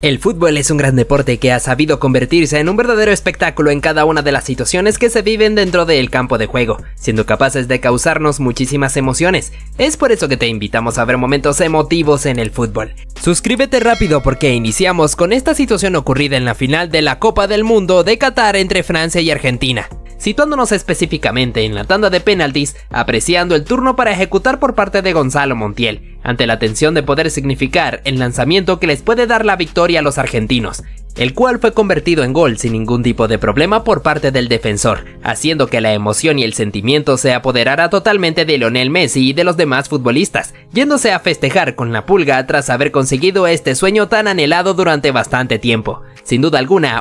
El fútbol es un gran deporte que ha sabido convertirse en un verdadero espectáculo en cada una de las situaciones que se viven dentro del campo de juego, siendo capaces de causarnos muchísimas emociones. Es por eso que te invitamos a ver momentos emotivos en el fútbol. Suscríbete rápido porque iniciamos con esta situación ocurrida en la final de la Copa del Mundo de Qatar entre Francia y Argentina situándonos específicamente en la tanda de penaltis, apreciando el turno para ejecutar por parte de Gonzalo Montiel, ante la tensión de poder significar el lanzamiento que les puede dar la victoria a los argentinos, el cual fue convertido en gol sin ningún tipo de problema por parte del defensor, haciendo que la emoción y el sentimiento se apoderara totalmente de Lionel Messi y de los demás futbolistas, yéndose a festejar con la pulga tras haber conseguido este sueño tan anhelado durante bastante tiempo. Sin duda alguna,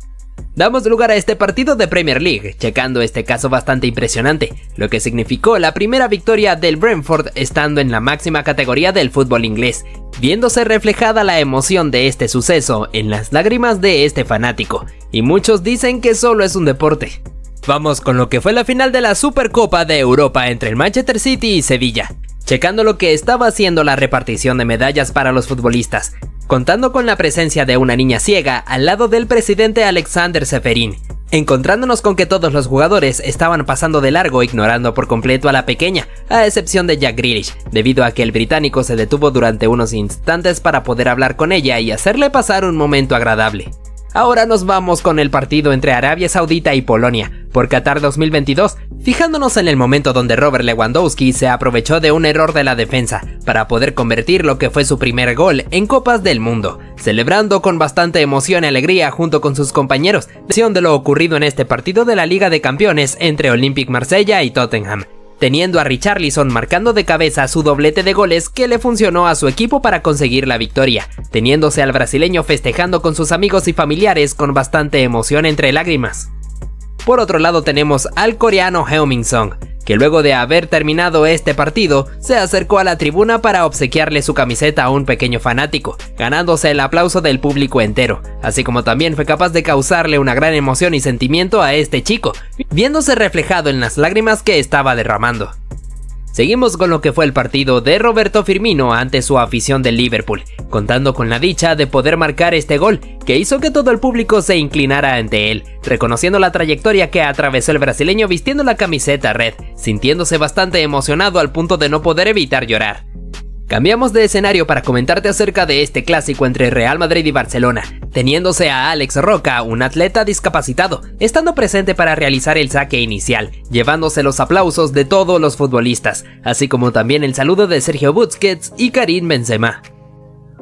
Damos lugar a este partido de Premier League, checando este caso bastante impresionante, lo que significó la primera victoria del Brentford estando en la máxima categoría del fútbol inglés, viéndose reflejada la emoción de este suceso en las lágrimas de este fanático, y muchos dicen que solo es un deporte. Vamos con lo que fue la final de la Supercopa de Europa entre el Manchester City y Sevilla, checando lo que estaba haciendo la repartición de medallas para los futbolistas, contando con la presencia de una niña ciega al lado del presidente Alexander Seferin, encontrándonos con que todos los jugadores estaban pasando de largo ignorando por completo a la pequeña, a excepción de Jack Grealish, debido a que el británico se detuvo durante unos instantes para poder hablar con ella y hacerle pasar un momento agradable. Ahora nos vamos con el partido entre Arabia Saudita y Polonia, por Qatar 2022, fijándonos en el momento donde Robert Lewandowski se aprovechó de un error de la defensa para poder convertir lo que fue su primer gol en Copas del Mundo, celebrando con bastante emoción y alegría junto con sus compañeros, de lo ocurrido en este partido de la Liga de Campeones entre Olympic Marsella y Tottenham, teniendo a Richarlison marcando de cabeza su doblete de goles que le funcionó a su equipo para conseguir la victoria, teniéndose al brasileño festejando con sus amigos y familiares con bastante emoción entre lágrimas. Por otro lado tenemos al coreano Heung-min Song, que luego de haber terminado este partido, se acercó a la tribuna para obsequiarle su camiseta a un pequeño fanático, ganándose el aplauso del público entero, así como también fue capaz de causarle una gran emoción y sentimiento a este chico, viéndose reflejado en las lágrimas que estaba derramando. Seguimos con lo que fue el partido de Roberto Firmino ante su afición del Liverpool, contando con la dicha de poder marcar este gol, que hizo que todo el público se inclinara ante él, reconociendo la trayectoria que atravesó el brasileño vistiendo la camiseta red, sintiéndose bastante emocionado al punto de no poder evitar llorar. Cambiamos de escenario para comentarte acerca de este clásico entre Real Madrid y Barcelona, teniéndose a Alex Roca, un atleta discapacitado, estando presente para realizar el saque inicial, llevándose los aplausos de todos los futbolistas, así como también el saludo de Sergio Busquets y Karim Benzema.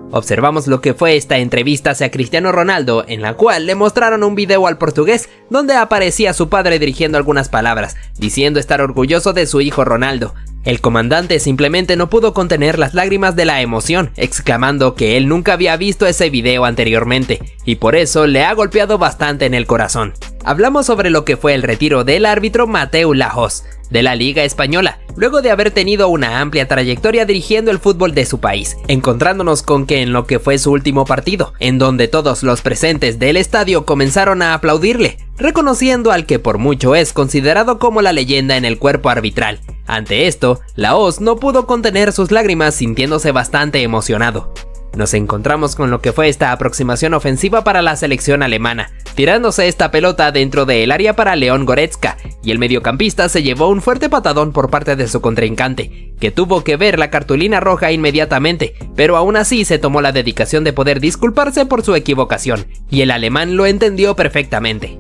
Observamos lo que fue esta entrevista hacia Cristiano Ronaldo, en la cual le mostraron un video al portugués donde aparecía su padre dirigiendo algunas palabras, diciendo estar orgulloso de su hijo Ronaldo. El comandante simplemente no pudo contener las lágrimas de la emoción, exclamando que él nunca había visto ese video anteriormente, y por eso le ha golpeado bastante en el corazón. Hablamos sobre lo que fue el retiro del árbitro Mateu Lajos, de la Liga Española, luego de haber tenido una amplia trayectoria dirigiendo el fútbol de su país, encontrándonos con que en lo que fue su último partido, en donde todos los presentes del estadio comenzaron a aplaudirle, reconociendo al que por mucho es considerado como la leyenda en el cuerpo arbitral. Ante esto, la Oz no pudo contener sus lágrimas sintiéndose bastante emocionado. Nos encontramos con lo que fue esta aproximación ofensiva para la selección alemana, tirándose esta pelota dentro del área para León Goretzka, y el mediocampista se llevó un fuerte patadón por parte de su contrincante, que tuvo que ver la cartulina roja inmediatamente, pero aún así se tomó la dedicación de poder disculparse por su equivocación, y el alemán lo entendió perfectamente.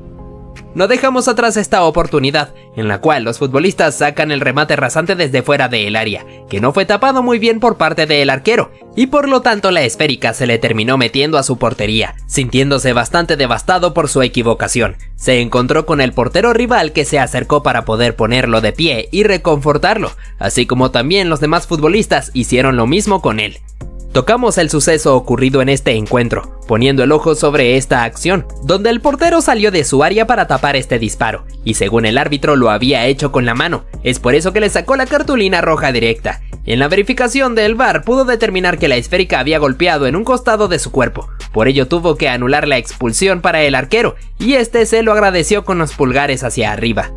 No dejamos atrás esta oportunidad, en la cual los futbolistas sacan el remate rasante desde fuera del área, que no fue tapado muy bien por parte del arquero, y por lo tanto la esférica se le terminó metiendo a su portería, sintiéndose bastante devastado por su equivocación. Se encontró con el portero rival que se acercó para poder ponerlo de pie y reconfortarlo, así como también los demás futbolistas hicieron lo mismo con él. Tocamos el suceso ocurrido en este encuentro, poniendo el ojo sobre esta acción, donde el portero salió de su área para tapar este disparo, y según el árbitro lo había hecho con la mano, es por eso que le sacó la cartulina roja directa. En la verificación del VAR pudo determinar que la esférica había golpeado en un costado de su cuerpo, por ello tuvo que anular la expulsión para el arquero, y este se lo agradeció con los pulgares hacia arriba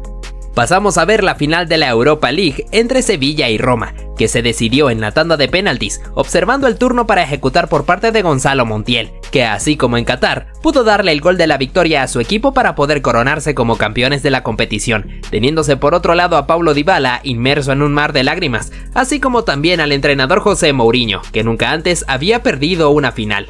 pasamos a ver la final de la Europa League entre Sevilla y Roma, que se decidió en la tanda de penaltis, observando el turno para ejecutar por parte de Gonzalo Montiel, que así como en Qatar, pudo darle el gol de la victoria a su equipo para poder coronarse como campeones de la competición, teniéndose por otro lado a Paulo Dybala inmerso en un mar de lágrimas, así como también al entrenador José Mourinho, que nunca antes había perdido una final.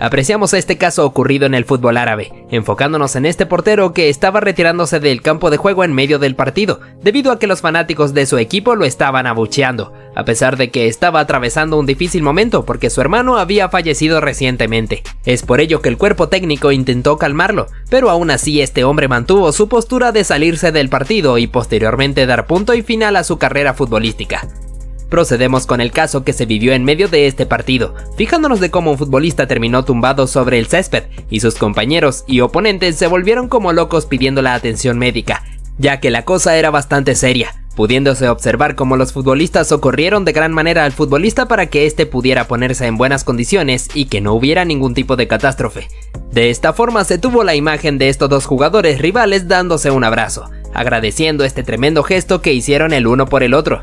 Apreciamos este caso ocurrido en el fútbol árabe, enfocándonos en este portero que estaba retirándose del campo de juego en medio del partido, debido a que los fanáticos de su equipo lo estaban abucheando, a pesar de que estaba atravesando un difícil momento porque su hermano había fallecido recientemente. Es por ello que el cuerpo técnico intentó calmarlo, pero aún así este hombre mantuvo su postura de salirse del partido y posteriormente dar punto y final a su carrera futbolística. Procedemos con el caso que se vivió en medio de este partido, fijándonos de cómo un futbolista terminó tumbado sobre el césped y sus compañeros y oponentes se volvieron como locos pidiendo la atención médica, ya que la cosa era bastante seria, pudiéndose observar cómo los futbolistas socorrieron de gran manera al futbolista para que éste pudiera ponerse en buenas condiciones y que no hubiera ningún tipo de catástrofe. De esta forma se tuvo la imagen de estos dos jugadores rivales dándose un abrazo, agradeciendo este tremendo gesto que hicieron el uno por el otro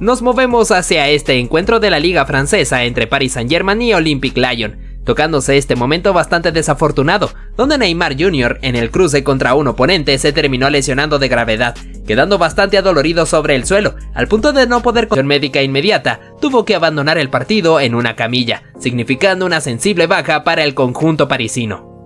nos movemos hacia este encuentro de la liga francesa entre Paris Saint-Germain y Olympique Lyon, tocándose este momento bastante desafortunado, donde Neymar Jr. en el cruce contra un oponente se terminó lesionando de gravedad, quedando bastante adolorido sobre el suelo, al punto de no poder con médica inmediata, tuvo que abandonar el partido en una camilla, significando una sensible baja para el conjunto parisino.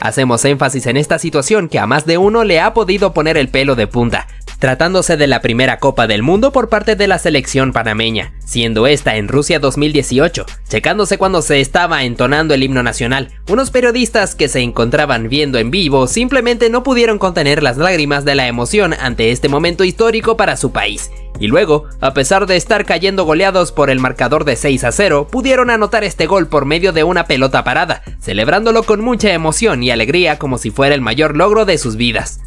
Hacemos énfasis en esta situación que a más de uno le ha podido poner el pelo de punta, tratándose de la primera Copa del Mundo por parte de la selección panameña, siendo esta en Rusia 2018, checándose cuando se estaba entonando el himno nacional. Unos periodistas que se encontraban viendo en vivo simplemente no pudieron contener las lágrimas de la emoción ante este momento histórico para su país. Y luego, a pesar de estar cayendo goleados por el marcador de 6 a 0, pudieron anotar este gol por medio de una pelota parada, celebrándolo con mucha emoción y alegría como si fuera el mayor logro de sus vidas.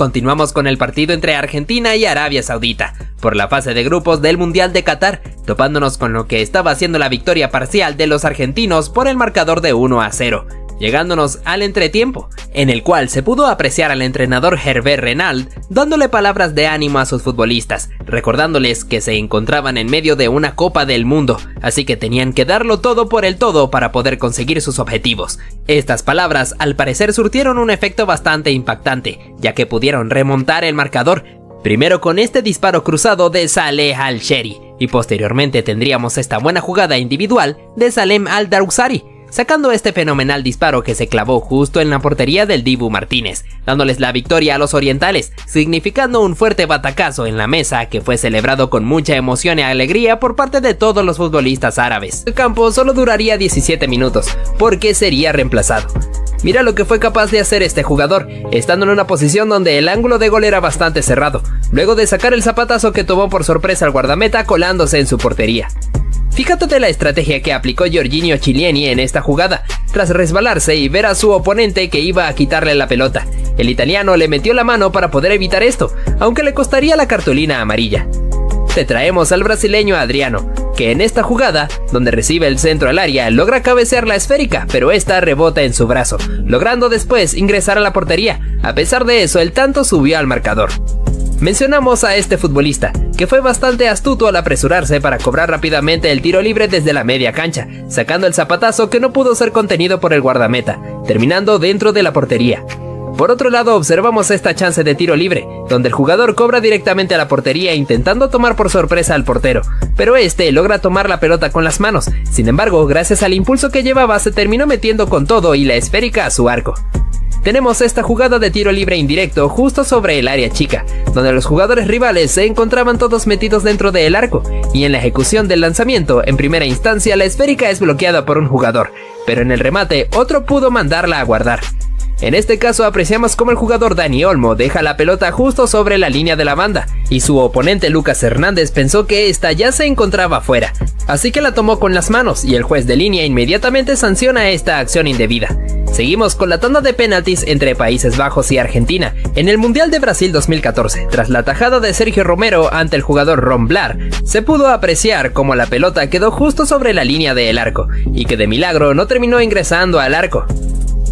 Continuamos con el partido entre Argentina y Arabia Saudita, por la fase de grupos del Mundial de Qatar, topándonos con lo que estaba siendo la victoria parcial de los argentinos por el marcador de 1 a 0, llegándonos al entretiempo, en el cual se pudo apreciar al entrenador Herbert Renald dándole palabras de ánimo a sus futbolistas, recordándoles que se encontraban en medio de una Copa del Mundo, así que tenían que darlo todo por el todo para poder conseguir sus objetivos. Estas palabras al parecer surtieron un efecto bastante impactante, ya que pudieron remontar el marcador, Primero con este disparo cruzado de Saleh al-Sheri, y posteriormente tendríamos esta buena jugada individual de Salem al-Darusari, sacando este fenomenal disparo que se clavó justo en la portería del Dibu Martínez, dándoles la victoria a los orientales, significando un fuerte batacazo en la mesa que fue celebrado con mucha emoción y alegría por parte de todos los futbolistas árabes. El campo solo duraría 17 minutos, porque sería reemplazado. Mira lo que fue capaz de hacer este jugador, estando en una posición donde el ángulo de gol era bastante cerrado, luego de sacar el zapatazo que tomó por sorpresa al guardameta colándose en su portería. Fíjate la estrategia que aplicó Giorginio Chilieni en esta jugada, tras resbalarse y ver a su oponente que iba a quitarle la pelota. El italiano le metió la mano para poder evitar esto, aunque le costaría la cartulina amarilla. Te traemos al brasileño Adriano, que en esta jugada, donde recibe el centro al área, logra cabecear la esférica, pero esta rebota en su brazo, logrando después ingresar a la portería. A pesar de eso, el tanto subió al marcador. Mencionamos a este futbolista, que fue bastante astuto al apresurarse para cobrar rápidamente el tiro libre desde la media cancha, sacando el zapatazo que no pudo ser contenido por el guardameta, terminando dentro de la portería. Por otro lado, observamos esta chance de tiro libre, donde el jugador cobra directamente a la portería intentando tomar por sorpresa al portero, pero este logra tomar la pelota con las manos. Sin embargo, gracias al impulso que llevaba, se terminó metiendo con todo y la esférica a su arco tenemos esta jugada de tiro libre indirecto justo sobre el área chica, donde los jugadores rivales se encontraban todos metidos dentro del arco, y en la ejecución del lanzamiento, en primera instancia la esférica es bloqueada por un jugador, pero en el remate otro pudo mandarla a guardar. En este caso apreciamos cómo el jugador Dani Olmo deja la pelota justo sobre la línea de la banda, y su oponente Lucas Hernández pensó que esta ya se encontraba fuera, así que la tomó con las manos y el juez de línea inmediatamente sanciona esta acción indebida. Seguimos con la tanda de penaltis entre Países Bajos y Argentina en el Mundial de Brasil 2014. Tras la tajada de Sergio Romero ante el jugador Ron Blar, se pudo apreciar cómo la pelota quedó justo sobre la línea del arco y que de milagro no terminó ingresando al arco.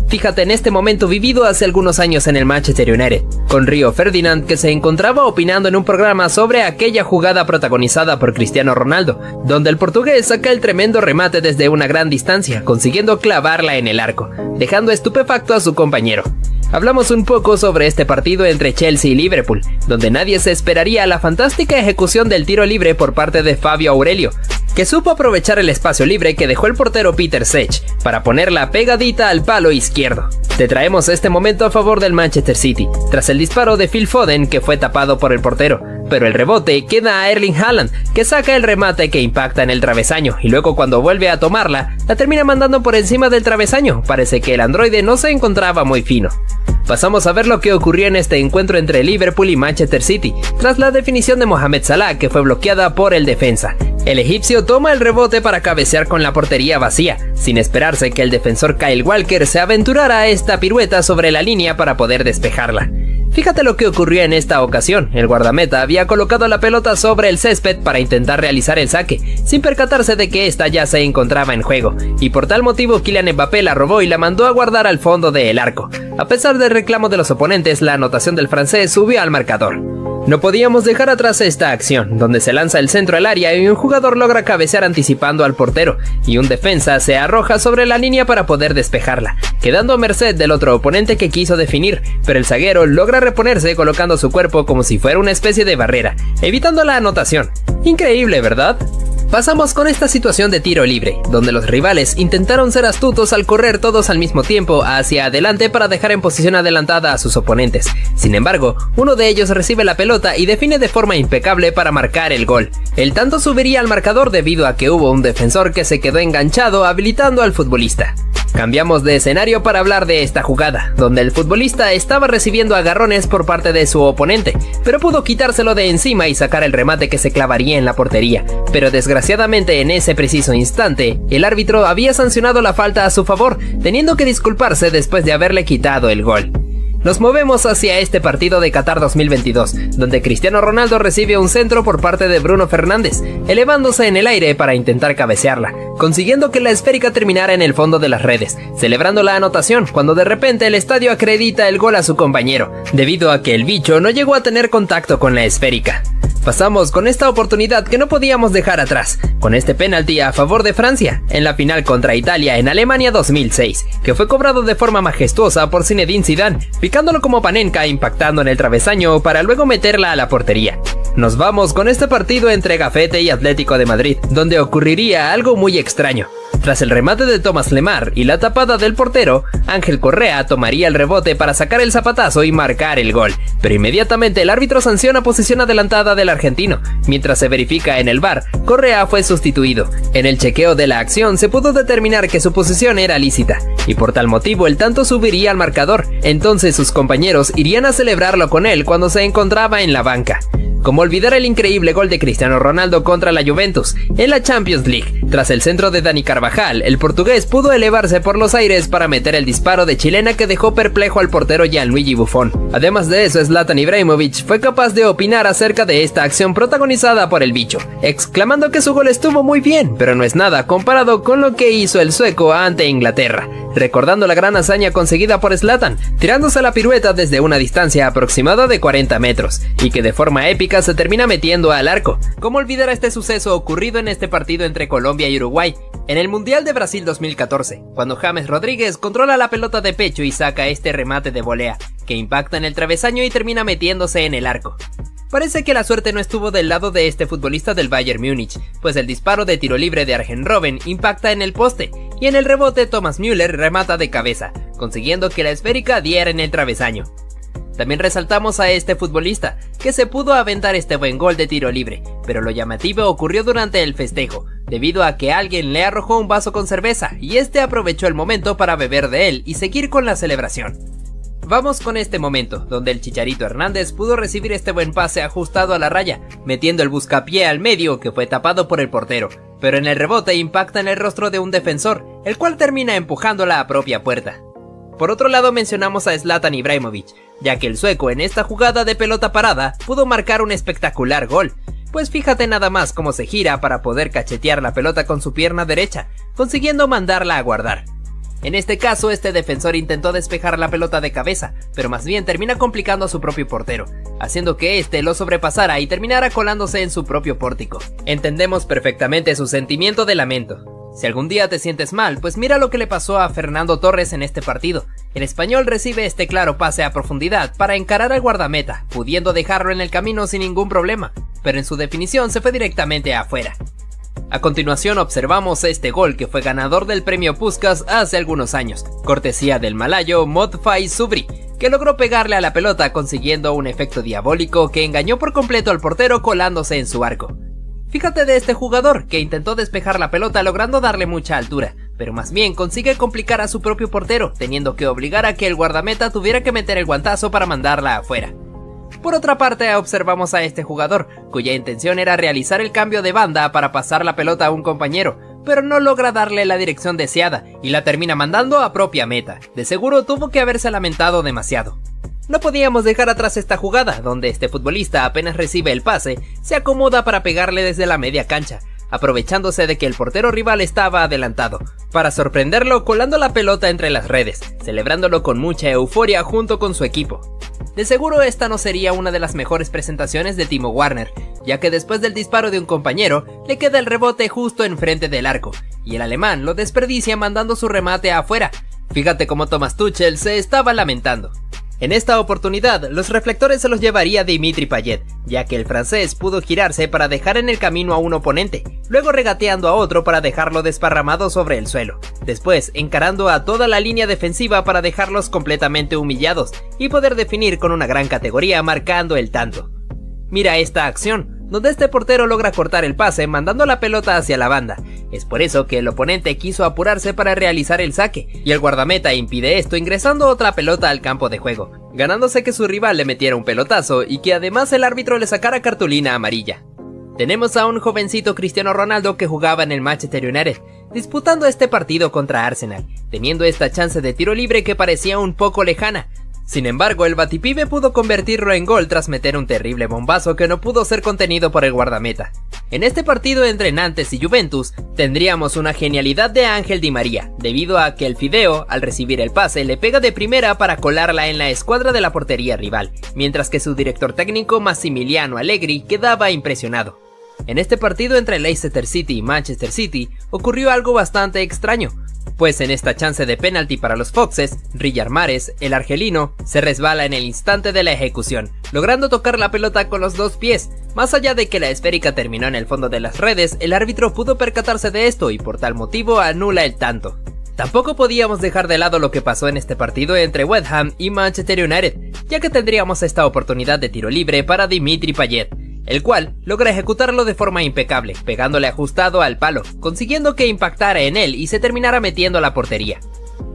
Fíjate en este momento vivido hace algunos años en el Manchester United, con Río Ferdinand que se encontraba opinando en un programa sobre aquella jugada protagonizada por Cristiano Ronaldo, donde el portugués saca el tremendo remate desde una gran distancia, consiguiendo clavarla en el arco, dejando estupefacto a su compañero. Hablamos un poco sobre este partido entre Chelsea y Liverpool, donde nadie se esperaría la fantástica ejecución del tiro libre por parte de Fabio Aurelio, que supo aprovechar el espacio libre que dejó el portero Peter Sech para ponerla pegadita al palo izquierdo. Te traemos este momento a favor del Manchester City, tras el disparo de Phil Foden que fue tapado por el portero, pero el rebote queda a Erling Haaland, que saca el remate que impacta en el travesaño y luego cuando vuelve a tomarla, la termina mandando por encima del travesaño. Parece que el androide no se encontraba muy fino. Pasamos a ver lo que ocurrió en este encuentro entre Liverpool y Manchester City, tras la definición de Mohamed Salah que fue bloqueada por el defensa. El egipcio toma el rebote para cabecear con la portería vacía, sin esperarse que el defensor Kyle Walker se aventurara a esta pirueta sobre la línea para poder despejarla. Fíjate lo que ocurrió en esta ocasión, el guardameta había colocado la pelota sobre el césped para intentar realizar el saque, sin percatarse de que ésta ya se encontraba en juego, y por tal motivo Kylian Mbappé la robó y la mandó a guardar al fondo del arco. A pesar del reclamo de los oponentes, la anotación del francés subió al marcador. No podíamos dejar atrás esta acción, donde se lanza el centro al área y un jugador logra cabecear anticipando al portero, y un defensa se arroja sobre la línea para poder despejarla, quedando a merced del otro oponente que quiso definir, pero el zaguero logra reponerse colocando su cuerpo como si fuera una especie de barrera, evitando la anotación. Increíble, ¿verdad? Pasamos con esta situación de tiro libre, donde los rivales intentaron ser astutos al correr todos al mismo tiempo hacia adelante para dejar en posición adelantada a sus oponentes. Sin embargo, uno de ellos recibe la pelota y define de forma impecable para marcar el gol. El tanto subiría al marcador debido a que hubo un defensor que se quedó enganchado habilitando al futbolista. Cambiamos de escenario para hablar de esta jugada, donde el futbolista estaba recibiendo agarrones por parte de su oponente, pero pudo quitárselo de encima y sacar el remate que se clavaría en la portería. Pero desgraciadamente en ese preciso instante, el árbitro había sancionado la falta a su favor, teniendo que disculparse después de haberle quitado el gol. Nos movemos hacia este partido de Qatar 2022, donde Cristiano Ronaldo recibe un centro por parte de Bruno Fernández, elevándose en el aire para intentar cabecearla, consiguiendo que la esférica terminara en el fondo de las redes, celebrando la anotación cuando de repente el estadio acredita el gol a su compañero, debido a que el bicho no llegó a tener contacto con la esférica. Pasamos con esta oportunidad que no podíamos dejar atrás, con este penalti a favor de Francia, en la final contra Italia en Alemania 2006, que fue cobrado de forma majestuosa por Zinedine Zidane, picándolo como panenca impactando en el travesaño para luego meterla a la portería. Nos vamos con este partido entre Gafete y Atlético de Madrid, donde ocurriría algo muy extraño. Tras el remate de Thomas Lemar y la tapada del portero, Ángel Correa tomaría el rebote para sacar el zapatazo y marcar el gol, pero inmediatamente el árbitro sanciona posición adelantada del argentino. Mientras se verifica en el bar, Correa fue sustituido. En el chequeo de la acción se pudo determinar que su posición era lícita, y por tal motivo el tanto subiría al marcador, entonces sus compañeros irían a celebrarlo con él cuando se encontraba en la banca. Como olvidar el increíble gol de Cristiano Ronaldo contra la Juventus en la Champions League. Tras el centro de Dani Carvajal, el portugués pudo elevarse por los aires para meter el disparo de chilena que dejó perplejo al portero Gianluigi Buffon. Además de eso, Zlatan Ibrahimovic fue capaz de opinar acerca de esta acción protagonizada por el bicho, exclamando que su gol estuvo muy bien, pero no es nada comparado con lo que hizo el sueco ante Inglaterra, recordando la gran hazaña conseguida por Zlatan, tirándose la pirueta desde una distancia aproximada de 40 metros, y que de forma épica se termina metiendo al arco. ¿Cómo olvidar este suceso ocurrido en este partido entre Colombia y Uruguay? En el Mundial de Brasil 2014, cuando James Rodríguez controla la pelota de pecho y saca este remate de volea, que impacta en el travesaño y termina metiéndose en el arco. Parece que la suerte no estuvo del lado de este futbolista del Bayern Múnich, pues el disparo de tiro libre de Arjen Robben impacta en el poste, y en el rebote Thomas Müller remata de cabeza, consiguiendo que la esférica diera en el travesaño. También resaltamos a este futbolista, que se pudo aventar este buen gol de tiro libre, pero lo llamativo ocurrió durante el festejo, debido a que alguien le arrojó un vaso con cerveza y este aprovechó el momento para beber de él y seguir con la celebración. Vamos con este momento, donde el Chicharito Hernández pudo recibir este buen pase ajustado a la raya, metiendo el buscapié al medio que fue tapado por el portero, pero en el rebote impacta en el rostro de un defensor, el cual termina empujando la propia puerta. Por otro lado mencionamos a Zlatan Ibrahimovic, ya que el sueco en esta jugada de pelota parada pudo marcar un espectacular gol, pues fíjate nada más cómo se gira para poder cachetear la pelota con su pierna derecha, consiguiendo mandarla a guardar. En este caso, este defensor intentó despejar la pelota de cabeza, pero más bien termina complicando a su propio portero, haciendo que este lo sobrepasara y terminara colándose en su propio pórtico. Entendemos perfectamente su sentimiento de lamento. Si algún día te sientes mal, pues mira lo que le pasó a Fernando Torres en este partido. El español recibe este claro pase a profundidad para encarar al guardameta, pudiendo dejarlo en el camino sin ningún problema, pero en su definición se fue directamente afuera. A continuación observamos este gol que fue ganador del premio Puskas hace algunos años, cortesía del malayo Modfai Subri, que logró pegarle a la pelota consiguiendo un efecto diabólico que engañó por completo al portero colándose en su arco. Fíjate de este jugador, que intentó despejar la pelota logrando darle mucha altura, pero más bien consigue complicar a su propio portero, teniendo que obligar a que el guardameta tuviera que meter el guantazo para mandarla afuera. Por otra parte, observamos a este jugador, cuya intención era realizar el cambio de banda para pasar la pelota a un compañero, pero no logra darle la dirección deseada y la termina mandando a propia meta. De seguro tuvo que haberse lamentado demasiado. No podíamos dejar atrás esta jugada, donde este futbolista apenas recibe el pase, se acomoda para pegarle desde la media cancha, aprovechándose de que el portero rival estaba adelantado, para sorprenderlo colando la pelota entre las redes, celebrándolo con mucha euforia junto con su equipo. De seguro esta no sería una de las mejores presentaciones de Timo Warner, ya que después del disparo de un compañero, le queda el rebote justo enfrente del arco, y el alemán lo desperdicia mandando su remate afuera. Fíjate cómo Thomas Tuchel se estaba lamentando. En esta oportunidad, los reflectores se los llevaría Dimitri Payet, ya que el francés pudo girarse para dejar en el camino a un oponente, luego regateando a otro para dejarlo desparramado sobre el suelo, después encarando a toda la línea defensiva para dejarlos completamente humillados y poder definir con una gran categoría marcando el tanto. Mira esta acción, donde este portero logra cortar el pase mandando la pelota hacia la banda. Es por eso que el oponente quiso apurarse para realizar el saque, y el guardameta impide esto ingresando otra pelota al campo de juego, ganándose que su rival le metiera un pelotazo y que además el árbitro le sacara cartulina amarilla. Tenemos a un jovencito Cristiano Ronaldo que jugaba en el Manchester United, disputando este partido contra Arsenal, teniendo esta chance de tiro libre que parecía un poco lejana, sin embargo, el Batipibe pudo convertirlo en gol tras meter un terrible bombazo que no pudo ser contenido por el guardameta. En este partido entre Nantes y Juventus, tendríamos una genialidad de Ángel Di María, debido a que el Fideo, al recibir el pase, le pega de primera para colarla en la escuadra de la portería rival, mientras que su director técnico Massimiliano Allegri quedaba impresionado. En este partido entre Leicester City y Manchester City ocurrió algo bastante extraño, pues en esta chance de penalti para los Foxes, Riyar Mares, el argelino, se resbala en el instante de la ejecución, logrando tocar la pelota con los dos pies. Más allá de que la esférica terminó en el fondo de las redes, el árbitro pudo percatarse de esto y por tal motivo anula el tanto. Tampoco podíamos dejar de lado lo que pasó en este partido entre West Ham y Manchester United, ya que tendríamos esta oportunidad de tiro libre para Dimitri Payet, el cual logra ejecutarlo de forma impecable, pegándole ajustado al palo, consiguiendo que impactara en él y se terminara metiendo a la portería.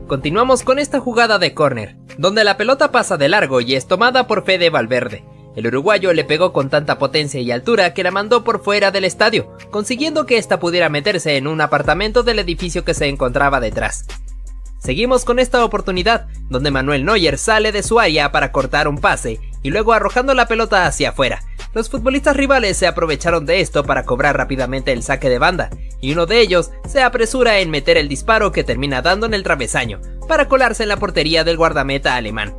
Continuamos con esta jugada de córner, donde la pelota pasa de largo y es tomada por Fede Valverde. El uruguayo le pegó con tanta potencia y altura que la mandó por fuera del estadio, consiguiendo que ésta pudiera meterse en un apartamento del edificio que se encontraba detrás. Seguimos con esta oportunidad, donde Manuel Neuer sale de su área para cortar un pase y luego arrojando la pelota hacia afuera, los futbolistas rivales se aprovecharon de esto para cobrar rápidamente el saque de banda, y uno de ellos se apresura en meter el disparo que termina dando en el travesaño, para colarse en la portería del guardameta alemán.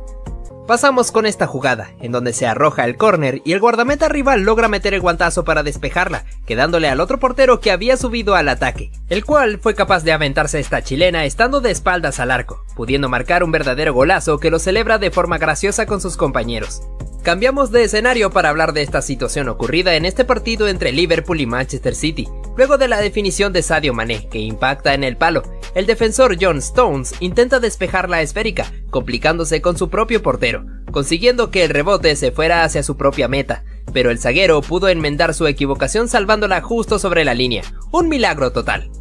Pasamos con esta jugada, en donde se arroja el córner y el guardameta rival logra meter el guantazo para despejarla, quedándole al otro portero que había subido al ataque, el cual fue capaz de aventarse esta chilena estando de espaldas al arco, pudiendo marcar un verdadero golazo que lo celebra de forma graciosa con sus compañeros. Cambiamos de escenario para hablar de esta situación ocurrida en este partido entre Liverpool y Manchester City. Luego de la definición de Sadio Mané, que impacta en el palo, el defensor John Stones intenta despejar la esférica, complicándose con su propio portero, consiguiendo que el rebote se fuera hacia su propia meta, pero el zaguero pudo enmendar su equivocación salvándola justo sobre la línea, un milagro total.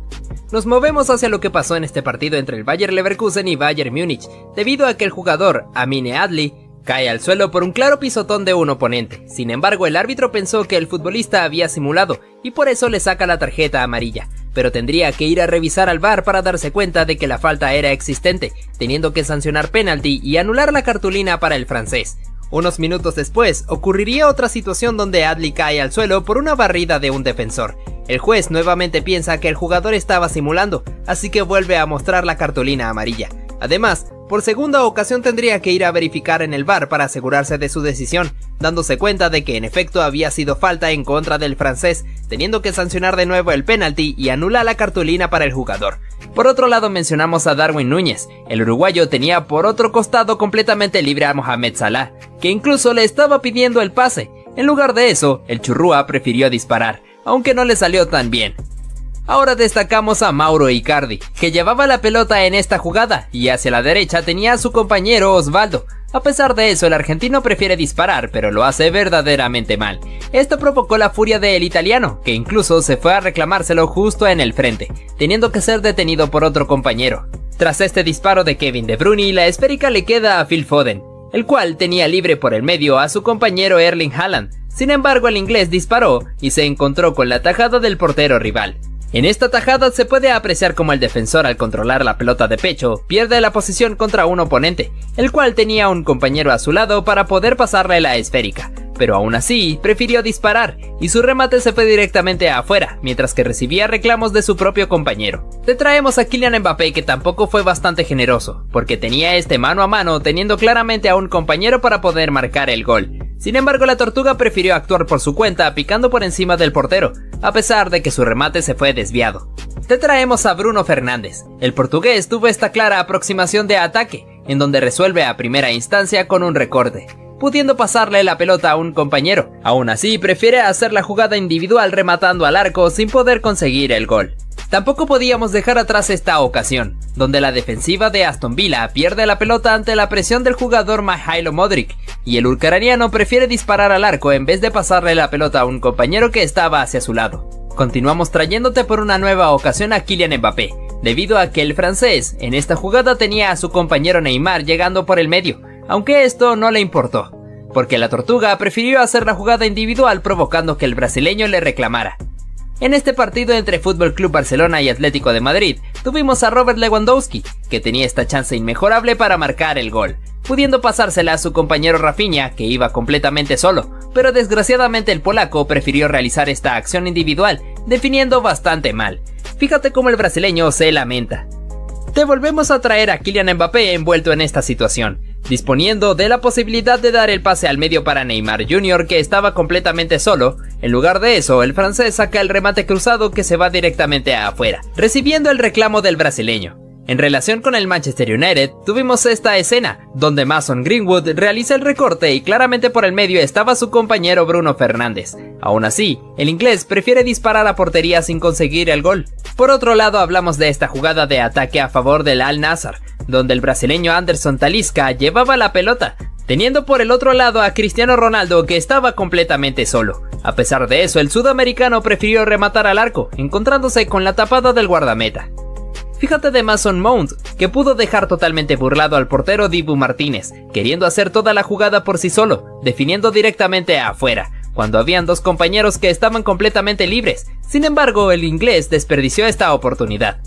Nos movemos hacia lo que pasó en este partido entre el Bayer Leverkusen y Bayern Múnich, debido a que el jugador Amine Adli Cae al suelo por un claro pisotón de un oponente. Sin embargo, el árbitro pensó que el futbolista había simulado y por eso le saca la tarjeta amarilla, pero tendría que ir a revisar al VAR para darse cuenta de que la falta era existente, teniendo que sancionar penalti y anular la cartulina para el francés. Unos minutos después, ocurriría otra situación donde Adli cae al suelo por una barrida de un defensor, El juez nuevamente piensa que el jugador estaba simulando, así que vuelve a mostrar la cartulina amarilla. Además, por segunda ocasión tendría que ir a verificar en el bar para asegurarse de su decisión, dándose cuenta de que en efecto había sido falta en contra del francés, teniendo que sancionar de nuevo el penalti y anula la cartulina para el jugador. Por otro lado mencionamos a Darwin Núñez, el uruguayo tenía por otro costado completamente libre a Mohamed Salah, que incluso le estaba pidiendo el pase. En lugar de eso, el churrúa prefirió disparar, aunque no le salió tan bien. Ahora destacamos a Mauro Icardi, que llevaba la pelota en esta jugada y hacia la derecha tenía a su compañero Osvaldo. A pesar de eso, el argentino prefiere disparar, pero lo hace verdaderamente mal. Esto provocó la furia del italiano, que incluso se fue a reclamárselo justo en el frente, teniendo que ser detenido por otro compañero. Tras este disparo de Kevin De Bruyne, la esférica le queda a Phil Foden, el cual tenía libre por el medio a su compañero Erling Haaland. Sin embargo, el inglés disparó y se encontró con la tajada del portero rival. En esta tajada se puede apreciar como el defensor al controlar la pelota de pecho pierde la posición contra un oponente, el cual tenía un compañero a su lado para poder pasarle la esférica, pero aún así prefirió disparar y su remate se fue directamente afuera, mientras que recibía reclamos de su propio compañero. Te traemos a Kylian Mbappé que tampoco fue bastante generoso, porque tenía este mano a mano teniendo claramente a un compañero para poder marcar el gol, sin embargo, la tortuga prefirió actuar por su cuenta picando por encima del portero, a pesar de que su remate se fue desviado. Te traemos a Bruno Fernández. El portugués tuvo esta clara aproximación de ataque, en donde resuelve a primera instancia con un recorte, pudiendo pasarle la pelota a un compañero. Aún así, prefiere hacer la jugada individual rematando al arco sin poder conseguir el gol. Tampoco podíamos dejar atrás esta ocasión, donde la defensiva de Aston Villa pierde la pelota ante la presión del jugador Mihailo Modric, y el ucraniano prefiere disparar al arco en vez de pasarle la pelota a un compañero que estaba hacia su lado. Continuamos trayéndote por una nueva ocasión a Kylian Mbappé, debido a que el francés en esta jugada tenía a su compañero Neymar llegando por el medio, aunque esto no le importó, porque la tortuga prefirió hacer la jugada individual provocando que el brasileño le reclamara. En este partido entre Fútbol Club Barcelona y Atlético de Madrid, tuvimos a Robert Lewandowski, que tenía esta chance inmejorable para marcar el gol, pudiendo pasársela a su compañero Rafinha, que iba completamente solo, pero desgraciadamente el polaco prefirió realizar esta acción individual, definiendo bastante mal. Fíjate cómo el brasileño se lamenta. Te volvemos a traer a Kylian Mbappé envuelto en esta situación, disponiendo de la posibilidad de dar el pase al medio para Neymar Jr. que estaba completamente solo. En lugar de eso, el francés saca el remate cruzado que se va directamente afuera, recibiendo el reclamo del brasileño. En relación con el Manchester United, tuvimos esta escena, donde Mason Greenwood realiza el recorte y claramente por el medio estaba su compañero Bruno Fernández. Aún así, el inglés prefiere disparar a portería sin conseguir el gol. Por otro lado, hablamos de esta jugada de ataque a favor del Al Nassr, donde el brasileño Anderson Talisca llevaba la pelota, teniendo por el otro lado a Cristiano Ronaldo que estaba completamente solo. A pesar de eso, el sudamericano prefirió rematar al arco, encontrándose con la tapada del guardameta. Fíjate de Mason Mount, que pudo dejar totalmente burlado al portero Dibu Martínez, queriendo hacer toda la jugada por sí solo, definiendo directamente afuera, cuando habían dos compañeros que estaban completamente libres. Sin embargo, el inglés desperdició esta oportunidad.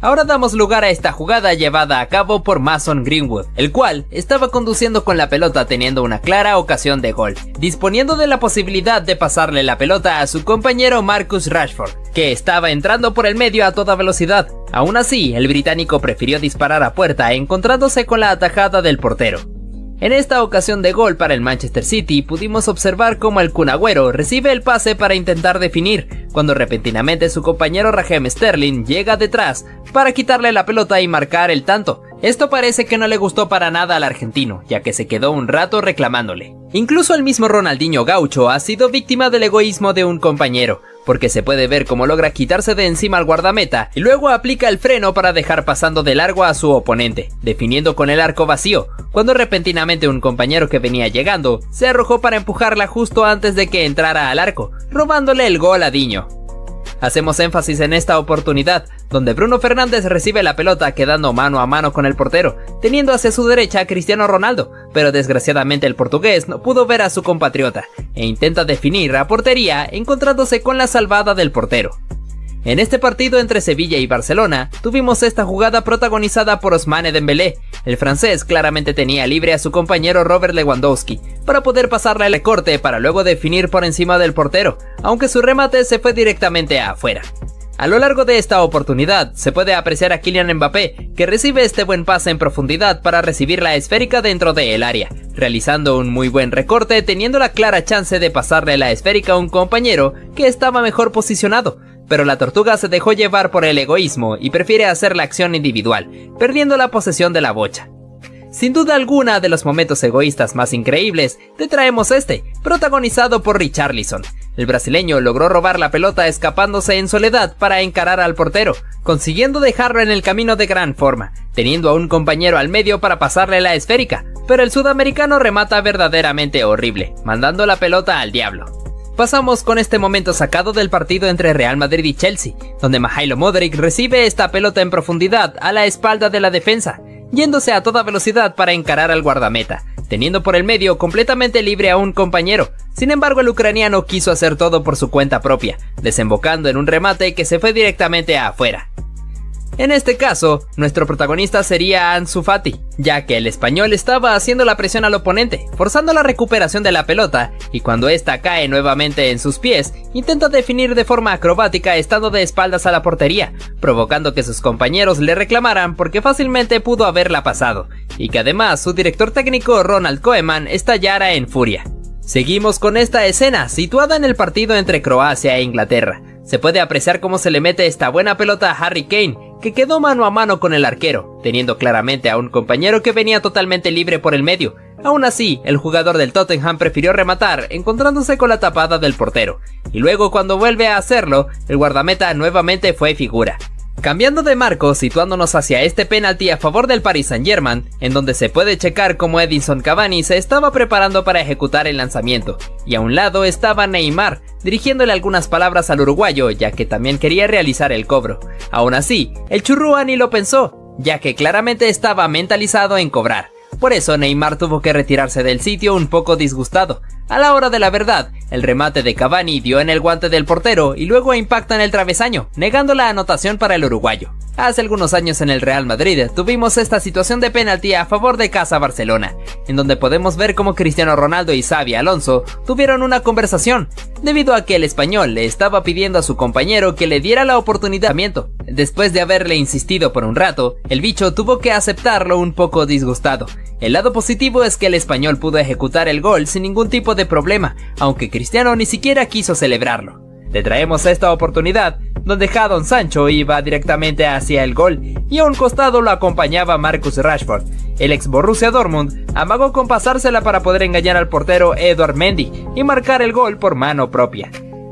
Ahora damos lugar a esta jugada llevada a cabo por Mason Greenwood, el cual estaba conduciendo con la pelota teniendo una clara ocasión de gol, disponiendo de la posibilidad de pasarle la pelota a su compañero Marcus Rashford, que estaba entrando por el medio a toda velocidad. Aún así, el británico prefirió disparar a puerta encontrándose con la atajada del portero. En esta ocasión de gol para el Manchester City pudimos observar cómo el Cunagüero recibe el pase para intentar definir, cuando repentinamente su compañero Raheem Sterling llega detrás para quitarle la pelota y marcar el tanto. Esto parece que no le gustó para nada al argentino, ya que se quedó un rato reclamándole. Incluso el mismo Ronaldinho Gaucho ha sido víctima del egoísmo de un compañero, porque se puede ver cómo logra quitarse de encima al guardameta y luego aplica el freno para dejar pasando de largo a su oponente, definiendo con el arco vacío, cuando repentinamente un compañero que venía llegando se arrojó para empujarla justo antes de que entrara al arco, robándole el gol a Diño. Hacemos énfasis en esta oportunidad, donde Bruno Fernández recibe la pelota quedando mano a mano con el portero, teniendo hacia su derecha a Cristiano Ronaldo, pero desgraciadamente el portugués no pudo ver a su compatriota, e intenta definir a portería encontrándose con la salvada del portero. En este partido entre Sevilla y Barcelona, tuvimos esta jugada protagonizada por Osmane Dembélé. El francés claramente tenía libre a su compañero Robert Lewandowski para poder pasarle el corte para luego definir por encima del portero, aunque su remate se fue directamente afuera. A lo largo de esta oportunidad, se puede apreciar a Kylian Mbappé, que recibe este buen pase en profundidad para recibir la esférica dentro del área, realizando un muy buen recorte teniendo la clara chance de pasarle la esférica a un compañero que estaba mejor posicionado, pero la tortuga se dejó llevar por el egoísmo y prefiere hacer la acción individual, perdiendo la posesión de la bocha. Sin duda alguna de los momentos egoístas más increíbles, te traemos este, protagonizado por Richarlison. El brasileño logró robar la pelota escapándose en soledad para encarar al portero, consiguiendo dejarlo en el camino de gran forma, teniendo a un compañero al medio para pasarle la esférica, pero el sudamericano remata verdaderamente horrible, mandando la pelota al diablo. Pasamos con este momento sacado del partido entre Real Madrid y Chelsea, donde Mahailo Modric recibe esta pelota en profundidad a la espalda de la defensa, yéndose a toda velocidad para encarar al guardameta, teniendo por el medio completamente libre a un compañero. Sin embargo, el ucraniano quiso hacer todo por su cuenta propia, desembocando en un remate que se fue directamente afuera. En este caso, nuestro protagonista sería Ansu Fati, ya que el español estaba haciendo la presión al oponente, forzando la recuperación de la pelota, y cuando ésta cae nuevamente en sus pies, intenta definir de forma acrobática estando de espaldas a la portería, provocando que sus compañeros le reclamaran porque fácilmente pudo haberla pasado, y que además su director técnico Ronald Koeman estallara en furia. Seguimos con esta escena, situada en el partido entre Croacia e Inglaterra. Se puede apreciar cómo se le mete esta buena pelota a Harry Kane, que quedó mano a mano con el arquero, teniendo claramente a un compañero que venía totalmente libre por el medio. Aún así, el jugador del Tottenham prefirió rematar, encontrándose con la tapada del portero, y luego cuando vuelve a hacerlo, el guardameta nuevamente fue figura. Cambiando de marco, situándonos hacia este penalti a favor del Paris Saint Germain, en donde se puede checar cómo Edinson Cavani se estaba preparando para ejecutar el lanzamiento, y a un lado estaba Neymar, dirigiéndole algunas palabras al uruguayo, ya que también quería realizar el cobro. Aún así, el churrúa ni lo pensó, ya que claramente estaba mentalizado en cobrar. Por eso Neymar tuvo que retirarse del sitio un poco disgustado. A la hora de la verdad, el remate de Cavani dio en el guante del portero y luego impacta en el travesaño, negando la anotación para el uruguayo. Hace algunos años en el Real Madrid tuvimos esta situación de penalti a favor de Casa Barcelona, en donde podemos ver cómo Cristiano Ronaldo y Xavi Alonso tuvieron una conversación, debido a que el español le estaba pidiendo a su compañero que le diera la oportunidad. Después de haberle insistido por un rato, el bicho tuvo que aceptarlo un poco disgustado. El lado positivo es que el español pudo ejecutar el gol sin ningún tipo de problema, aunque Cristiano ni siquiera quiso celebrarlo. Te traemos esta oportunidad, donde Jadon Sancho iba directamente hacia el gol y a un costado lo acompañaba Marcus Rashford. El ex Borussia Dortmund amagó con pasársela para poder engañar al portero Edward Mendy y marcar el gol por mano propia.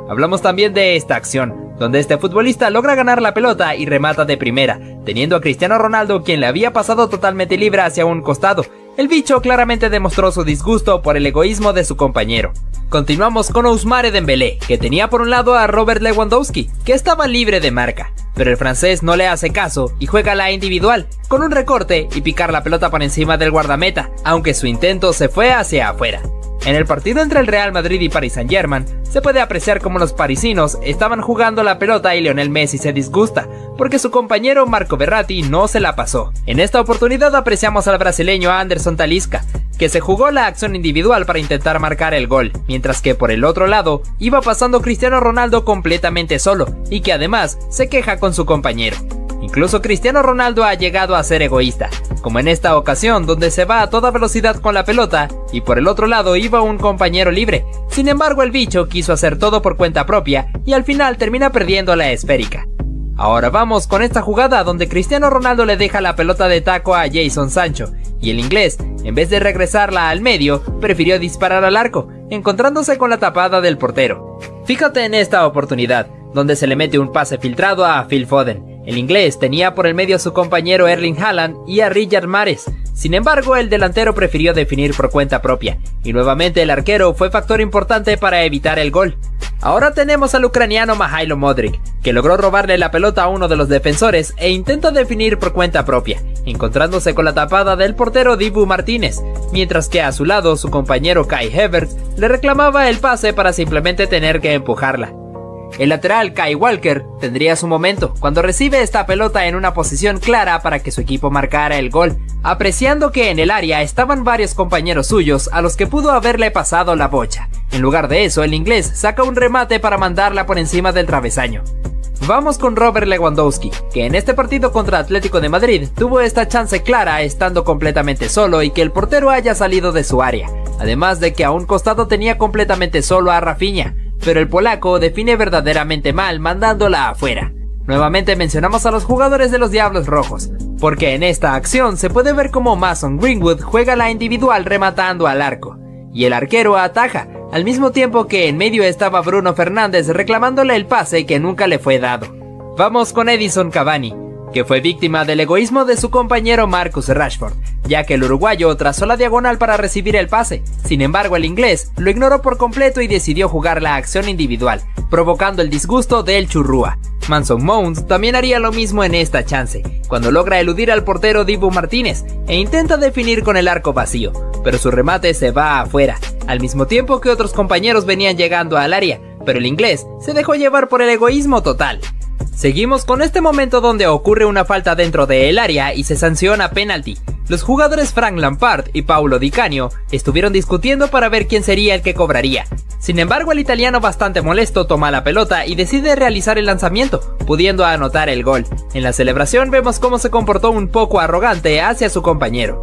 Hablamos también de esta acción, donde este futbolista logra ganar la pelota y remata de primera, teniendo a Cristiano Ronaldo quien le había pasado totalmente libre hacia un costado, el bicho claramente demostró su disgusto por el egoísmo de su compañero. Continuamos con Ousmane Dembélé, que tenía por un lado a Robert Lewandowski, que estaba libre de marca, pero el francés no le hace caso y juega la individual, con un recorte y picar la pelota por encima del guardameta, aunque su intento se fue hacia afuera. En el partido entre el Real Madrid y Paris Saint Germain, se puede apreciar cómo los parisinos estaban jugando la pelota y Lionel Messi se disgusta, porque su compañero Marco Berratti no se la pasó. En esta oportunidad apreciamos al brasileño Anderson Talisca, que se jugó la acción individual para intentar marcar el gol, mientras que por el otro lado iba pasando Cristiano Ronaldo completamente solo, y que además se queja con su compañero. Incluso Cristiano Ronaldo ha llegado a ser egoísta, como en esta ocasión donde se va a toda velocidad con la pelota y por el otro lado iba un compañero libre. Sin embargo el bicho quiso hacer todo por cuenta propia y al final termina perdiendo la esférica. Ahora vamos con esta jugada donde Cristiano Ronaldo le deja la pelota de taco a Jason Sancho y el inglés, en vez de regresarla al medio, prefirió disparar al arco, encontrándose con la tapada del portero. Fíjate en esta oportunidad, donde se le mete un pase filtrado a Phil Foden, el inglés tenía por el medio a su compañero Erling Haaland y a Richard Mares. Sin embargo, el delantero prefirió definir por cuenta propia, y nuevamente el arquero fue factor importante para evitar el gol. Ahora tenemos al ucraniano Mahailo Modric, que logró robarle la pelota a uno de los defensores e intenta definir por cuenta propia, encontrándose con la tapada del portero Dibu Martínez, mientras que a su lado su compañero Kai Havertz le reclamaba el pase para simplemente tener que empujarla. El lateral Kai Walker tendría su momento cuando recibe esta pelota en una posición clara para que su equipo marcara el gol, apreciando que en el área estaban varios compañeros suyos a los que pudo haberle pasado la bocha. En lugar de eso, el inglés saca un remate para mandarla por encima del travesaño. Vamos con Robert Lewandowski, que en este partido contra Atlético de Madrid tuvo esta chance clara estando completamente solo y que el portero haya salido de su área, además de que a un costado tenía completamente solo a Rafinha, pero el polaco define verdaderamente mal mandándola afuera. Nuevamente mencionamos a los jugadores de los Diablos Rojos, porque en esta acción se puede ver como Mason Greenwood juega la individual rematando al arco, y el arquero ataja, al mismo tiempo que en medio estaba Bruno Fernández reclamándole el pase que nunca le fue dado. Vamos con Edison Cavani, que fue víctima del egoísmo de su compañero Marcus Rashford, ya que el uruguayo trazó la diagonal para recibir el pase. Sin embargo, el inglés lo ignoró por completo y decidió jugar la acción individual, provocando el disgusto del churrúa. Manson Mount también haría lo mismo en esta chance, cuando logra eludir al portero Dibu Martínez e intenta definir con el arco vacío, pero su remate se va afuera, al mismo tiempo que otros compañeros venían llegando al área, pero el inglés se dejó llevar por el egoísmo total. Seguimos con este momento donde ocurre una falta dentro del área y se sanciona penalti. Los jugadores Frank Lampard y Paulo Di Canio estuvieron discutiendo para ver quién sería el que cobraría. Sin embargo, el italiano bastante molesto toma la pelota y decide realizar el lanzamiento, pudiendo anotar el gol. En la celebración vemos cómo se comportó un poco arrogante hacia su compañero.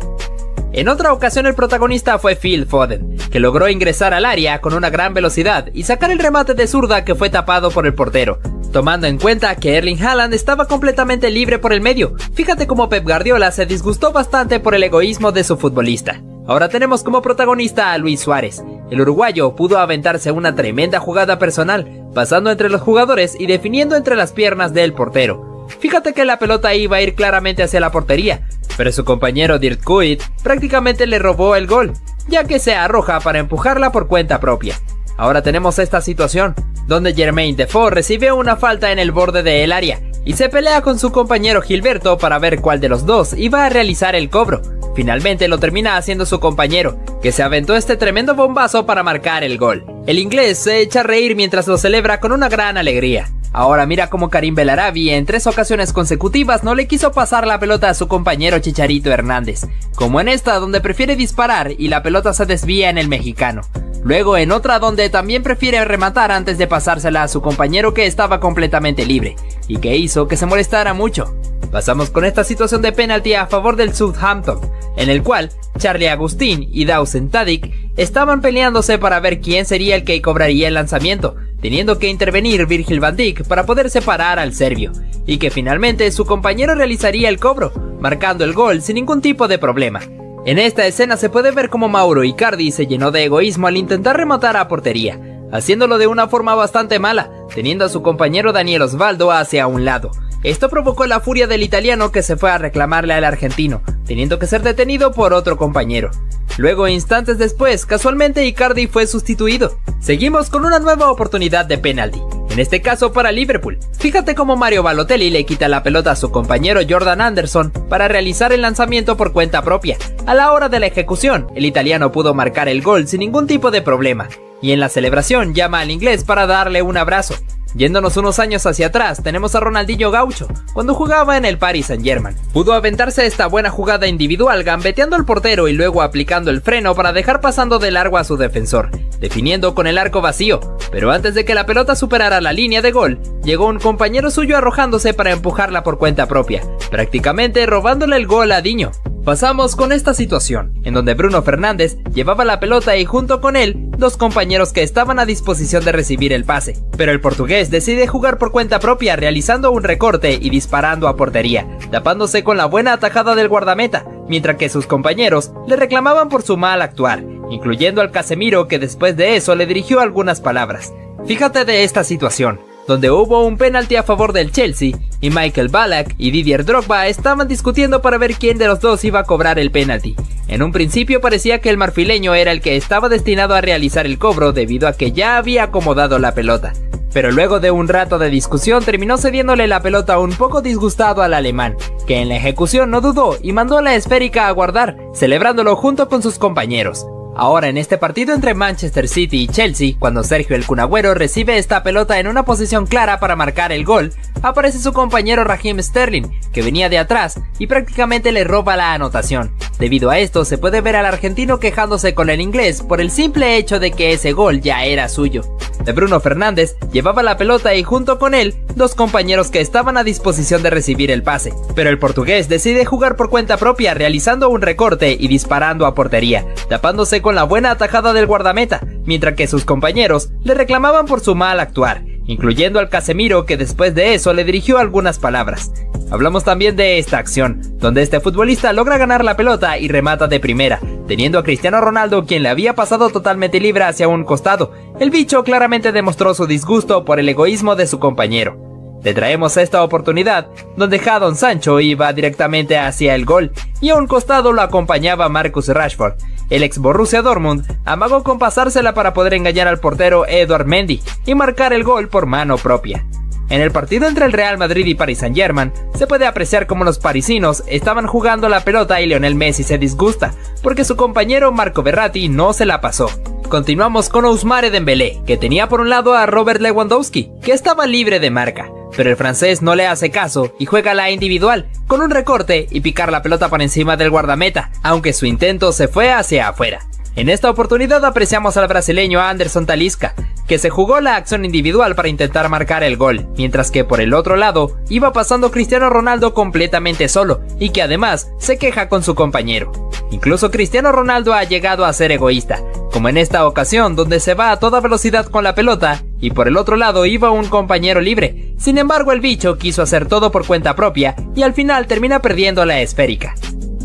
En otra ocasión el protagonista fue Phil Foden, que logró ingresar al área con una gran velocidad y sacar el remate de zurda que fue tapado por el portero, tomando en cuenta que Erling Haaland estaba completamente libre por el medio. Fíjate cómo Pep Guardiola se disgustó bastante por el egoísmo de su futbolista. Ahora tenemos como protagonista a Luis Suárez. El uruguayo pudo aventarse una tremenda jugada personal, pasando entre los jugadores y definiendo entre las piernas del portero. Fíjate que la pelota iba a ir claramente hacia la portería, pero su compañero Dirk Kuyt prácticamente le robó el gol, ya que se arroja para empujarla por cuenta propia. Ahora tenemos esta situación, donde Jermaine Defoe recibe una falta en el borde del área y se pelea con su compañero Gilberto para ver cuál de los dos iba a realizar el cobro. Finalmente lo termina haciendo su compañero, que se aventó este tremendo bombazo para marcar el gol. El inglés se echa a reír mientras lo celebra con una gran alegría. Ahora mira cómo Karim Belarabi en tres ocasiones consecutivas no le quiso pasar la pelota a su compañero Chicharito Hernández, como en esta donde prefiere disparar y la pelota se desvía en el mexicano. Luego en otra donde también prefiere rematar antes de pasársela a su compañero que estaba completamente libre, y que hizo que se molestara mucho. Pasamos con esta situación de penalti a favor del Southampton, en el cual Charlie Agustín y Dawson Tadic estaban peleándose para ver quién sería el que cobraría el lanzamiento, teniendo que intervenir Virgil van Dijk para poder separar al serbio, y que finalmente su compañero realizaría el cobro, marcando el gol sin ningún tipo de problema. En esta escena se puede ver como Mauro Icardi se llenó de egoísmo al intentar rematar a portería, haciéndolo de una forma bastante mala, teniendo a su compañero Daniel Osvaldo hacia un lado, esto provocó la furia del italiano que se fue a reclamarle al argentino, teniendo que ser detenido por otro compañero. Luego, instantes después, casualmente Icardi fue sustituido. Seguimos con una nueva oportunidad de penalti, en este caso para Liverpool. Fíjate cómo Mario Balotelli le quita la pelota a su compañero Jordan Anderson para realizar el lanzamiento por cuenta propia. A la hora de la ejecución, el italiano pudo marcar el gol sin ningún tipo de problema, y en la celebración llama al inglés para darle un abrazo. Yéndonos unos años hacia atrás, tenemos a Ronaldinho Gaucho, cuando jugaba en el Paris Saint Germain. Pudo aventarse esta buena jugada individual gambeteando al portero y luego aplicando el freno para dejar pasando de largo a su defensor, definiendo con el arco vacío, pero antes de que la pelota superara la línea de gol, llegó un compañero suyo arrojándose para empujarla por cuenta propia, prácticamente robándole el gol a Diño. Pasamos con esta situación, en donde Bruno Fernández llevaba la pelota y junto con él, dos compañeros que estaban a disposición de recibir el pase, pero el portugués decide jugar por cuenta propia realizando un recorte y disparando a portería, tapándose con la buena atajada del guardameta, mientras que sus compañeros le reclamaban por su mal actuar, incluyendo al Casemiro que después de eso le dirigió algunas palabras. Fíjate de esta situación, donde hubo un penalti a favor del Chelsea y Michael Ballack y Didier Drogba estaban discutiendo para ver quién de los dos iba a cobrar el penalti. En un principio parecía que el marfileño era el que estaba destinado a realizar el cobro debido a que ya había acomodado la pelota. Pero luego de un rato de discusión terminó cediéndole la pelota un poco disgustado al alemán, que en la ejecución no dudó y mandó la esférica a guardar, celebrándolo junto con sus compañeros. Ahora en este partido entre Manchester City y Chelsea, cuando Sergio el Cunagüero recibe esta pelota en una posición clara para marcar el gol, aparece su compañero Raheem Sterling, que venía de atrás y prácticamente le roba la anotación. Debido a esto se puede ver al argentino quejándose con el inglés por el simple hecho de que ese gol ya era suyo. De Bruno Fernández llevaba la pelota y junto con él dos compañeros que estaban a disposición de recibir el pase, pero el portugués decide jugar por cuenta propia realizando un recorte y disparando a portería, tapándose con la buena atajada del guardameta, mientras que sus compañeros le reclamaban por su mal actuar, incluyendo al Casemiro que después de eso le dirigió algunas palabras. Hablamos también de esta acción, donde este futbolista logra ganar la pelota y remata de primera, teniendo a Cristiano Ronaldo quien le había pasado totalmente libre hacia un costado. El bicho claramente demostró su disgusto por el egoísmo de su compañero. Le traemos esta oportunidad, donde Jadon Sancho iba directamente hacia el gol y a un costado lo acompañaba Marcus Rashford. El ex Borussia Dortmund amagó con pasársela para poder engañar al portero Edward Mendy y marcar el gol por mano propia. En el partido entre el Real Madrid y Paris Saint Germain, se puede apreciar como los parisinos estaban jugando la pelota y Lionel Messi se disgusta, porque su compañero Marco Berratti no se la pasó. Continuamos con Ousmane Dembélé, que tenía por un lado a Robert Lewandowski, que estaba libre de marca, pero el francés no le hace caso y juega la individual, con un recorte y picar la pelota por encima del guardameta, aunque su intento se fue hacia afuera. En esta oportunidad apreciamos al brasileño Anderson Talisca, que se jugó la acción individual para intentar marcar el gol, mientras que por el otro lado iba pasando Cristiano Ronaldo completamente solo y que además se queja con su compañero. Incluso Cristiano Ronaldo ha llegado a ser egoísta, como en esta ocasión donde se va a toda velocidad con la pelota y por el otro lado iba un compañero libre. Sin embargo el bicho quiso hacer todo por cuenta propia y al final termina perdiendo la esférica.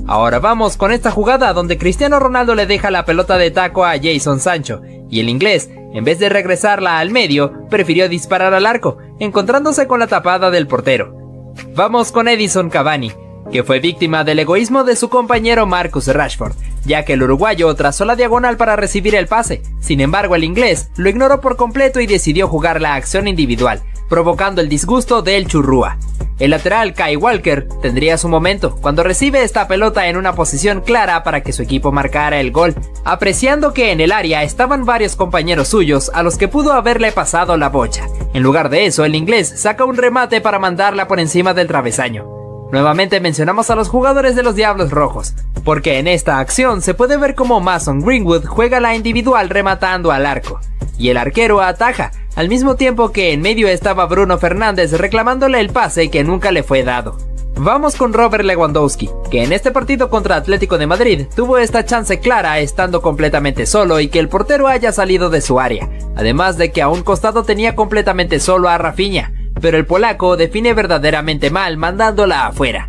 Ahora vamos con esta jugada donde Cristiano Ronaldo le deja la pelota de taco a Jason Sancho y el inglés en vez de regresarla al medio, prefirió disparar al arco, encontrándose con la tapada del portero. Vamos con Edison Cavani, que fue víctima del egoísmo de su compañero Marcus Rashford, ya que el uruguayo trazó la diagonal para recibir el pase. Sin embargo, el inglés lo ignoró por completo y decidió jugar la acción individual, provocando el disgusto del churrúa. El lateral Kai Walker tendría su momento cuando recibe esta pelota en una posición clara para que su equipo marcara el gol, apreciando que en el área estaban varios compañeros suyos a los que pudo haberle pasado la bocha. En lugar de eso, el inglés saca un remate para mandarla por encima del travesaño. Nuevamente mencionamos a los jugadores de los Diablos Rojos, porque en esta acción se puede ver cómo Mason Greenwood juega la individual rematando al arco, y el arquero ataja, al mismo tiempo que en medio estaba Bruno Fernández reclamándole el pase que nunca le fue dado. Vamos con Robert Lewandowski, que en este partido contra Atlético de Madrid tuvo esta chance clara estando completamente solo y que el portero haya salido de su área, además de que a un costado tenía completamente solo a Rafinha, pero el polaco define verdaderamente mal mandándola afuera.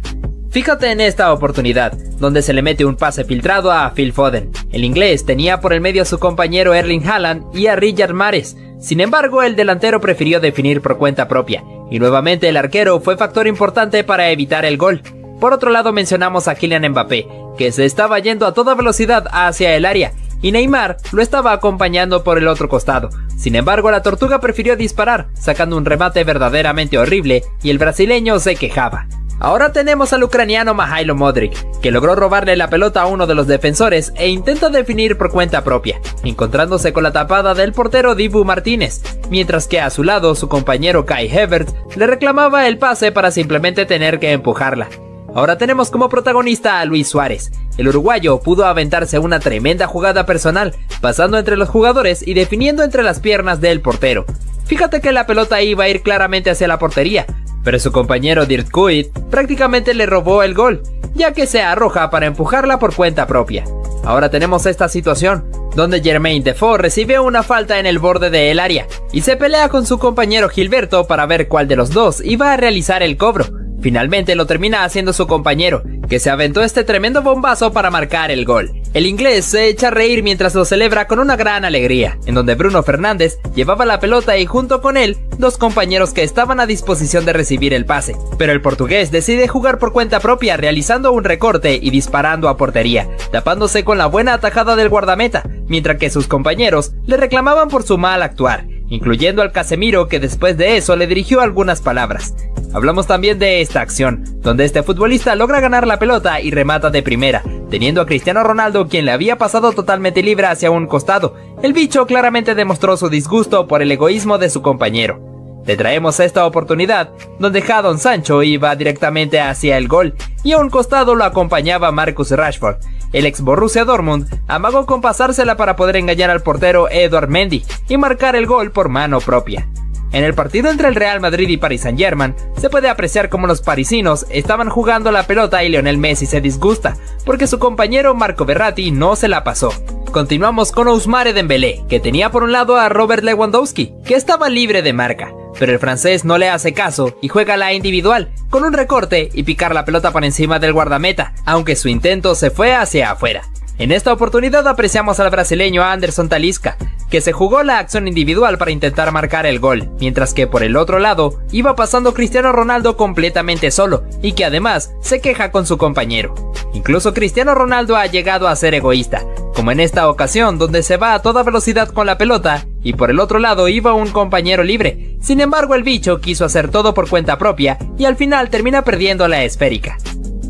Fíjate en esta oportunidad, donde se le mete un pase filtrado a Phil Foden. El inglés tenía por el medio a su compañero Erling Haaland y a Riyad Mahrez. Sin embargo, el delantero prefirió definir por cuenta propia, y nuevamente el arquero fue factor importante para evitar el gol. Por otro lado mencionamos a Kylian Mbappé, que se estaba yendo a toda velocidad hacia el área, y Neymar lo estaba acompañando por el otro costado. Sin embargo, la tortuga prefirió disparar, sacando un remate verdaderamente horrible, y el brasileño se quejaba. Ahora tenemos al ucraniano Mahailo Modric, que logró robarle la pelota a uno de los defensores e intenta definir por cuenta propia, encontrándose con la tapada del portero Dibu Martínez, mientras que a su lado su compañero Kai Havertz le reclamaba el pase para simplemente tener que empujarla. Ahora tenemos como protagonista a Luis Suárez. El uruguayo pudo aventarse una tremenda jugada personal, pasando entre los jugadores y definiendo entre las piernas del portero. Fíjate que la pelota iba a ir claramente hacia la portería, pero su compañero Dirk Kuyt prácticamente le robó el gol, ya que se arroja para empujarla por cuenta propia. Ahora tenemos esta situación, donde Jermaine Defoe recibe una falta en el borde del área y se pelea con su compañero Gilberto para ver cuál de los dos iba a realizar el cobro. Finalmente lo termina haciendo su compañero, que se aventó este tremendo bombazo para marcar el gol. El inglés se echa a reír mientras lo celebra con una gran alegría, en donde Bruno Fernández llevaba la pelota y junto con él, dos compañeros que estaban a disposición de recibir el pase. Pero el portugués decide jugar por cuenta propia realizando un recorte y disparando a portería, tapándose con la buena atajada del guardameta, mientras que sus compañeros le reclamaban por su mal actuar incluyendo al Casemiro que después de eso le dirigió algunas palabras. Hablamos también de esta acción, donde este futbolista logra ganar la pelota y remata de primera, teniendo a Cristiano Ronaldo quien le había pasado totalmente libre hacia un costado. El bicho claramente demostró su disgusto por el egoísmo de su compañero. Te traemos esta oportunidad, donde Jadon Sancho iba directamente hacia el gol y a un costado lo acompañaba Marcus Rashford. El ex Borussia Dortmund amagó con pasársela para poder engañar al portero Edward Mendy y marcar el gol por mano propia. En el partido entre el Real Madrid y Paris Saint Germain, se puede apreciar cómo los parisinos estaban jugando la pelota y Lionel Messi se disgusta, porque su compañero Marco Berratti no se la pasó. Continuamos con Ousmane Dembélé, que tenía por un lado a Robert Lewandowski, que estaba libre de marca, pero el francés no le hace caso y juega la individual, con un recorte y picar la pelota por encima del guardameta, aunque su intento se fue hacia afuera. En esta oportunidad apreciamos al brasileño Anderson Talisca, que se jugó la acción individual para intentar marcar el gol, mientras que por el otro lado iba pasando Cristiano Ronaldo completamente solo y que además se queja con su compañero. Incluso Cristiano Ronaldo ha llegado a ser egoísta, como en esta ocasión donde se va a toda velocidad con la pelota y por el otro lado iba un compañero libre. Sin embargo el bicho quiso hacer todo por cuenta propia y al final termina perdiendo la esférica.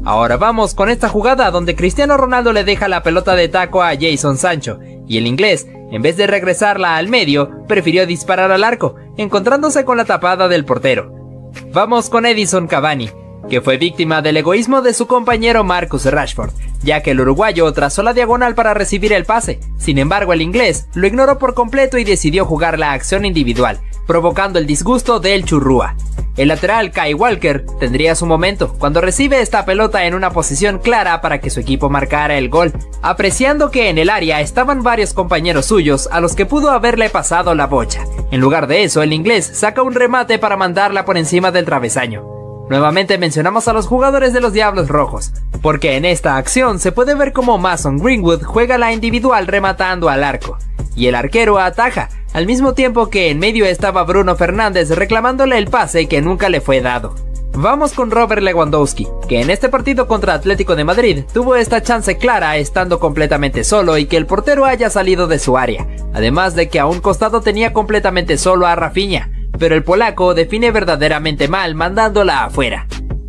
Ahora vamos con esta jugada donde Cristiano Ronaldo le deja la pelota de taco a Jason Sancho y el inglés en vez de regresarla al medio, prefirió disparar al arco, encontrándose con la tapada del portero. Vamos con Edison Cavani, que fue víctima del egoísmo de su compañero Marcus Rashford, ya que el uruguayo trazó la diagonal para recibir el pase. Sin embargo, el inglés lo ignoró por completo y decidió jugar la acción individual, provocando el disgusto del churrúa. El lateral Kai Walker tendría su momento cuando recibe esta pelota en una posición clara para que su equipo marcara el gol, apreciando que en el área estaban varios compañeros suyos a los que pudo haberle pasado la bocha. En lugar de eso, el inglés saca un remate para mandarla por encima del travesaño. Nuevamente mencionamos a los jugadores de los Diablos Rojos, porque en esta acción se puede ver cómo Mason Greenwood juega la individual rematando al arco, y el arquero ataja, al mismo tiempo que en medio estaba Bruno Fernández reclamándole el pase que nunca le fue dado. Vamos con Robert Lewandowski, que en este partido contra Atlético de Madrid tuvo esta chance clara estando completamente solo y que el portero haya salido de su área, además de que a un costado tenía completamente solo a Rafinha, pero el polaco define verdaderamente mal mandándola afuera.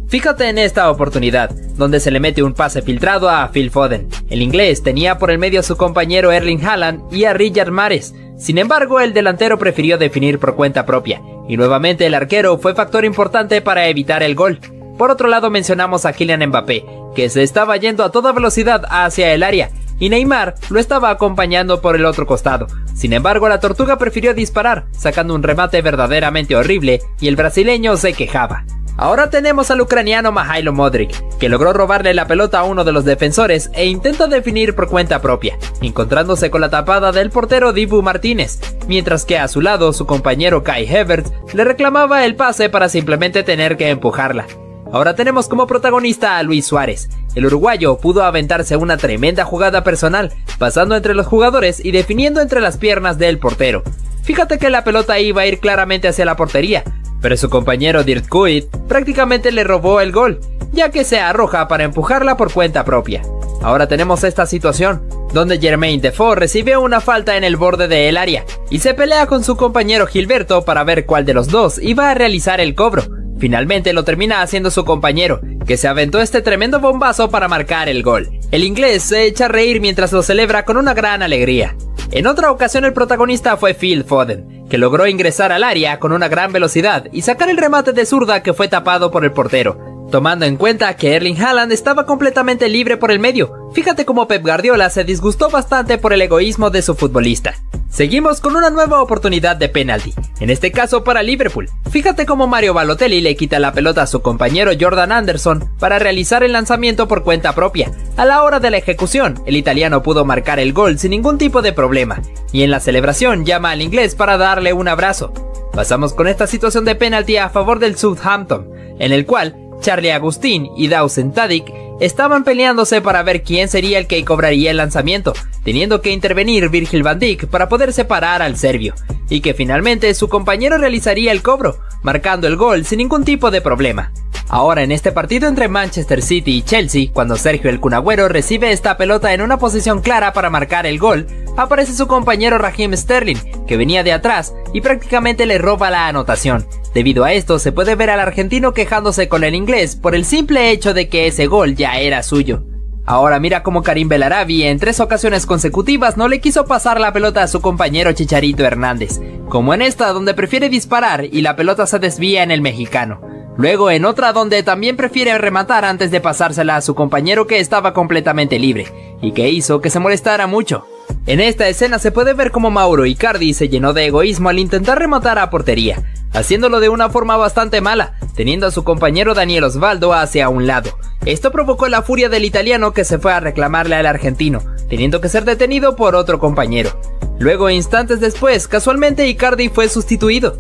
Fíjate en esta oportunidad, donde se le mete un pase filtrado a Phil Foden. El inglés tenía por el medio a su compañero Erling Haaland y a Riyad Mahrez, sin embargo, el delantero prefirió definir por cuenta propia, y nuevamente el arquero fue factor importante para evitar el gol. Por otro lado mencionamos a Kylian Mbappé, que se estaba yendo a toda velocidad hacia el área, y Neymar lo estaba acompañando por el otro costado. Sin embargo, la tortuga prefirió disparar, sacando un remate verdaderamente horrible, y el brasileño se quejaba. Ahora tenemos al ucraniano Mihailo Modric, que logró robarle la pelota a uno de los defensores e intenta definir por cuenta propia, encontrándose con la tapada del portero Dibu Martínez, mientras que a su lado su compañero Kai Havertz le reclamaba el pase para simplemente tener que empujarla. Ahora tenemos como protagonista a Luis Suárez. El uruguayo pudo aventarse una tremenda jugada personal, pasando entre los jugadores y definiendo entre las piernas del portero. Fíjate que la pelota iba a ir claramente hacia la portería, pero su compañero Dirk Kuyt prácticamente le robó el gol, ya que se arroja para empujarla por cuenta propia. Ahora tenemos esta situación, donde Jermaine Defoe recibe una falta en el borde del área y se pelea con su compañero Gilberto para ver cuál de los dos iba a realizar el cobro. Finalmente lo termina haciendo su compañero, que se aventó este tremendo bombazo para marcar el gol. El inglés se echa a reír mientras lo celebra con una gran alegría. En otra ocasión el protagonista fue Phil Foden, que logró ingresar al área con una gran velocidad y sacar el remate de zurda que fue tapado por el portero, tomando en cuenta que Erling Haaland estaba completamente libre por el medio. Fíjate cómo Pep Guardiola se disgustó bastante por el egoísmo de su futbolista. Seguimos con una nueva oportunidad de penalti, en este caso para Liverpool. Fíjate cómo Mario Balotelli le quita la pelota a su compañero Jordan Anderson para realizar el lanzamiento por cuenta propia. A la hora de la ejecución, el italiano pudo marcar el gol sin ningún tipo de problema, y en la celebración llama al inglés para darle un abrazo. Pasamos con esta situación de penalti a favor del Southampton, en el cual Charlie Agustín y Dawson Tadic estaban peleándose para ver quién sería el que cobraría el lanzamiento, teniendo que intervenir Virgil van Dijk para poder separar al serbio, y que finalmente su compañero realizaría el cobro, marcando el gol sin ningún tipo de problema. Ahora en este partido entre Manchester City y Chelsea, cuando Sergio el Cunagüero recibe esta pelota en una posición clara para marcar el gol, aparece su compañero Raheem Sterling, que venía de atrás y prácticamente le roba la anotación. Debido a esto se puede ver al argentino quejándose con el inglés por el simple hecho de que ese gol ya era suyo. Ahora mira cómo Karim Belarabi en tres ocasiones consecutivas no le quiso pasar la pelota a su compañero Chicharito Hernández, como en esta donde prefiere disparar y la pelota se desvía en el mexicano. Luego en otra donde también prefiere rematar antes de pasársela a su compañero que estaba completamente libre, y que hizo que se molestara mucho. En esta escena se puede ver como Mauro Icardi se llenó de egoísmo al intentar rematar a portería, haciéndolo de una forma bastante mala, teniendo a su compañero Daniel Osvaldo hacia un lado. Esto provocó la furia del italiano que se fue a reclamarle al argentino, teniendo que ser detenido por otro compañero. Luego, instantes después, casualmente Icardi fue sustituido,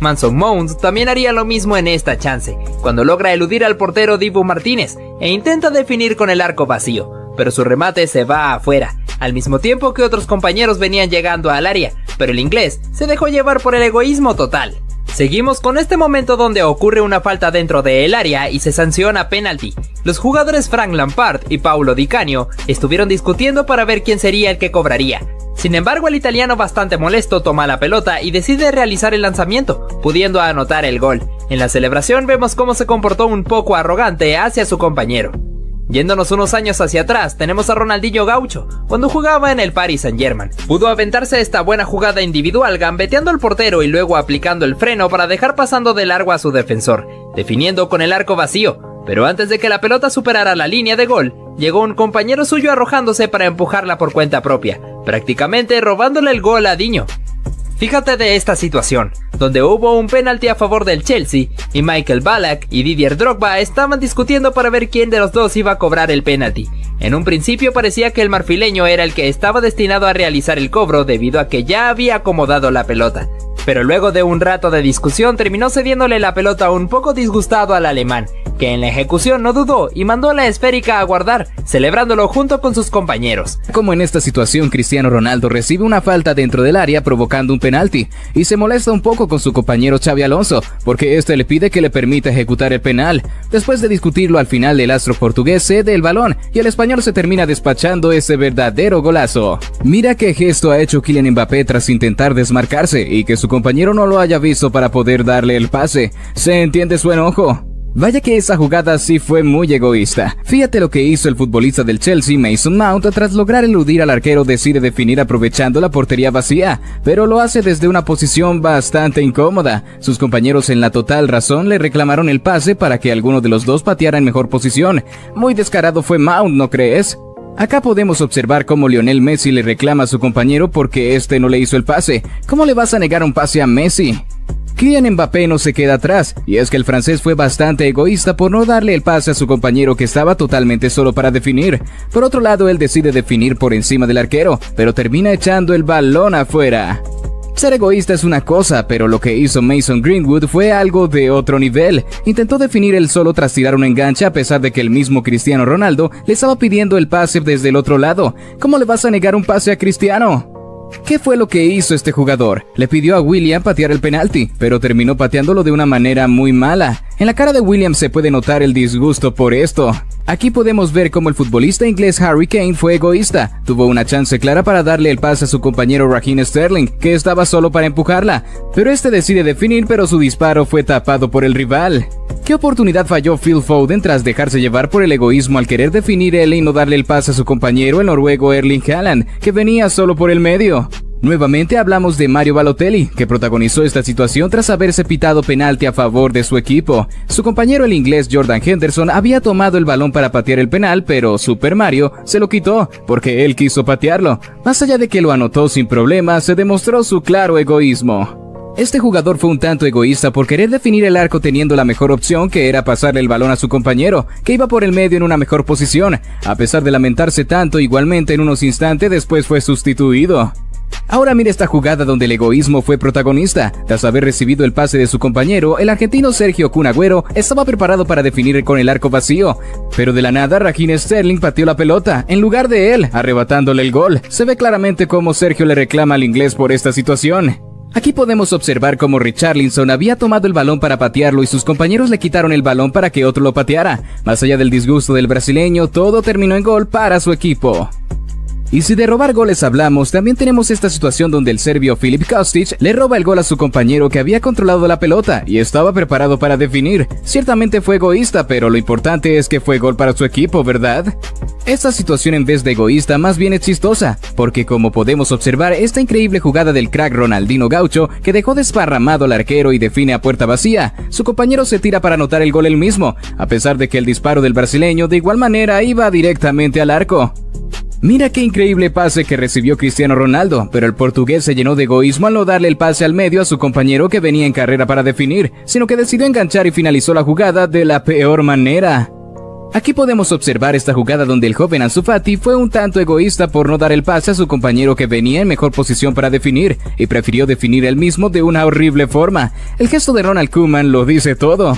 Manson Mount también haría lo mismo en esta chance, cuando logra eludir al portero Dibu Martínez e intenta definir con el arco vacío, pero su remate se va afuera, al mismo tiempo que otros compañeros venían llegando al área, pero el inglés se dejó llevar por el egoísmo total. Seguimos con este momento donde ocurre una falta dentro del área y se sanciona penalti. Los jugadores Frank Lampard y Paulo Di Canio estuvieron discutiendo para ver quién sería el que cobraría, sin embargo, el italiano bastante molesto toma la pelota y decide realizar el lanzamiento, pudiendo anotar el gol. En la celebración vemos cómo se comportó un poco arrogante hacia su compañero. Yéndonos unos años hacia atrás, tenemos a Ronaldinho Gaucho, cuando jugaba en el Paris Saint Germain. Pudo aventarse esta buena jugada individual gambeteando al portero y luego aplicando el freno para dejar pasando de largo a su defensor, definiendo con el arco vacío, pero antes de que la pelota superara la línea de gol, llegó un compañero suyo arrojándose para empujarla por cuenta propia, prácticamente robándole el gol a Diño. Fíjate de esta situación, donde hubo un penalti a favor del Chelsea y Michael Ballack y Didier Drogba estaban discutiendo para ver quién de los dos iba a cobrar el penalti. En un principio parecía que el marfileño era el que estaba destinado a realizar el cobro debido a que ya había acomodado la pelota, pero luego de un rato de discusión terminó cediéndole la pelota un poco disgustado al alemán, que en la ejecución no dudó y mandó la esférica a guardar, celebrándolo junto con sus compañeros. Como en esta situación Cristiano Ronaldo recibe una falta dentro del área provocando un penalti y se molesta un poco con su compañero Xavi Alonso porque este le pide que le permita ejecutar el penal. Después de discutirlo al final el astro portugués cede el balón y el español se termina despachando ese verdadero golazo. Mira qué gesto ha hecho Kylian Mbappé tras intentar desmarcarse y que su compañero no lo haya visto para poder darle el pase. ¿Se entiende su enojo? Vaya que esa jugada sí fue muy egoísta. Fíjate lo que hizo el futbolista del Chelsea, Mason Mount, tras lograr eludir al arquero decide definir aprovechando la portería vacía, pero lo hace desde una posición bastante incómoda. Sus compañeros en la total razón le reclamaron el pase para que alguno de los dos pateara en mejor posición. Muy descarado fue Mount, ¿no crees? Acá podemos observar cómo Lionel Messi le reclama a su compañero porque este no le hizo el pase. ¿Cómo le vas a negar un pase a Messi? Kylian Mbappé no se queda atrás, y es que el francés fue bastante egoísta por no darle el pase a su compañero que estaba totalmente solo para definir. Por otro lado, él decide definir por encima del arquero, pero termina echando el balón afuera. Ser egoísta es una cosa, pero lo que hizo Mason Greenwood fue algo de otro nivel. Intentó definir el solo tras tirar un enganche a pesar de que el mismo Cristiano Ronaldo le estaba pidiendo el pase desde el otro lado. ¿Cómo le vas a negar un pase a Cristiano? ¿Qué fue lo que hizo este jugador? Le pidió a William patear el penalti, pero terminó pateándolo de una manera muy mala. En la cara de William se puede notar el disgusto por esto. Aquí podemos ver cómo el futbolista inglés Harry Kane fue egoísta. Tuvo una chance clara para darle el pase a su compañero Raheem Sterling, que estaba solo para empujarla, pero este decide definir pero su disparo fue tapado por el rival. ¿Qué oportunidad falló Phil Foden tras dejarse llevar por el egoísmo al querer definir él y no darle el pase a su compañero el noruego Erling Haaland, que venía solo por el medio? Nuevamente hablamos de Mario Balotelli, que protagonizó esta situación tras haberse pitado penalti a favor de su equipo. Su compañero el inglés Jordan Henderson había tomado el balón para patear el penal, pero Super Mario se lo quitó porque él quiso patearlo. Más allá de que lo anotó sin problema, se demostró su claro egoísmo. Este jugador fue un tanto egoísta por querer definir el arco teniendo la mejor opción que era pasarle el balón a su compañero, que iba por el medio en una mejor posición. A pesar de lamentarse tanto, igualmente en unos instantes después fue sustituido. Ahora mira esta jugada donde el egoísmo fue protagonista. Tras haber recibido el pase de su compañero, el argentino Sergio Cunagüero estaba preparado para definir con el arco vacío. Pero de la nada, Raheem Sterling pateó la pelota, en lugar de él, arrebatándole el gol. Se ve claramente cómo Sergio le reclama al inglés por esta situación. Aquí podemos observar cómo Richarlison había tomado el balón para patearlo y sus compañeros le quitaron el balón para que otro lo pateara. Más allá del disgusto del brasileño, todo terminó en gol para su equipo. Y si de robar goles hablamos, también tenemos esta situación donde el serbio Filip Kostic le roba el gol a su compañero que había controlado la pelota y estaba preparado para definir. Ciertamente fue egoísta, pero lo importante es que fue gol para su equipo, ¿verdad? Esta situación en vez de egoísta más bien es chistosa, porque como podemos observar esta increíble jugada del crack Ronaldino Gaucho que dejó desparramado al arquero y define a puerta vacía, su compañero se tira para anotar el gol él mismo, a pesar de que el disparo del brasileño de igual manera iba directamente al arco. Mira qué increíble pase que recibió Cristiano Ronaldo, pero el portugués se llenó de egoísmo al no darle el pase al medio a su compañero que venía en carrera para definir, sino que decidió enganchar y finalizó la jugada de la peor manera. Aquí podemos observar esta jugada donde el joven Ansu Fati fue un tanto egoísta por no dar el pase a su compañero que venía en mejor posición para definir y prefirió definir él mismo de una horrible forma. El gesto de Ronald Koeman lo dice todo.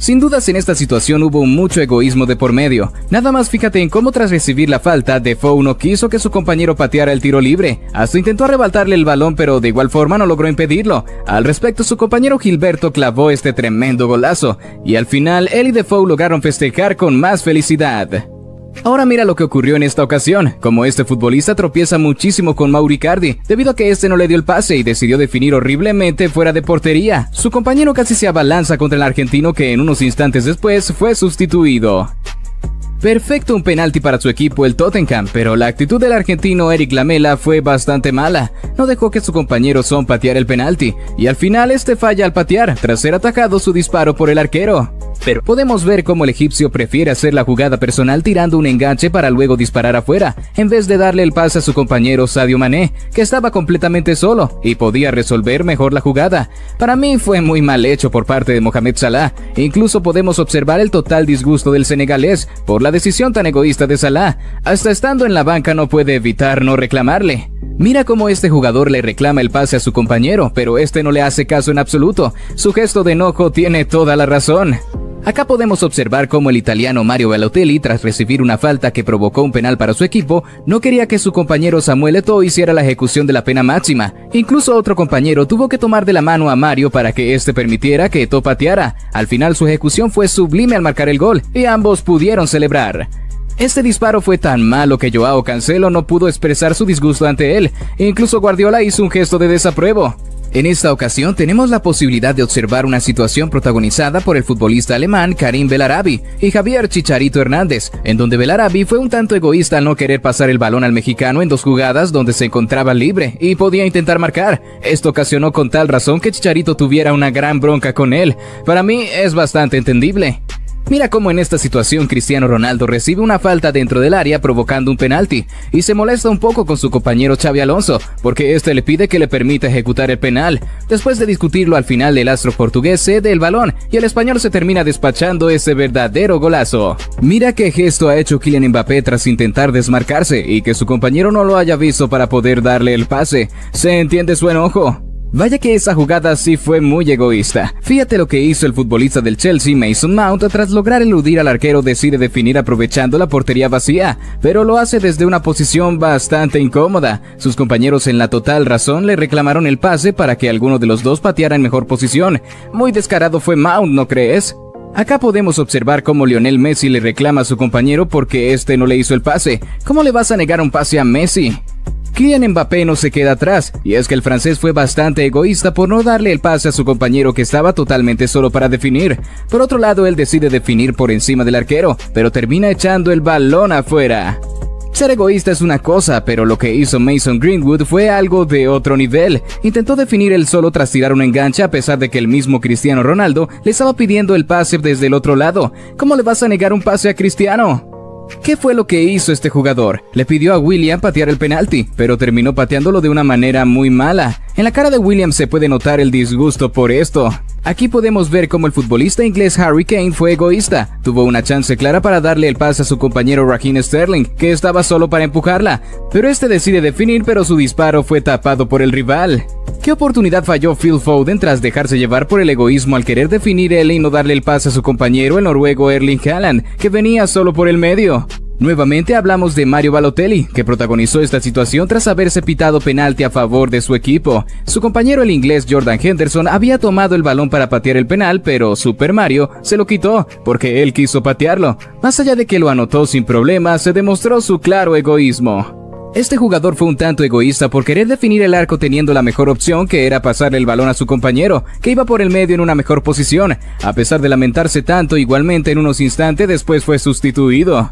Sin dudas en esta situación hubo mucho egoísmo de por medio. Nada más fíjate en cómo tras recibir la falta, Defoe no quiso que su compañero pateara el tiro libre. Hasta intentó arrebatarle el balón pero de igual forma no logró impedirlo. Al respecto su compañero Gilberto clavó este tremendo golazo. Y al final él y Defoe lograron festejar con más felicidad. Ahora mira lo que ocurrió en esta ocasión, como este futbolista tropieza muchísimo con Mauricardi, debido a que este no le dio el pase y decidió definir horriblemente fuera de portería. Su compañero casi se abalanza contra el argentino que en unos instantes después fue sustituido. Perfecto un penalti para su equipo el Tottenham, pero la actitud del argentino Eric Lamela fue bastante mala. No dejó que su compañero Son pateara el penalti, y al final este falla al patear, tras ser atacado su disparo por el arquero. Pero podemos ver cómo el egipcio prefiere hacer la jugada personal tirando un enganche para luego disparar afuera, en vez de darle el pase a su compañero Sadio Mané, que estaba completamente solo y podía resolver mejor la jugada. Para mí fue muy mal hecho por parte de Mohamed Salah, incluso podemos observar el total disgusto del senegalés por la decisión tan egoísta de Salah, hasta estando en la banca no puede evitar no reclamarle. Mira cómo este jugador le reclama el pase a su compañero, pero este no le hace caso en absoluto. Su gesto de enojo tiene toda la razón. Acá podemos observar cómo el italiano Mario Balotelli, tras recibir una falta que provocó un penal para su equipo, no quería que su compañero Samuel Eto'o hiciera la ejecución de la pena máxima. Incluso otro compañero tuvo que tomar de la mano a Mario para que éste permitiera que Eto'o pateara. Al final su ejecución fue sublime al marcar el gol, y ambos pudieron celebrar. Este disparo fue tan malo que Joao Cancelo no pudo expresar su disgusto ante él, e incluso Guardiola hizo un gesto de desapruebo. En esta ocasión tenemos la posibilidad de observar una situación protagonizada por el futbolista alemán Karim Belarabi y Javier Chicharito Hernández, en donde Belarabi fue un tanto egoísta al no querer pasar el balón al mexicano en dos jugadas donde se encontraba libre y podía intentar marcar. Esto ocasionó con tal razón que Chicharito tuviera una gran bronca con él. Para mí es bastante entendible. Mira cómo en esta situación Cristiano Ronaldo recibe una falta dentro del área provocando un penalti y se molesta un poco con su compañero Xavi Alonso porque este le pide que le permita ejecutar el penal. Después de discutirlo al final el astro portugués cede el balón y el español se termina despachando ese verdadero golazo. Mira qué gesto ha hecho Kylian Mbappé tras intentar desmarcarse y que su compañero no lo haya visto para poder darle el pase. ¿Se entiende su enojo? Vaya que esa jugada sí fue muy egoísta. Fíjate lo que hizo el futbolista del Chelsea, Mason Mount, tras lograr eludir al arquero decide definir aprovechando la portería vacía, pero lo hace desde una posición bastante incómoda. Sus compañeros en la total razón le reclamaron el pase para que alguno de los dos pateara en mejor posición. Muy descarado fue Mount, ¿no crees? Acá podemos observar cómo Lionel Messi le reclama a su compañero porque este no le hizo el pase. ¿Cómo le vas a negar un pase a Messi? Kylian Mbappé no se queda atrás, y es que el francés fue bastante egoísta por no darle el pase a su compañero que estaba totalmente solo para definir. Por otro lado, él decide definir por encima del arquero, pero termina echando el balón afuera. Ser egoísta es una cosa, pero lo que hizo Mason Greenwood fue algo de otro nivel. Intentó definir el solo tras tirar un enganche a pesar de que el mismo Cristiano Ronaldo le estaba pidiendo el pase desde el otro lado. ¿Cómo le vas a negar un pase a Cristiano? ¿Qué fue lo que hizo este jugador? Le pidió a William patear el penalti, pero terminó pateándolo de una manera muy mala. En la cara de William se puede notar el disgusto por esto. Aquí podemos ver cómo el futbolista inglés Harry Kane fue egoísta. Tuvo una chance clara para darle el pase a su compañero Raheem Sterling, que estaba solo para empujarla, pero este decide definir pero su disparo fue tapado por el rival. ¿Qué oportunidad falló Phil Foden tras dejarse llevar por el egoísmo al querer definir él y no darle el pase a su compañero el noruego Erling Haaland, que venía solo por el medio? Nuevamente hablamos de Mario Balotelli, que protagonizó esta situación tras haberse pitado penalti a favor de su equipo. Su compañero el inglés Jordan Henderson había tomado el balón para patear el penal, pero Super Mario se lo quitó porque él quiso patearlo. Más allá de que lo anotó sin problemas, se demostró su claro egoísmo. Este jugador fue un tanto egoísta por querer definir el arco teniendo la mejor opción que era pasarle el balón a su compañero, que iba por el medio en una mejor posición. A pesar de lamentarse tanto, igualmente en unos instantes después fue sustituido.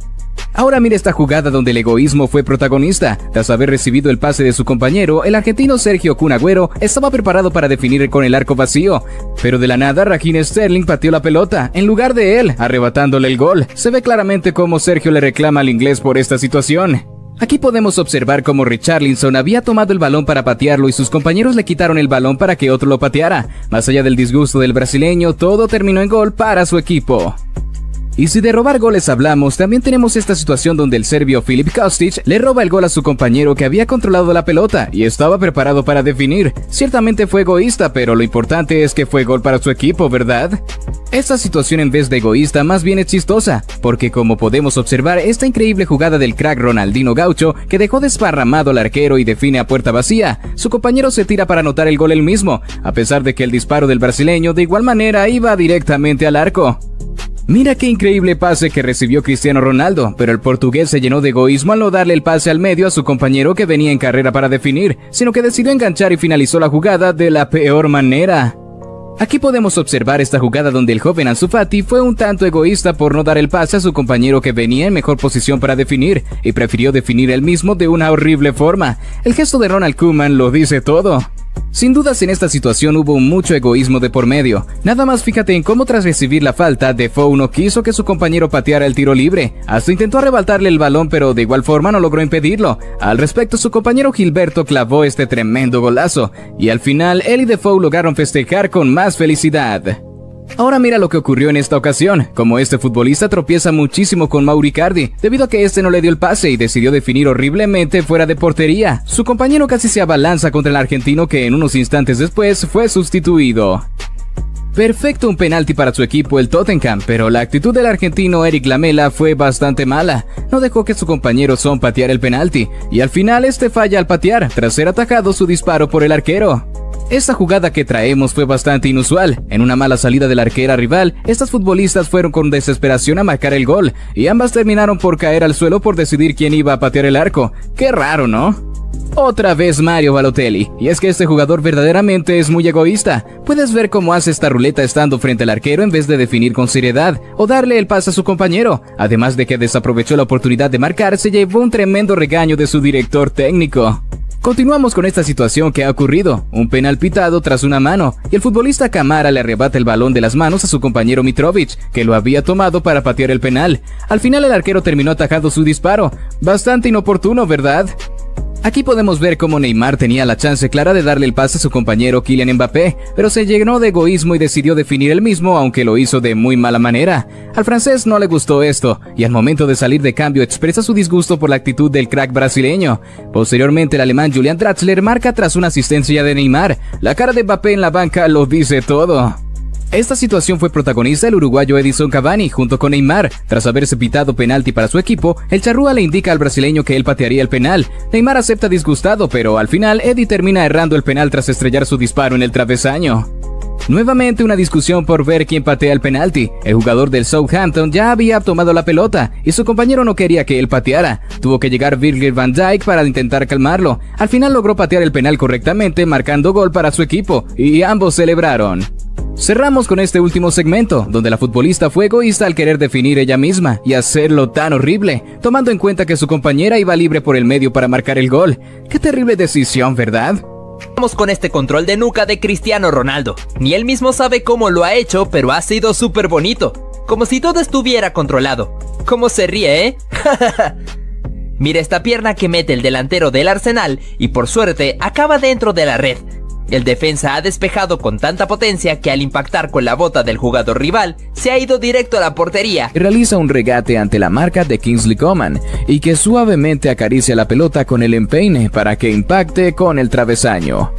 Ahora mire esta jugada donde el egoísmo fue protagonista. Tras haber recibido el pase de su compañero, el argentino Sergio Cunagüero estaba preparado para definir con el arco vacío. Pero de la nada, Raheem Sterling pateó la pelota, en lugar de él, arrebatándole el gol. Se ve claramente cómo Sergio le reclama al inglés por esta situación. Aquí podemos observar cómo Richarlison había tomado el balón para patearlo y sus compañeros le quitaron el balón para que otro lo pateara. Más allá del disgusto del brasileño, todo terminó en gol para su equipo. Y si de robar goles hablamos, también tenemos esta situación donde el serbio Filip Kostic le roba el gol a su compañero que había controlado la pelota y estaba preparado para definir. Ciertamente fue egoísta, pero lo importante es que fue gol para su equipo, ¿verdad? Esta situación en vez de egoísta más bien es chistosa, porque como podemos observar esta increíble jugada del crack Ronaldino Gaucho que dejó desparramado al arquero y define a puerta vacía, su compañero se tira para anotar el gol él mismo, a pesar de que el disparo del brasileño de igual manera iba directamente al arco. Mira qué increíble pase que recibió Cristiano Ronaldo, pero el portugués se llenó de egoísmo al no darle el pase al medio a su compañero que venía en carrera para definir, sino que decidió enganchar y finalizó la jugada de la peor manera. Aquí podemos observar esta jugada donde el joven Ansu Fati fue un tanto egoísta por no dar el pase a su compañero que venía en mejor posición para definir y prefirió definir él mismo de una horrible forma. El gesto de Ronald Koeman lo dice todo. Sin dudas en esta situación hubo mucho egoísmo de por medio. Nada más fíjate en cómo tras recibir la falta, Defoe no quiso que su compañero pateara el tiro libre. Hasta intentó arrebatarle el balón pero de igual forma no logró impedirlo. Al respecto su compañero Gilberto clavó este tremendo golazo. Y al final él y Defoe lograron festejar con más felicidad. Ahora mira lo que ocurrió en esta ocasión, como este futbolista tropieza muchísimo con Mauricardi, debido a que este no le dio el pase y decidió definir horriblemente fuera de portería. Su compañero casi se abalanza contra el argentino que en unos instantes después fue sustituido. Perfecto un penalti para su equipo el Tottenham, pero la actitud del argentino Eric Lamela fue bastante mala. No dejó que su compañero Son pateara el penalti, y al final este falla al patear, tras ser atajado su disparo por el arquero. Esta jugada que traemos fue bastante inusual. En una mala salida de la arquera rival, estas futbolistas fueron con desesperación a marcar el gol, y ambas terminaron por caer al suelo por decidir quién iba a patear el arco. Qué raro, ¿no? Otra vez Mario Balotelli, y es que este jugador verdaderamente es muy egoísta. Puedes ver cómo hace esta ruleta estando frente al arquero en vez de definir con seriedad o darle el pase a su compañero. Además de que desaprovechó la oportunidad de marcar, se llevó un tremendo regaño de su director técnico. Continuamos con esta situación que ha ocurrido, un penal pitado tras una mano, y el futbolista Camara le arrebata el balón de las manos a su compañero Mitrovic, que lo había tomado para patear el penal. Al final el arquero terminó atajando su disparo. Bastante inoportuno, ¿verdad? Aquí podemos ver cómo Neymar tenía la chance clara de darle el pase a su compañero Kylian Mbappé, pero se llenó de egoísmo y decidió definir él mismo, aunque lo hizo de muy mala manera. Al francés no le gustó esto, y al momento de salir de cambio expresa su disgusto por la actitud del crack brasileño. Posteriormente el alemán Julian Draxler marca tras una asistencia de Neymar. La cara de Mbappé en la banca lo dice todo. Esta situación fue protagonista el uruguayo Edison Cavani junto con Neymar. Tras haberse pitado penalti para su equipo, el charrúa le indica al brasileño que él patearía el penal. Neymar acepta disgustado, pero al final Eddie termina errando el penal tras estrellar su disparo en el travesaño. Nuevamente una discusión por ver quién patea el penalti. El jugador del Southampton ya había tomado la pelota y su compañero no quería que él pateara. Tuvo que llegar Virgil van Dijk para intentar calmarlo. Al final logró patear el penal correctamente, marcando gol para su equipo, y ambos celebraron. Cerramos con este último segmento, donde la futbolista fue egoísta al querer definir ella misma y hacerlo tan horrible, tomando en cuenta que su compañera iba libre por el medio para marcar el gol. Qué terrible decisión, ¿verdad? Vamos con este control de nuca de Cristiano Ronaldo. Ni él mismo sabe cómo lo ha hecho, pero ha sido súper bonito. Como si todo estuviera controlado. ¿Cómo se ríe, eh? Mira esta pierna que mete el delantero del Arsenal y por suerte acaba dentro de la red. El defensa ha despejado con tanta potencia que al impactar con la bota del jugador rival, se ha ido directo a la portería. Realiza un regate ante la marca de Kingsley Coman y que suavemente acaricia la pelota con el empeine para que impacte con el travesaño.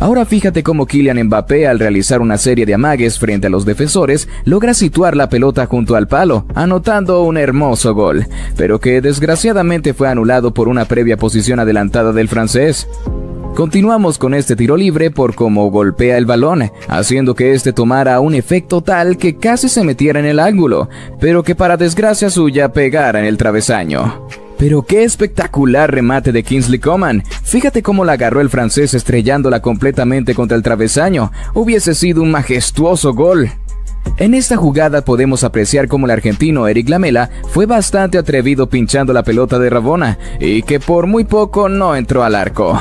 Ahora fíjate cómo Kylian Mbappé al realizar una serie de amagues frente a los defensores logra situar la pelota junto al palo, anotando un hermoso gol, pero que desgraciadamente fue anulado por una previa posición adelantada del francés. Continuamos con este tiro libre por cómo golpea el balón, haciendo que este tomara un efecto tal que casi se metiera en el ángulo, pero que para desgracia suya pegara en el travesaño. Pero qué espectacular remate de Kingsley Coman. Fíjate cómo la agarró el francés estrellándola completamente contra el travesaño. Hubiese sido un majestuoso gol. En esta jugada podemos apreciar cómo el argentino Eric Lamela fue bastante atrevido pinchando la pelota de Rabona y que por muy poco no entró al arco.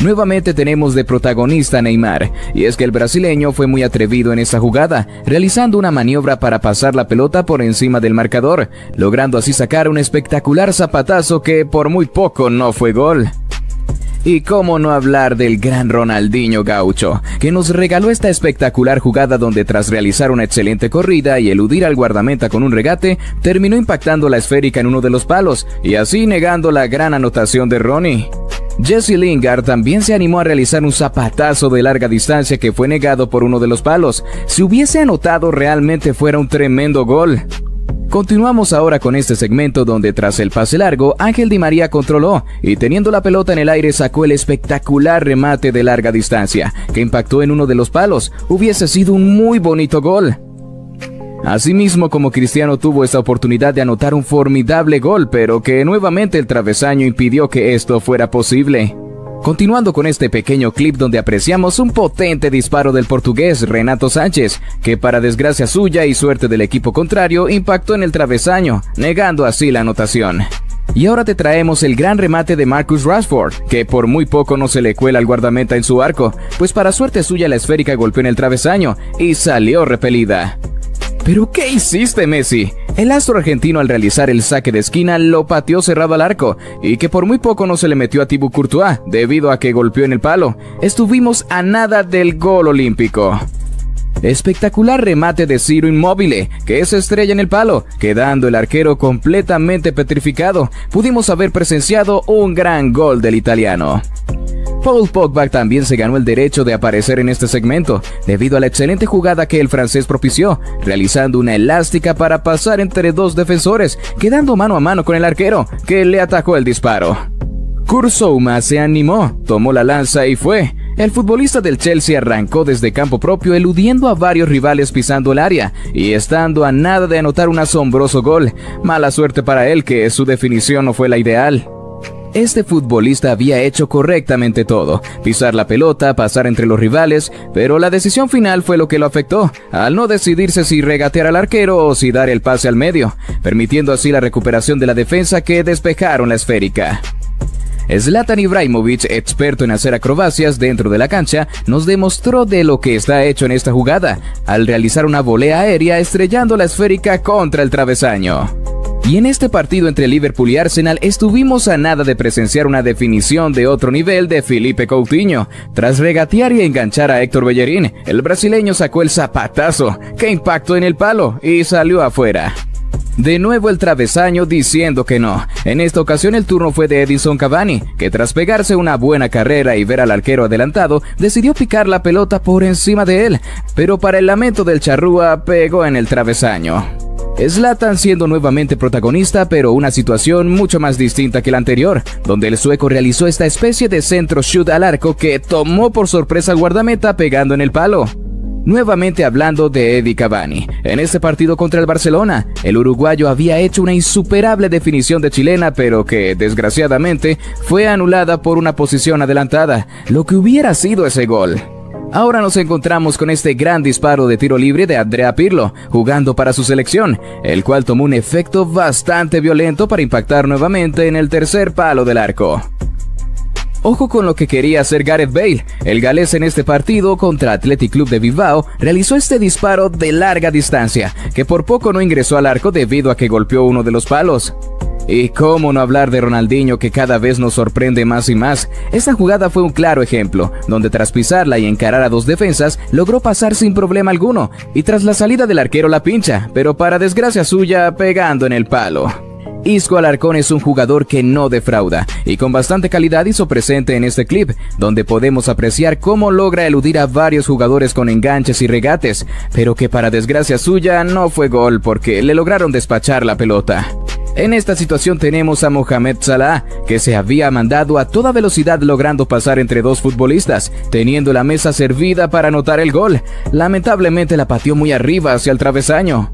Nuevamente tenemos de protagonista Neymar, y es que el brasileño fue muy atrevido en esta jugada, realizando una maniobra para pasar la pelota por encima del marcador, logrando así sacar un espectacular zapatazo que por muy poco no fue gol. Y cómo no hablar del gran Ronaldinho Gaucho, que nos regaló esta espectacular jugada donde tras realizar una excelente corrida y eludir al guardameta con un regate, terminó impactando la esférica en uno de los palos y así negando la gran anotación de Ronnie. Jesse Lingard también se animó a realizar un zapatazo de larga distancia que fue negado por uno de los palos. Si hubiese anotado realmente fuera un tremendo gol. Continuamos ahora con este segmento donde tras el pase largo, Ángel Di María controló y teniendo la pelota en el aire sacó el espectacular remate de larga distancia, que impactó en uno de los palos. Hubiese sido un muy bonito gol. Asimismo como Cristiano tuvo esta oportunidad de anotar un formidable gol, pero que nuevamente el travesaño impidió que esto fuera posible. Continuando con este pequeño clip donde apreciamos un potente disparo del portugués Renato Sánchez, que para desgracia suya y suerte del equipo contrario impactó en el travesaño, negando así la anotación. Y ahora te traemos el gran remate de Marcus Rashford, que por muy poco no se le cuela al guardameta en su arco, pues para suerte suya la esférica golpeó en el travesaño y salió repelida. ¿Pero qué hiciste, Messi? El astro argentino al realizar el saque de esquina lo pateó cerrado al arco y que por muy poco no se le metió a Thibaut Courtois debido a que golpeó en el palo. Estuvimos a nada del gol olímpico. Espectacular remate de Ciro Inmóvil, que es estrella en el palo, quedando el arquero completamente petrificado. Pudimos haber presenciado un gran gol del italiano. Paul Pogba también se ganó el derecho de aparecer en este segmento, debido a la excelente jugada que el francés propició, realizando una elástica para pasar entre dos defensores, quedando mano a mano con el arquero, que le atacó el disparo. Kursouma se animó, tomó la lanza y fue. El futbolista del Chelsea arrancó desde campo propio eludiendo a varios rivales pisando el área y estando a nada de anotar un asombroso gol. Mala suerte para él que su definición no fue la ideal. Este futbolista había hecho correctamente todo, pisar la pelota, pasar entre los rivales, pero la decisión final fue lo que lo afectó, al no decidirse si regatear al arquero o si dar el pase al medio, permitiendo así la recuperación de la defensa que despejaron la esférica. Zlatan Ibrahimovic, experto en hacer acrobacias dentro de la cancha, nos demostró de lo que está hecho en esta jugada, al realizar una volea aérea estrellando la esférica contra el travesaño. Y en este partido entre Liverpool y Arsenal estuvimos a nada de presenciar una definición de otro nivel de Felipe Coutinho. Tras regatear y enganchar a Héctor Bellerín, el brasileño sacó el zapatazo, que impactó en el palo y salió afuera. De nuevo el travesaño diciendo que no. En esta ocasión el turno fue de Edison Cavani, que tras pegarse una buena carrera y ver al arquero adelantado, decidió picar la pelota por encima de él, pero para el lamento del charrúa pegó en el travesaño. Zlatan siendo nuevamente protagonista, pero una situación mucho más distinta que la anterior, donde el sueco realizó esta especie de centro shoot al arco que tomó por sorpresa al guardameta pegando en el palo. Nuevamente hablando de Eddie Cavani. En este partido contra el Barcelona, el uruguayo había hecho una insuperable definición de chilena, pero que, desgraciadamente, fue anulada por una posición adelantada, lo que hubiera sido ese gol. Ahora nos encontramos con este gran disparo de tiro libre de Andrea Pirlo, jugando para su selección, el cual tomó un efecto bastante violento para impactar nuevamente en el tercer palo del arco. Ojo con lo que quería hacer Gareth Bale. El galés en este partido contra Athletic Club de Bilbao realizó este disparo de larga distancia, que por poco no ingresó al arco debido a que golpeó uno de los palos. Y cómo no hablar de Ronaldinho que cada vez nos sorprende más y más. Esta jugada fue un claro ejemplo, donde tras pisarla y encarar a dos defensas, logró pasar sin problema alguno, y tras la salida del arquero la pincha, pero para desgracia suya, pegando en el palo. Isco Alarcón es un jugador que no defrauda y con bastante calidad hizo presente en este clip, donde podemos apreciar cómo logra eludir a varios jugadores con enganches y regates, pero que para desgracia suya no fue gol porque le lograron despachar la pelota. En esta situación tenemos a Mohamed Salah, que se había mandado a toda velocidad logrando pasar entre dos futbolistas, teniendo la mesa servida para anotar el gol. Lamentablemente la pateó muy arriba hacia el travesaño.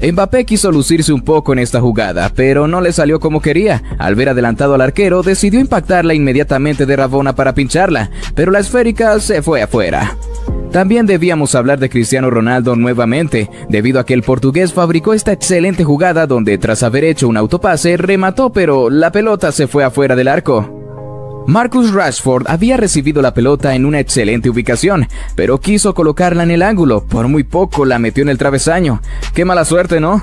Mbappé quiso lucirse un poco en esta jugada, pero no le salió como quería. Al ver adelantado al arquero, decidió impactarla inmediatamente de Rabona para pincharla, pero la esférica se fue afuera. También debíamos hablar de Cristiano Ronaldo nuevamente, debido a que el portugués fabricó esta excelente jugada donde tras haber hecho un autopase remató pero la pelota se fue afuera del arco. Marcus Rashford había recibido la pelota en una excelente ubicación, pero quiso colocarla en el ángulo, por muy poco la metió en el travesaño. Qué mala suerte, ¿no?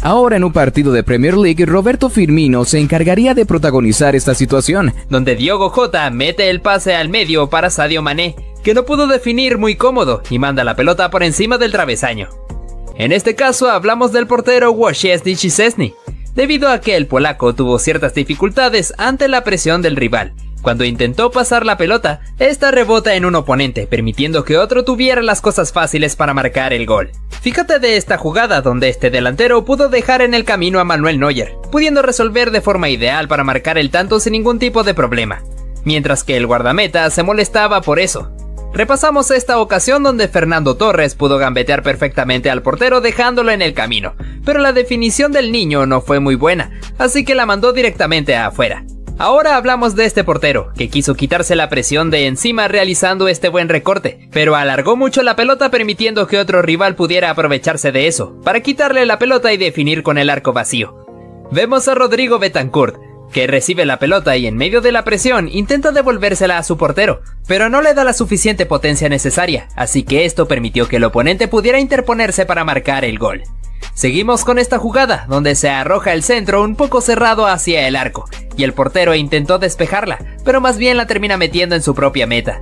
Ahora en un partido de Premier League, Roberto Firmino se encargaría de protagonizar esta situación, donde Diogo Jota mete el pase al medio para Sadio Mané, que no pudo definir muy cómodo y manda la pelota por encima del travesaño. En este caso hablamos del portero Wojciech Szczesny, debido a que el polaco tuvo ciertas dificultades ante la presión del rival cuando intentó pasar la pelota, esta rebota en un oponente, permitiendo que otro tuviera las cosas fáciles para marcar el gol. Fíjate de esta jugada donde este delantero pudo dejar en el camino a Manuel Neuer, pudiendo resolver de forma ideal para marcar el tanto sin ningún tipo de problema, mientras que el guardameta se molestaba por eso. Repasamos esta ocasión donde Fernando Torres pudo gambetear perfectamente al portero dejándolo en el camino, pero la definición del niño no fue muy buena, así que la mandó directamente afuera. Ahora hablamos de este portero, que quiso quitarse la presión de encima realizando este buen recorte, pero alargó mucho la pelota permitiendo que otro rival pudiera aprovecharse de eso, para quitarle la pelota y definir con el arco vacío. Vemos a Rodrigo Betancourt, que recibe la pelota y en medio de la presión intenta devolvérsela a su portero, pero no le da la suficiente potencia necesaria, así que esto permitió que el oponente pudiera interponerse para marcar el gol. Seguimos con esta jugada, donde se arroja el centro un poco cerrado hacia el arco, y el portero intentó despejarla, pero más bien la termina metiendo en su propia meta.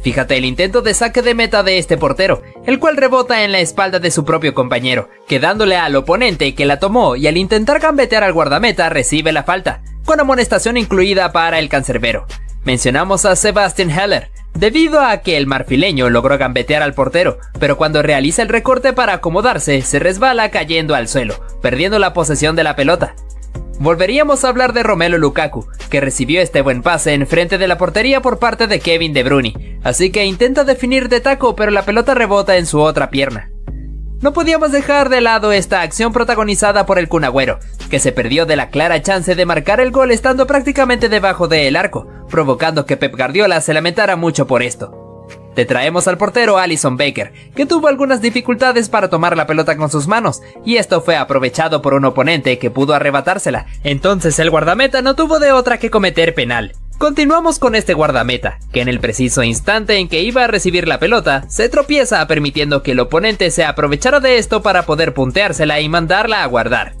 Fíjate el intento de saque de meta de este portero, el cual rebota en la espalda de su propio compañero, quedándole al oponente que la tomó y al intentar gambetear al guardameta recibe la falta, con amonestación incluida para el cancerbero. Mencionamos a Sebastian Heller, debido a que el marfileño logró gambetear al portero, pero cuando realiza el recorte para acomodarse, se resbala cayendo al suelo, perdiendo la posesión de la pelota. Volveríamos a hablar de Romelo Lukaku, que recibió este buen pase en frente de la portería por parte de Kevin De Bruyne, así que intenta definir de taco pero la pelota rebota en su otra pierna. No podíamos dejar de lado esta acción protagonizada por el Cunagüero, que se perdió de la clara chance de marcar el gol estando prácticamente debajo del arco, provocando que Pep Guardiola se lamentara mucho por esto. Te traemos al portero Alison Baker, que tuvo algunas dificultades para tomar la pelota con sus manos, y esto fue aprovechado por un oponente que pudo arrebatársela, entonces el guardameta no tuvo de otra que cometer penal. Continuamos con este guardameta, que en el preciso instante en que iba a recibir la pelota, se tropieza permitiendo que el oponente se aprovechara de esto para poder punteársela y mandarla a guardar.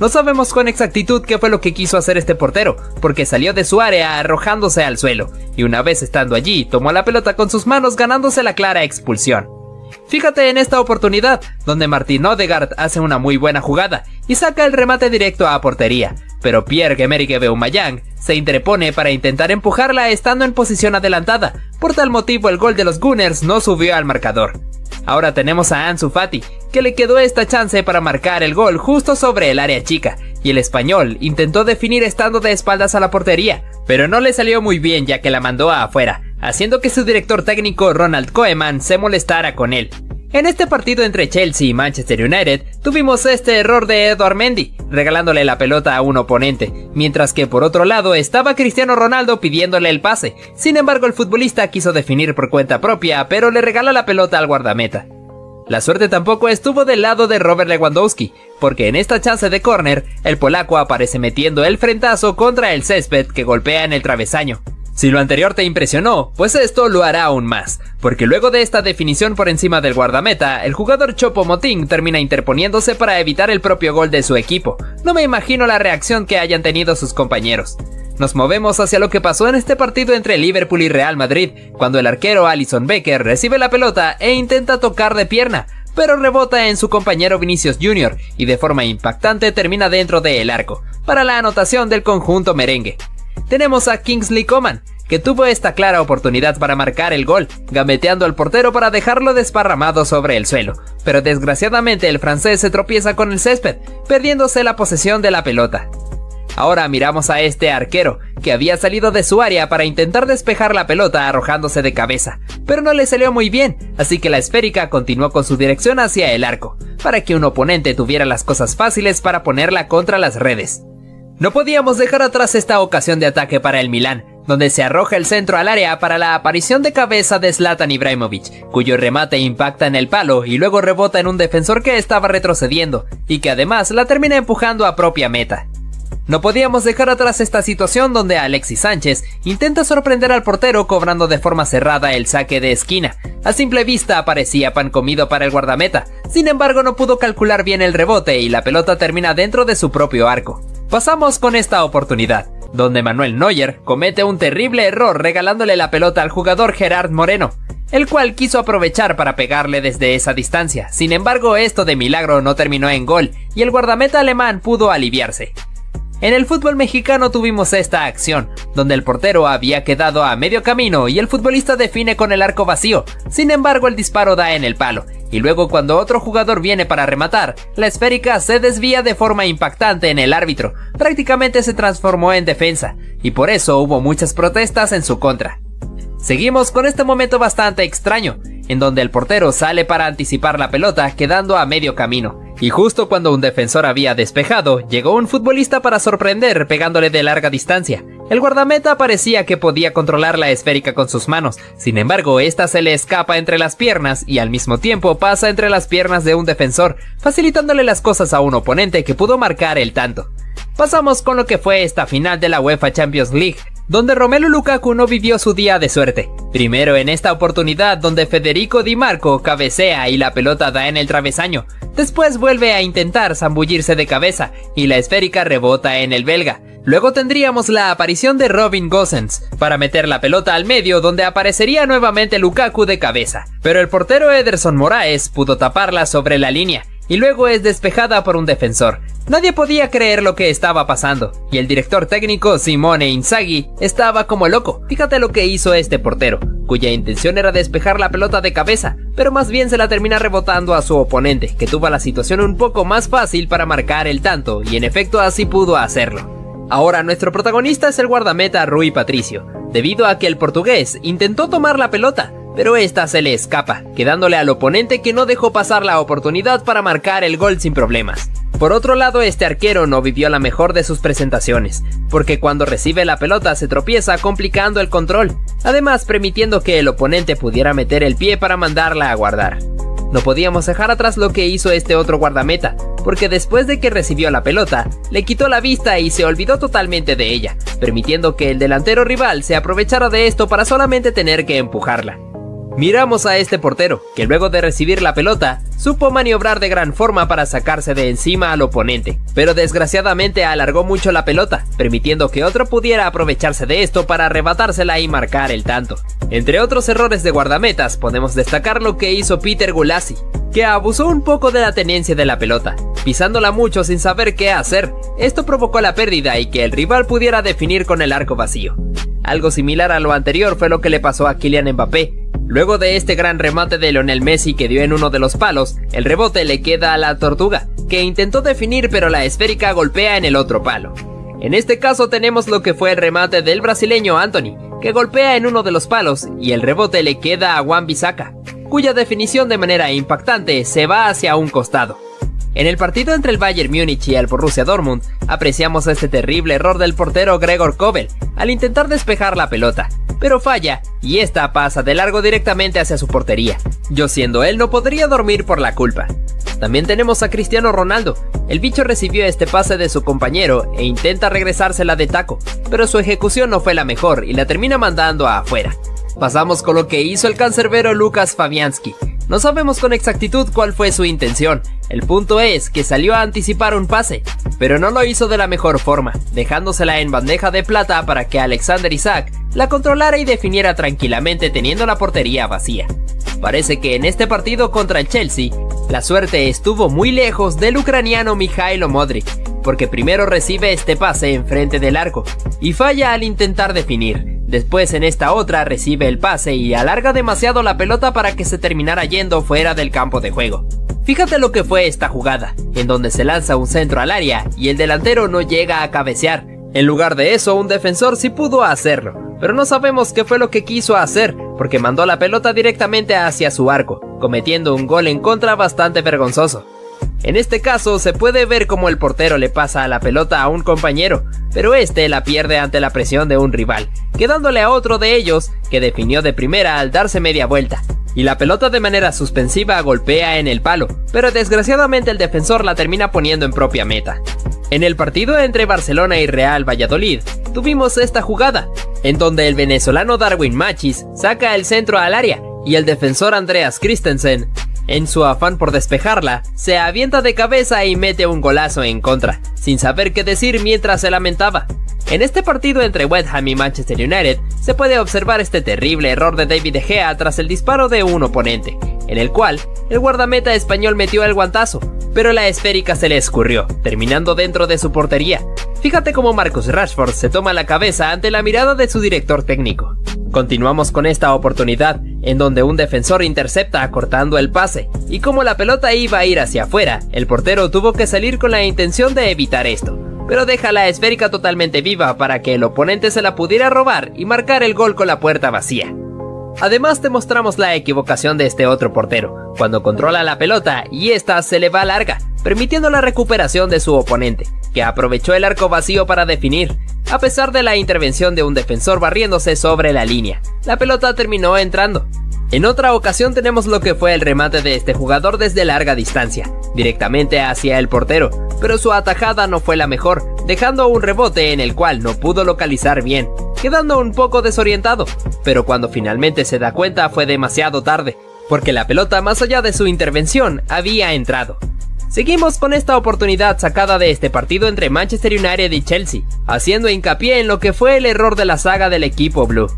No sabemos con exactitud qué fue lo que quiso hacer este portero, porque salió de su área arrojándose al suelo, y una vez estando allí, tomó la pelota con sus manos ganándose la clara expulsión. Fíjate en esta oportunidad, donde Martín Odegaard hace una muy buena jugada y saca el remate directo a portería, pero Pierre-Emerick Aubameyang se interpone para intentar empujarla estando en posición adelantada. Por tal motivo el gol de los Gunners no subió al marcador. Ahora tenemos a Ansu Fati, que le quedó esta chance para marcar el gol justo sobre el área chica, y el español intentó definir estando de espaldas a la portería, pero no le salió muy bien ya que la mandó afuera, haciendo que su director técnico Ronald Koeman se molestara con él. En este partido entre Chelsea y Manchester United, tuvimos este error de Edward Mendy, regalándole la pelota a un oponente, mientras que por otro lado estaba Cristiano Ronaldo pidiéndole el pase. Sin embargo, el futbolista quiso definir por cuenta propia, pero le regala la pelota al guardameta. La suerte tampoco estuvo del lado de Robert Lewandowski, porque en esta chance de córner, el polaco aparece metiendo el frentazo contra el césped que golpea en el travesaño. Si lo anterior te impresionó, pues esto lo hará aún más, porque luego de esta definición por encima del guardameta, el jugador Chopo Motín termina interponiéndose para evitar el propio gol de su equipo. No me imagino la reacción que hayan tenido sus compañeros. Nos movemos hacia lo que pasó en este partido entre Liverpool y Real Madrid, cuando el arquero Alison Becker recibe la pelota e intenta tocar de pierna, pero rebota en su compañero Vinicius Jr. y de forma impactante termina dentro del arco, para la anotación del conjunto merengue tenemos a Kingsley Coman, que tuvo esta clara oportunidad para marcar el gol, gambeteando al portero para dejarlo desparramado sobre el suelo, pero desgraciadamente el francés se tropieza con el césped, perdiéndose la posesión de la pelota. Ahora miramos a este arquero, que había salido de su área para intentar despejar la pelota arrojándose de cabeza, pero no le salió muy bien, así que la esférica continuó con su dirección hacia el arco, para que un oponente tuviera las cosas fáciles para ponerla contra las redes. No podíamos dejar atrás esta ocasión de ataque para el Milán, donde se arroja el centro al área para la aparición de cabeza de Zlatan Ibrahimovic, cuyo remate impacta en el palo y luego rebota en un defensor que estaba retrocediendo, y que además la termina empujando a propia meta. No podíamos dejar atrás esta situación donde Alexis Sánchez intenta sorprender al portero cobrando de forma cerrada el saque de esquina. A simple vista parecía pan comido para el guardameta, sin embargo no pudo calcular bien el rebote y la pelota termina dentro de su propio arco. Pasamos con esta oportunidad, donde Manuel Neuer comete un terrible error regalándole la pelota al jugador Gerard Moreno, el cual quiso aprovechar para pegarle desde esa distancia. Sin embargo, esto de milagro no terminó en gol y el guardameta alemán pudo aliviarse. En el fútbol mexicano tuvimos esta acción, donde el portero había quedado a medio camino y el futbolista define con el arco vacío, sin embargo el disparo da en el palo, y luego cuando otro jugador viene para rematar, la esférica se desvía de forma impactante en el árbitro, prácticamente se transformó en defensa, y por eso hubo muchas protestas en su contra. Seguimos con este momento bastante extraño, en donde el portero sale para anticipar la pelota quedando a medio camino, y justo cuando un defensor había despejado, llegó un futbolista para sorprender pegándole de larga distancia. El guardameta parecía que podía controlar la esférica con sus manos, sin embargo, esta se le escapa entre las piernas y al mismo tiempo pasa entre las piernas de un defensor, facilitándole las cosas a un oponente que pudo marcar el tanto. Pasamos con lo que fue esta final de la UEFA Champions League, donde Romelu Lukaku no vivió su día de suerte. Primero en esta oportunidad donde Federico Di Marco cabecea y la pelota da en el travesaño. Después vuelve a intentar zambullirse de cabeza y la esférica rebota en el belga. Luego tendríamos la aparición de Robin Gosens para meter la pelota al medio donde aparecería nuevamente Lukaku de cabeza. Pero el portero Ederson Moraes pudo taparla sobre la línea y luego es despejada por un defensor. Nadie podía creer lo que estaba pasando, y el director técnico Simone Inzaghi estaba como loco. Fíjate lo que hizo este portero, cuya intención era despejar la pelota de cabeza, pero más bien se la termina rebotando a su oponente, que tuvo la situación un poco más fácil para marcar el tanto, y en efecto así pudo hacerlo. Ahora nuestro protagonista es el guardameta Rui Patricio, debido a que el portugués intentó tomar la pelota, pero esta se le escapa, quedándole al oponente que no dejó pasar la oportunidad para marcar el gol sin problemas. Por otro lado, este arquero no vivió la mejor de sus presentaciones, porque cuando recibe la pelota se tropieza complicando el control, además permitiendo que el oponente pudiera meter el pie para mandarla a guardar. No podíamos dejar atrás lo que hizo este otro guardameta, porque después de que recibió la pelota, le quitó la vista y se olvidó totalmente de ella, permitiendo que el delantero rival se aprovechara de esto para solamente tener que empujarla. Miramos a este portero, que luego de recibir la pelota, supo maniobrar de gran forma para sacarse de encima al oponente, pero desgraciadamente alargó mucho la pelota, permitiendo que otro pudiera aprovecharse de esto para arrebatársela y marcar el tanto. Entre otros errores de guardametas, podemos destacar lo que hizo Peter Gulassi, que abusó un poco de la tenencia de la pelota, pisándola mucho sin saber qué hacer. Esto provocó la pérdida y que el rival pudiera definir con el arco vacío. Algo similar a lo anterior fue lo que le pasó a Kylian Mbappé, Luego de este gran remate de Lionel Messi que dio en uno de los palos, el rebote le queda a la tortuga, que intentó definir pero la esférica golpea en el otro palo. En este caso tenemos lo que fue el remate del brasileño Anthony, que golpea en uno de los palos y el rebote le queda a Juan Bisaca, cuya definición de manera impactante se va hacia un costado. En el partido entre el Bayern Múnich y el Borussia Dortmund, apreciamos este terrible error del portero Gregor Kobel al intentar despejar la pelota, pero falla y esta pasa de largo directamente hacia su portería. Yo siendo él no podría dormir por la culpa. También tenemos a Cristiano Ronaldo. El bicho recibió este pase de su compañero e intenta regresársela de taco, pero su ejecución no fue la mejor y la termina mandando afuera. Pasamos con lo que hizo el cancerbero Lucas Fabianski, no sabemos con exactitud cuál fue su intención, el punto es que salió a anticipar un pase, pero no lo hizo de la mejor forma, dejándosela en bandeja de plata para que Alexander Isaac la controlara y definiera tranquilamente teniendo la portería vacía. Parece que en este partido contra el Chelsea, la suerte estuvo muy lejos del ucraniano Mikhailo Modric, porque primero recibe este pase enfrente del arco y falla al intentar definir, Después en esta otra recibe el pase y alarga demasiado la pelota para que se terminara yendo fuera del campo de juego. Fíjate lo que fue esta jugada, en donde se lanza un centro al área y el delantero no llega a cabecear. En lugar de eso, un defensor sí pudo hacerlo, pero no sabemos qué fue lo que quiso hacer, porque mandó la pelota directamente hacia su arco, cometiendo un gol en contra bastante vergonzoso. En este caso se puede ver como el portero le pasa la pelota a un compañero, pero este la pierde ante la presión de un rival, quedándole a otro de ellos que definió de primera al darse media vuelta, y la pelota de manera suspensiva golpea en el palo, pero desgraciadamente el defensor la termina poniendo en propia meta. En el partido entre Barcelona y Real Valladolid, tuvimos esta jugada, en donde el venezolano Darwin Machis saca el centro al área y el defensor Andreas Christensen, en su afán por despejarla, se avienta de cabeza y mete un golazo en contra, sin saber qué decir mientras se lamentaba. En este partido entre West Ham y Manchester United se puede observar este terrible error de David De Gea tras el disparo de un oponente, en el cual el guardameta español metió el guantazo, pero la esférica se le escurrió, terminando dentro de su portería. Fíjate cómo Marcus Rashford se toma la cabeza ante la mirada de su director técnico. Continuamos con esta oportunidad, en donde un defensor intercepta cortando el pase, y como la pelota iba a ir hacia afuera, el portero tuvo que salir con la intención de evitar esto pero deja la esférica totalmente viva para que el oponente se la pudiera robar y marcar el gol con la puerta vacía. Además te mostramos la equivocación de este otro portero, cuando controla la pelota y esta se le va larga, permitiendo la recuperación de su oponente, que aprovechó el arco vacío para definir, a pesar de la intervención de un defensor barriéndose sobre la línea. La pelota terminó entrando, en otra ocasión tenemos lo que fue el remate de este jugador desde larga distancia, directamente hacia el portero, pero su atajada no fue la mejor, dejando un rebote en el cual no pudo localizar bien, quedando un poco desorientado, pero cuando finalmente se da cuenta fue demasiado tarde, porque la pelota más allá de su intervención había entrado. Seguimos con esta oportunidad sacada de este partido entre Manchester United y Chelsea, haciendo hincapié en lo que fue el error de la saga del equipo blue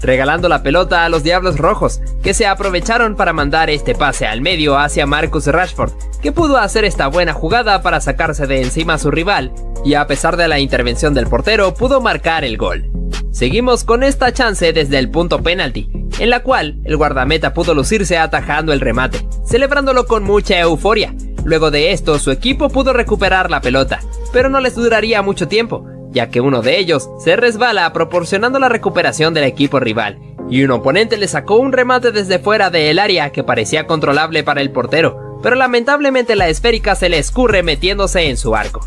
regalando la pelota a los Diablos Rojos, que se aprovecharon para mandar este pase al medio hacia Marcus Rashford, que pudo hacer esta buena jugada para sacarse de encima a su rival, y a pesar de la intervención del portero pudo marcar el gol. Seguimos con esta chance desde el punto penalti, en la cual el guardameta pudo lucirse atajando el remate, celebrándolo con mucha euforia. Luego de esto su equipo pudo recuperar la pelota, pero no les duraría mucho tiempo, ya que uno de ellos se resbala proporcionando la recuperación del equipo rival, y un oponente le sacó un remate desde fuera del área que parecía controlable para el portero, pero lamentablemente la esférica se le escurre metiéndose en su arco.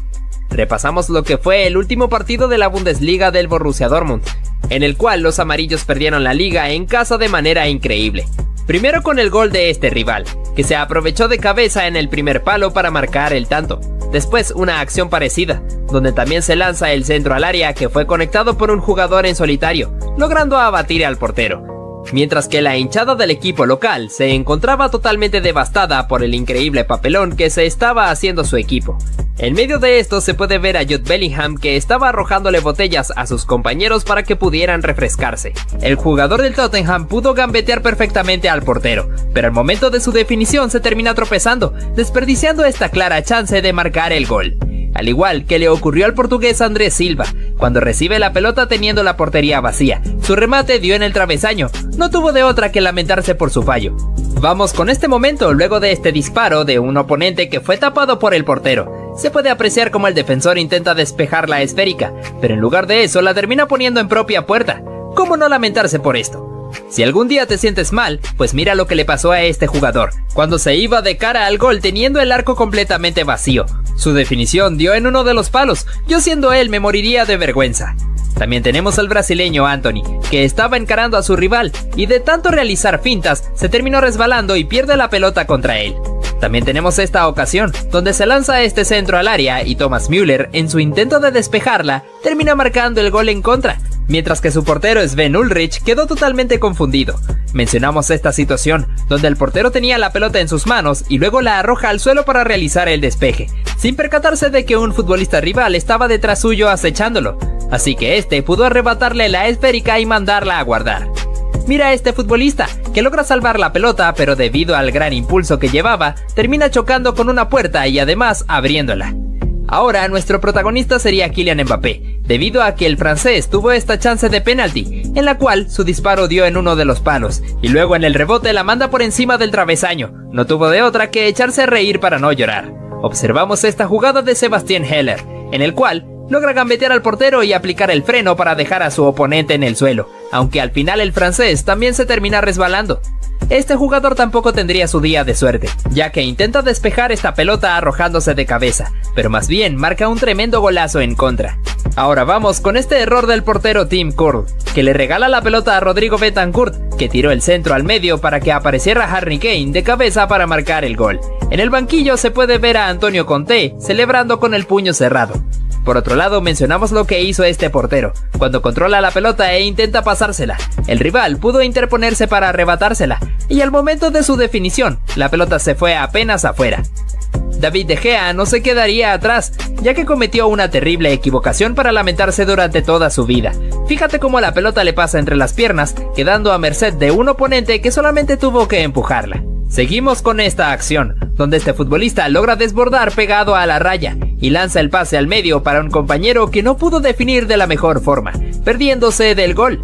Repasamos lo que fue el último partido de la Bundesliga del Borussia Dortmund, en el cual los amarillos perdieron la liga en casa de manera increíble. Primero con el gol de este rival, que se aprovechó de cabeza en el primer palo para marcar el tanto, Después una acción parecida, donde también se lanza el centro al área que fue conectado por un jugador en solitario, logrando abatir al portero. Mientras que la hinchada del equipo local se encontraba totalmente devastada por el increíble papelón que se estaba haciendo su equipo, en medio de esto se puede ver a Jude Bellingham que estaba arrojándole botellas a sus compañeros para que pudieran refrescarse. El jugador del Tottenham pudo gambetear perfectamente al portero, pero al momento de su definición se termina tropezando, desperdiciando esta clara chance de marcar el gol. Al igual que le ocurrió al portugués Andrés Silva, cuando recibe la pelota teniendo la portería vacía. Su remate dio en el travesaño, no tuvo de otra que lamentarse por su fallo. Vamos con este momento luego de este disparo de un oponente que fue tapado por el portero. Se puede apreciar como el defensor intenta despejar la esférica, pero en lugar de eso la termina poniendo en propia puerta. ¿Cómo no lamentarse por esto? Si algún día te sientes mal, pues mira lo que le pasó a este jugador, cuando se iba de cara al gol teniendo el arco completamente vacío. Su definición dio en uno de los palos, yo siendo él me moriría de vergüenza. También tenemos al brasileño Anthony, que estaba encarando a su rival y de tanto realizar fintas se terminó resbalando y pierde la pelota contra él. También tenemos esta ocasión, donde se lanza este centro al área y Thomas Müller, en su intento de despejarla, termina marcando el gol en contra, mientras que su portero Sven Ulrich quedó totalmente confundido. Mencionamos esta situación, donde el portero tenía la pelota en sus manos y luego la arroja al suelo para realizar el despeje, sin percatarse de que un futbolista rival estaba detrás suyo acechándolo, así que este pudo arrebatarle la esférica y mandarla a guardar. Mira a este futbolista, que logra salvar la pelota, pero debido al gran impulso que llevaba, termina chocando con una puerta y además abriéndola. Ahora nuestro protagonista sería Kylian Mbappé, debido a que el francés tuvo esta chance de penalti, en la cual su disparo dio en uno de los palos, y luego en el rebote la manda por encima del travesaño. No tuvo de otra que echarse a reír para no llorar. Observamos esta jugada de Sebastián Heller, en el cual logra gambetear al portero y aplicar el freno para dejar a su oponente en el suelo, aunque al final el francés también se termina resbalando. Este jugador tampoco tendría su día de suerte, ya que intenta despejar esta pelota arrojándose de cabeza, pero más bien marca un tremendo golazo en contra. Ahora vamos con este error del portero Tim Curl, que le regala la pelota a Rodrigo Betancourt, que tiró el centro al medio para que apareciera Harry Kane de cabeza para marcar el gol. En el banquillo se puede ver a Antonio Conte celebrando con el puño cerrado. Por otro lado, mencionamos lo que hizo este portero, cuando controla la pelota e intenta El rival pudo interponerse para arrebatársela, y al momento de su definición, la pelota se fue apenas afuera. David De Gea no se quedaría atrás, ya que cometió una terrible equivocación para lamentarse durante toda su vida. Fíjate cómo la pelota le pasa entre las piernas, quedando a merced de un oponente que solamente tuvo que empujarla. Seguimos con esta acción, donde este futbolista logra desbordar pegado a la raya y lanza el pase al medio para un compañero que no pudo definir de la mejor forma, perdiéndose del gol.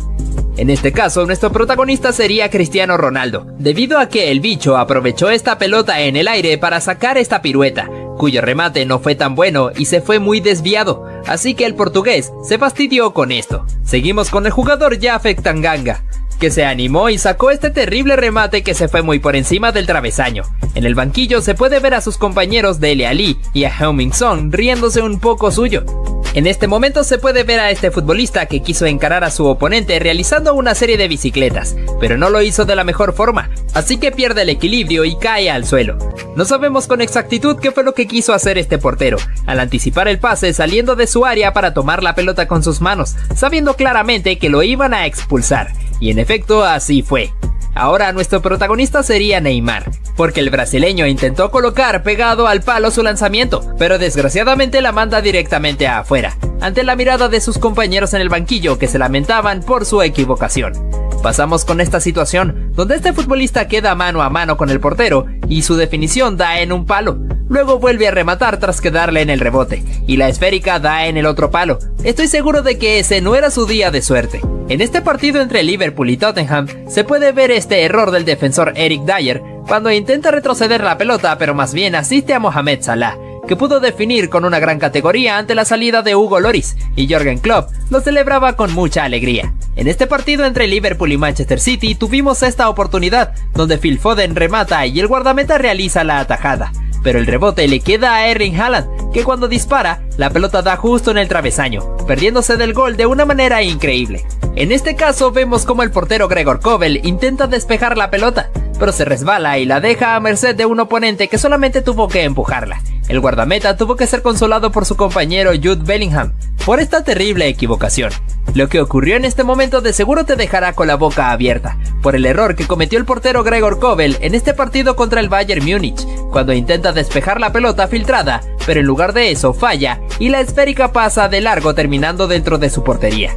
En este caso, nuestro protagonista sería Cristiano Ronaldo, debido a que el bicho aprovechó esta pelota en el aire para sacar esta pirueta, cuyo remate no fue tan bueno y se fue muy desviado, así que el portugués se fastidió con esto. Seguimos con el jugador Jafek Tanganga, que se animó y sacó este terrible remate que se fue muy por encima del travesaño. En el banquillo se puede ver a sus compañeros Dele Ali y a Heung-Min Son riéndose un poco suyo. En este momento se puede ver a este futbolista que quiso encarar a su oponente realizando una serie de bicicletas, pero no lo hizo de la mejor forma, así que pierde el equilibrio y cae al suelo. No sabemos con exactitud qué fue lo que quiso hacer este portero, al anticipar el pase saliendo de su área para tomar la pelota con sus manos, sabiendo claramente que lo iban a expulsar. Y en efecto así fue. Ahora nuestro protagonista sería Neymar, porque el brasileño intentó colocar pegado al palo su lanzamiento, pero desgraciadamente la manda directamente afuera, ante la mirada de sus compañeros en el banquillo que se lamentaban por su equivocación. Pasamos con esta situación, donde este futbolista queda mano a mano con el portero y su definición da en un palo. Luego vuelve a rematar tras quedarle en el rebote, y la esférica da en el otro palo. Estoy seguro de que ese no era su día de suerte. En este partido entre Liverpool y Tottenham se puede ver este error del defensor Eric Dyer cuando intenta retroceder la pelota pero más bien asiste a Mohamed Salah, que pudo definir con una gran categoría ante la salida de Hugo Loris, y Jorgen Klopp lo celebraba con mucha alegría. En este partido entre Liverpool y Manchester City tuvimos esta oportunidad, donde Phil Foden remata y el guardameta realiza la atajada, pero el rebote le queda a Erling Haaland, que cuando dispara, la pelota da justo en el travesaño, perdiéndose del gol de una manera increíble. En este caso vemos como el portero Gregor Kobel intenta despejar la pelota, pero se resbala y la deja a merced de un oponente que solamente tuvo que empujarla. El guardameta tuvo que ser consolado por su compañero Jude Bellingham por esta terrible equivocación. Lo que ocurrió en este momento de seguro te dejará con la boca abierta, por el error que cometió el portero Gregor Kobel en este partido contra el Bayern Múnich, cuando intenta despejar la pelota filtrada, pero en lugar de eso falla y la esférica pasa de largo terminando dentro de su portería.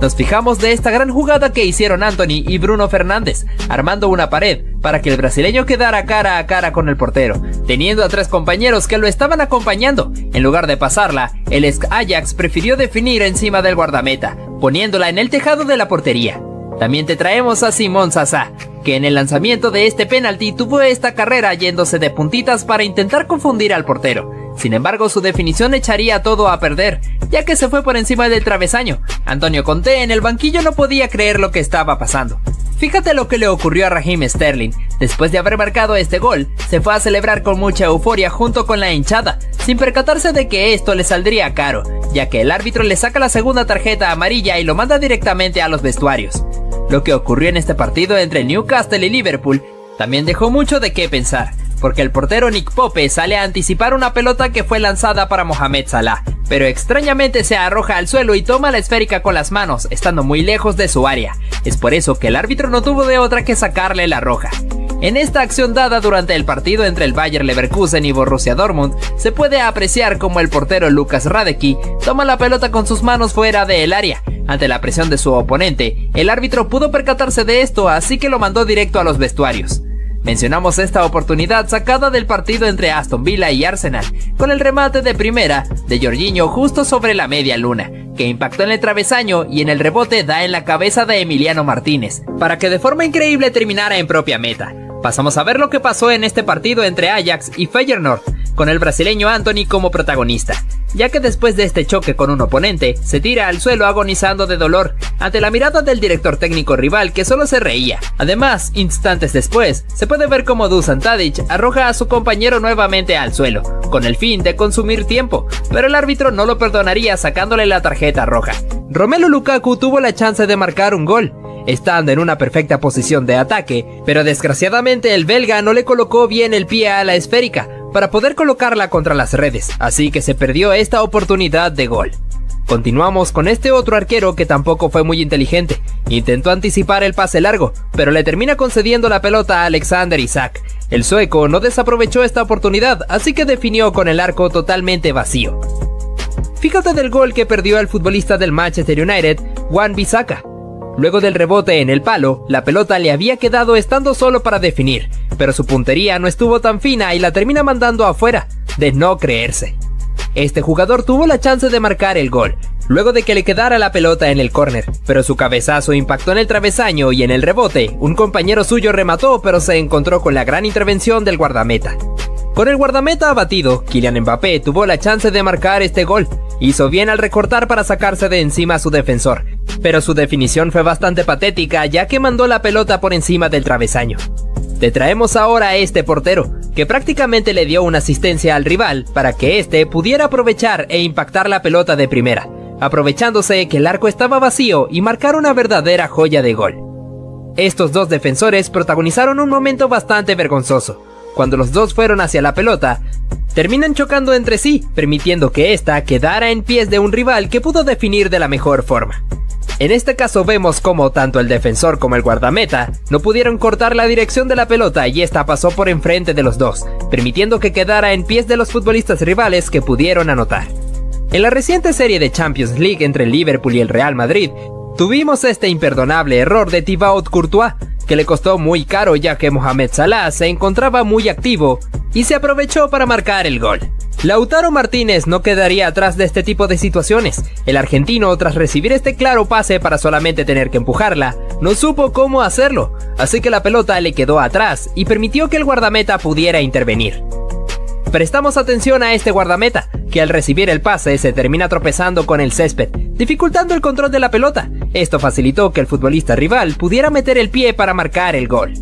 Nos fijamos de esta gran jugada que hicieron Anthony y Bruno Fernández, armando una pared para que el brasileño quedara cara a cara con el portero, teniendo a tres compañeros que lo estaban acompañando. En lugar de pasarla, el ex Ajax prefirió definir encima del guardameta, poniéndola en el tejado de la portería. También te traemos a Simón Sasa, que en el lanzamiento de este penalti tuvo esta carrera yéndose de puntitas para intentar confundir al portero. Sin embargo, su definición echaría todo a perder, ya que se fue por encima del travesaño. Antonio Conte en el banquillo no podía creer lo que estaba pasando. Fíjate lo que le ocurrió a Raheem Sterling. Después de haber marcado este gol, se fue a celebrar con mucha euforia junto con la hinchada, sin percatarse de que esto le saldría caro, ya que el árbitro le saca la segunda tarjeta amarilla y lo manda directamente a los vestuarios. Lo que ocurrió en este partido entre Newcastle y Liverpool también dejó mucho de qué pensar porque el portero Nick Pope sale a anticipar una pelota que fue lanzada para Mohamed Salah, pero extrañamente se arroja al suelo y toma la esférica con las manos, estando muy lejos de su área. Es por eso que el árbitro no tuvo de otra que sacarle la roja. En esta acción dada durante el partido entre el Bayer Leverkusen y Borussia Dortmund, se puede apreciar como el portero Lucas Radecki toma la pelota con sus manos fuera del área. Ante la presión de su oponente, el árbitro pudo percatarse de esto, así que lo mandó directo a los vestuarios. Mencionamos esta oportunidad sacada del partido entre Aston Villa y Arsenal, con el remate de primera de Jorginho justo sobre la media luna, que impactó en el travesaño y en el rebote da en la cabeza de Emiliano Martínez, para que de forma increíble terminara en propia meta. Pasamos a ver lo que pasó en este partido entre Ajax y Feyenoord, con el brasileño Anthony como protagonista, ya que después de este choque con un oponente, se tira al suelo agonizando de dolor ante la mirada del director técnico rival que solo se reía. Además, instantes después, se puede ver como Dusan Tadic arroja a su compañero nuevamente al suelo, con el fin de consumir tiempo, pero el árbitro no lo perdonaría sacándole la tarjeta roja. Romelu Lukaku tuvo la chance de marcar un gol, estando en una perfecta posición de ataque, pero desgraciadamente el belga no le colocó bien el pie a la esférica, para poder colocarla contra las redes, así que se perdió esta oportunidad de gol. Continuamos con este otro arquero que tampoco fue muy inteligente. Intentó anticipar el pase largo, pero le termina concediendo la pelota a Alexander Isaac. El sueco no desaprovechó esta oportunidad, así que definió con el arco totalmente vacío. Fíjate del gol que perdió el futbolista del Manchester United, Juan Bisaka. Luego del rebote en el palo, la pelota le había quedado estando solo para definir, pero su puntería no estuvo tan fina y la termina mandando afuera, de no creerse. Este jugador tuvo la chance de marcar el gol, luego de que le quedara la pelota en el córner, pero su cabezazo impactó en el travesaño y en el rebote, un compañero suyo remató pero se encontró con la gran intervención del guardameta. Con el guardameta abatido, Kylian Mbappé tuvo la chance de marcar este gol. Hizo bien al recortar para sacarse de encima a su defensor, pero su definición fue bastante patética ya que mandó la pelota por encima del travesaño. Te traemos ahora a este portero, que prácticamente le dio una asistencia al rival para que éste pudiera aprovechar e impactar la pelota de primera, aprovechándose que el arco estaba vacío y marcar una verdadera joya de gol. Estos dos defensores protagonizaron un momento bastante vergonzoso. Cuando los dos fueron hacia la pelota, terminan chocando entre sí, permitiendo que ésta quedara en pies de un rival que pudo definir de la mejor forma. En este caso vemos como tanto el defensor como el guardameta no pudieron cortar la dirección de la pelota y esta pasó por enfrente de los dos, permitiendo que quedara en pies de los futbolistas rivales que pudieron anotar. En la reciente serie de Champions League entre el Liverpool y el Real Madrid, tuvimos este imperdonable error de Thibaut Courtois, que le costó muy caro ya que Mohamed Salah se encontraba muy activo y se aprovechó para marcar el gol. Lautaro Martínez no quedaría atrás de este tipo de situaciones. El argentino, tras recibir este claro pase para solamente tener que empujarla, no supo cómo hacerlo, así que la pelota le quedó atrás y permitió que el guardameta pudiera intervenir. Prestamos atención a este guardameta, que al recibir el pase se termina tropezando con el césped, dificultando el control de la pelota. Esto facilitó que el futbolista rival pudiera meter el pie para marcar el gol.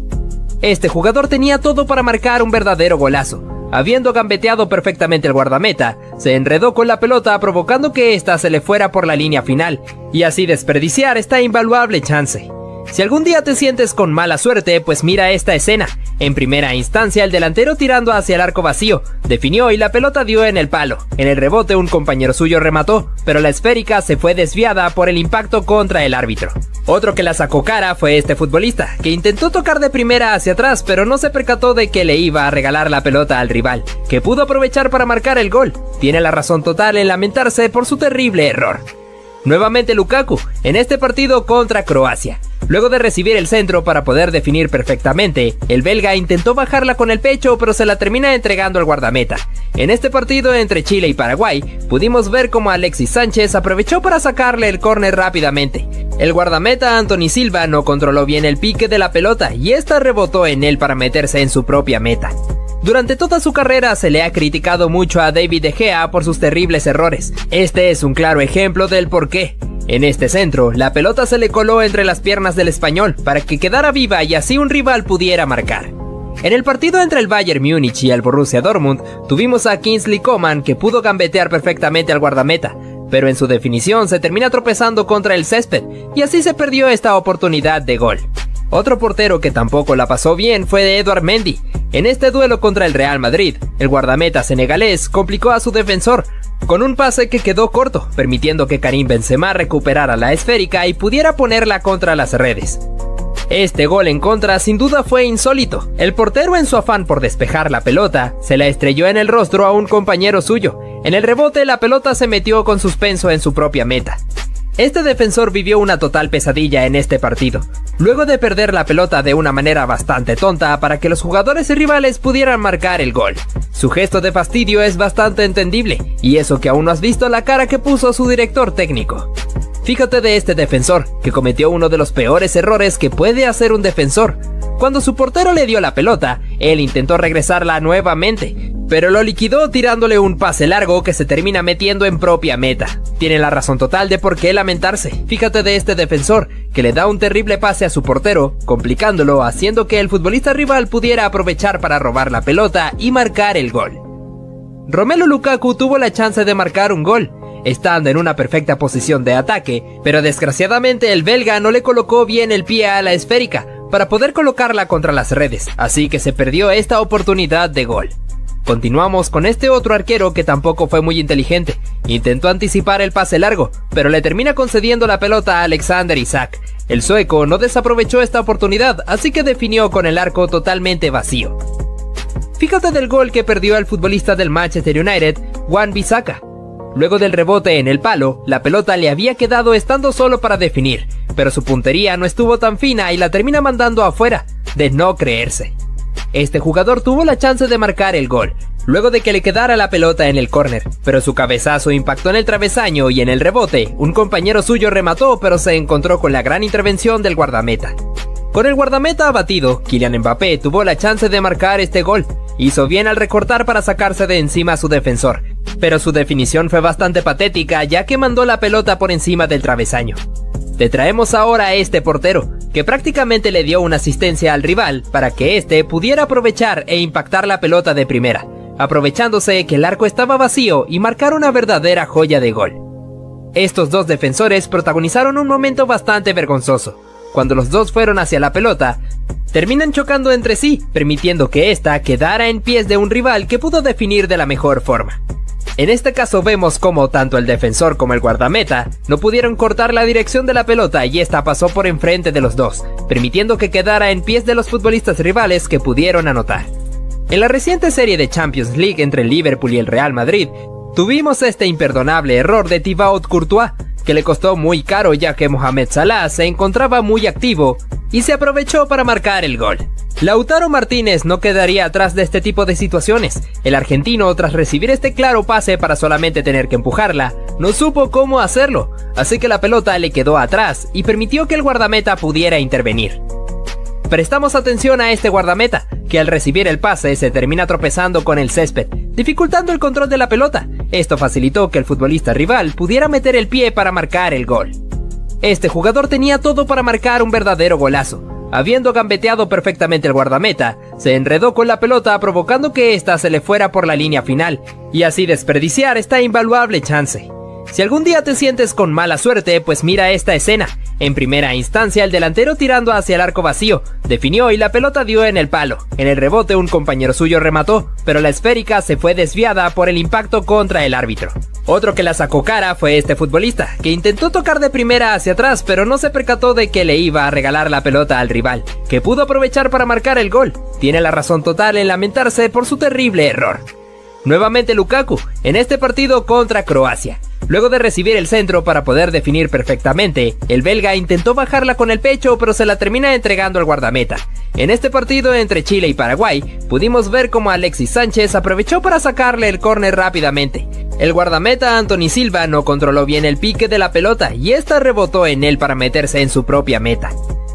Este jugador tenía todo para marcar un verdadero golazo, Habiendo gambeteado perfectamente el guardameta, se enredó con la pelota provocando que ésta se le fuera por la línea final, y así desperdiciar esta invaluable chance. Si algún día te sientes con mala suerte, pues mira esta escena. En primera instancia, el delantero tirando hacia el arco vacío, definió y la pelota dio en el palo. En el rebote un compañero suyo remató, pero la esférica se fue desviada por el impacto contra el árbitro. Otro que la sacó cara fue este futbolista, que intentó tocar de primera hacia atrás, pero no se percató de que le iba a regalar la pelota al rival, que pudo aprovechar para marcar el gol. Tiene la razón total en lamentarse por su terrible error. Nuevamente Lukaku, en este partido contra Croacia. Luego de recibir el centro para poder definir perfectamente, el belga intentó bajarla con el pecho pero se la termina entregando al guardameta. En este partido entre Chile y Paraguay, pudimos ver cómo Alexis Sánchez aprovechó para sacarle el córner rápidamente. El guardameta Anthony Silva no controló bien el pique de la pelota y esta rebotó en él para meterse en su propia meta. Durante toda su carrera se le ha criticado mucho a David De Gea por sus terribles errores. Este es un claro ejemplo del por qué. En este centro, la pelota se le coló entre las piernas del español para que quedara viva y así un rival pudiera marcar. En el partido entre el Bayern Múnich y el Borussia Dortmund, tuvimos a Kingsley Coman que pudo gambetear perfectamente al guardameta, pero en su definición se termina tropezando contra el césped y así se perdió esta oportunidad de gol. Otro portero que tampoco la pasó bien fue de Edward Mendy. En este duelo contra el Real Madrid, el guardameta senegalés complicó a su defensor, con un pase que quedó corto, permitiendo que Karim Benzema recuperara la esférica y pudiera ponerla contra las redes. Este gol en contra sin duda fue insólito. El portero en su afán por despejar la pelota, se la estrelló en el rostro a un compañero suyo. En el rebote la pelota se metió con suspenso en su propia meta. Este defensor vivió una total pesadilla en este partido, luego de perder la pelota de una manera bastante tonta para que los jugadores rivales pudieran marcar el gol. Su gesto de fastidio es bastante entendible, y eso que aún no has visto la cara que puso su director técnico. Fíjate de este defensor, que cometió uno de los peores errores que puede hacer un defensor. Cuando su portero le dio la pelota, él intentó regresarla nuevamente, pero lo liquidó tirándole un pase largo que se termina metiendo en propia meta. Tiene la razón total de por qué lamentarse. Fíjate de este defensor, que le da un terrible pase a su portero, complicándolo, haciendo que el futbolista rival pudiera aprovechar para robar la pelota y marcar el gol. Romelu Lukaku tuvo la chance de marcar un gol, estando en una perfecta posición de ataque, pero desgraciadamente el belga no le colocó bien el pie a la esférica para poder colocarla contra las redes, así que se perdió esta oportunidad de gol. Continuamos con este otro arquero que tampoco fue muy inteligente. Intentó anticipar el pase largo, pero le termina concediendo la pelota a Alexander Isaac. El sueco no desaprovechó esta oportunidad, así que definió con el arco totalmente vacío. Fíjate del gol que perdió el futbolista del Manchester United, Juan Bisaka. Luego del rebote en el palo, la pelota le había quedado estando solo para definir, pero su puntería no estuvo tan fina y la termina mandando afuera, de no creerse. Este jugador tuvo la chance de marcar el gol, luego de que le quedara la pelota en el córner, pero su cabezazo impactó en el travesaño y en el rebote, un compañero suyo remató pero se encontró con la gran intervención del guardameta. Con el guardameta abatido, Kylian Mbappé tuvo la chance de marcar este gol. Hizo bien al recortar para sacarse de encima a su defensor, pero su definición fue bastante patética ya que mandó la pelota por encima del travesaño. Te traemos ahora a este portero, que prácticamente le dio una asistencia al rival para que éste pudiera aprovechar e impactar la pelota de primera, aprovechándose que el arco estaba vacío y marcar una verdadera joya de gol. Estos dos defensores protagonizaron un momento bastante vergonzoso. Cuando los dos fueron hacia la pelota, terminan chocando entre sí, permitiendo que ésta quedara en pies de un rival que pudo definir de la mejor forma. En este caso vemos como tanto el defensor como el guardameta no pudieron cortar la dirección de la pelota y esta pasó por enfrente de los dos, permitiendo que quedara en pies de los futbolistas rivales que pudieron anotar. En la reciente serie de Champions League entre el Liverpool y el Real Madrid, tuvimos este imperdonable error de Thibaut Courtois, que le costó muy caro ya que Mohamed Salah se encontraba muy activo y se aprovechó para marcar el gol. Lautaro Martínez no quedaría atrás de este tipo de situaciones. El argentino, tras recibir este claro pase para solamente tener que empujarla, no supo cómo hacerlo, así que la pelota le quedó atrás y permitió que el guardameta pudiera intervenir. Prestamos atención a este guardameta, que al recibir el pase se termina tropezando con el césped, dificultando el control de la pelota. Esto facilitó que el futbolista rival pudiera meter el pie para marcar el gol. Este jugador tenía todo para marcar un verdadero golazo, Habiendo gambeteado perfectamente el guardameta, se enredó con la pelota provocando que ésta se le fuera por la línea final, y así desperdiciar esta invaluable chance. Si algún día te sientes con mala suerte, pues mira esta escena. En primera instancia, el delantero tirando hacia el arco vacío, definió y la pelota dio en el palo. En el rebote un compañero suyo remató, pero la esférica se fue desviada por el impacto contra el árbitro. Otro que la sacó cara fue este futbolista, que intentó tocar de primera hacia atrás, pero no se percató de que le iba a regalar la pelota al rival, que pudo aprovechar para marcar el gol. Tiene la razón total en lamentarse por su terrible error. Nuevamente Lukaku, en este partido contra Croacia. Luego de recibir el centro para poder definir perfectamente, el belga intentó bajarla con el pecho pero se la termina entregando al guardameta. En este partido entre Chile y Paraguay, pudimos ver cómo Alexis Sánchez aprovechó para sacarle el córner rápidamente. El guardameta Anthony Silva no controló bien el pique de la pelota y esta rebotó en él para meterse en su propia meta.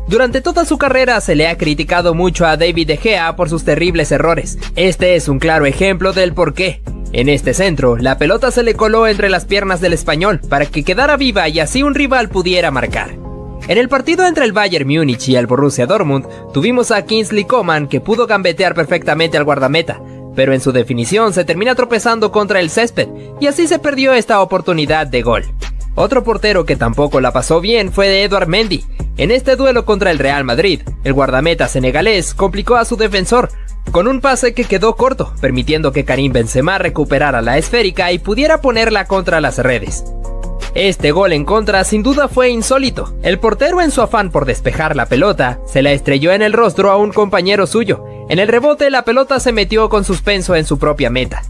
Durante toda su carrera se le ha criticado mucho a David De Gea por sus terribles errores. Este es un claro ejemplo del por qué. En este centro, la pelota se le coló entre las piernas del español para que quedara viva y así un rival pudiera marcar. En el partido entre el Bayern Múnich y el Borussia Dortmund, tuvimos a Kingsley Coman que pudo gambetear perfectamente al guardameta, pero en su definición se termina tropezando contra el césped y así se perdió esta oportunidad de gol. Otro portero que tampoco la pasó bien fue de Edward Mendy. En este duelo contra el Real Madrid, el guardameta senegalés complicó a su defensor, con un pase que quedó corto, permitiendo que Karim Benzema recuperara la esférica y pudiera ponerla contra las redes. Este gol en contra sin duda fue insólito. El portero en su afán por despejar la pelota, se la estrelló en el rostro a un compañero suyo. En el rebote la pelota se metió con suspenso en su propia meta.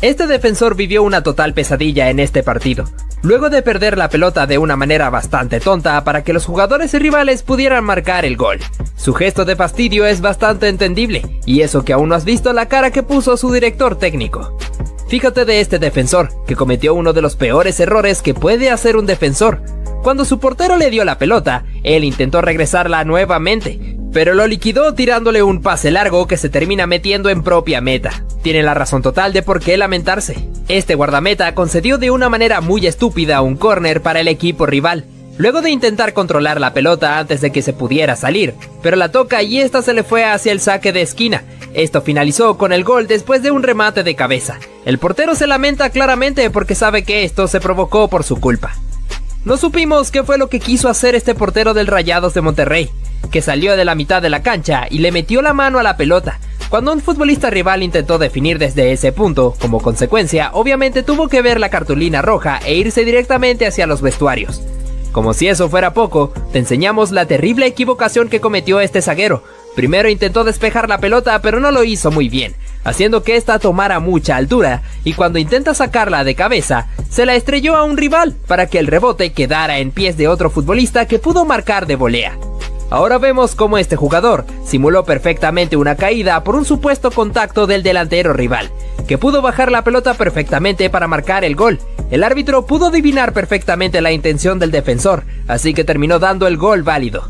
Este defensor vivió una total pesadilla en este partido, luego de perder la pelota de una manera bastante tonta para que los jugadores rivales pudieran marcar el gol. Su gesto de fastidio es bastante entendible, y eso que aún no has visto la cara que puso su director técnico. Fíjate de este defensor, que cometió uno de los peores errores que puede hacer un defensor. Cuando su portero le dio la pelota, él intentó regresarla nuevamente, pero lo liquidó tirándole un pase largo que se termina metiendo en propia meta. Tiene la razón total de por qué lamentarse. Este guardameta concedió de una manera muy estúpida un córner para el equipo rival, luego de intentar controlar la pelota antes de que se pudiera salir, pero la toca y esta se le fue hacia el saque de esquina. Esto finalizó con el gol después de un remate de cabeza. El portero se lamenta claramente porque sabe que esto se provocó por su culpa. No supimos qué fue lo que quiso hacer este portero del Rayados de Monterrey, que salió de la mitad de la cancha y le metió la mano a la pelota. Cuando un futbolista rival intentó definir desde ese punto, como consecuencia, obviamente tuvo que ver la cartulina roja e irse directamente hacia los vestuarios. Como si eso fuera poco, te enseñamos la terrible equivocación que cometió este zaguero. Primero intentó despejar la pelota, pero no lo hizo muy bien, haciendo que ésta tomara mucha altura, y cuando intenta sacarla de cabeza, se la estrelló a un rival para que el rebote quedara en pies de otro futbolista que pudo marcar de volea. Ahora vemos cómo este jugador simuló perfectamente una caída por un supuesto contacto del delantero rival, que pudo bajar la pelota perfectamente para marcar el gol. El árbitro pudo adivinar perfectamente la intención del defensor, así que terminó dando el gol válido.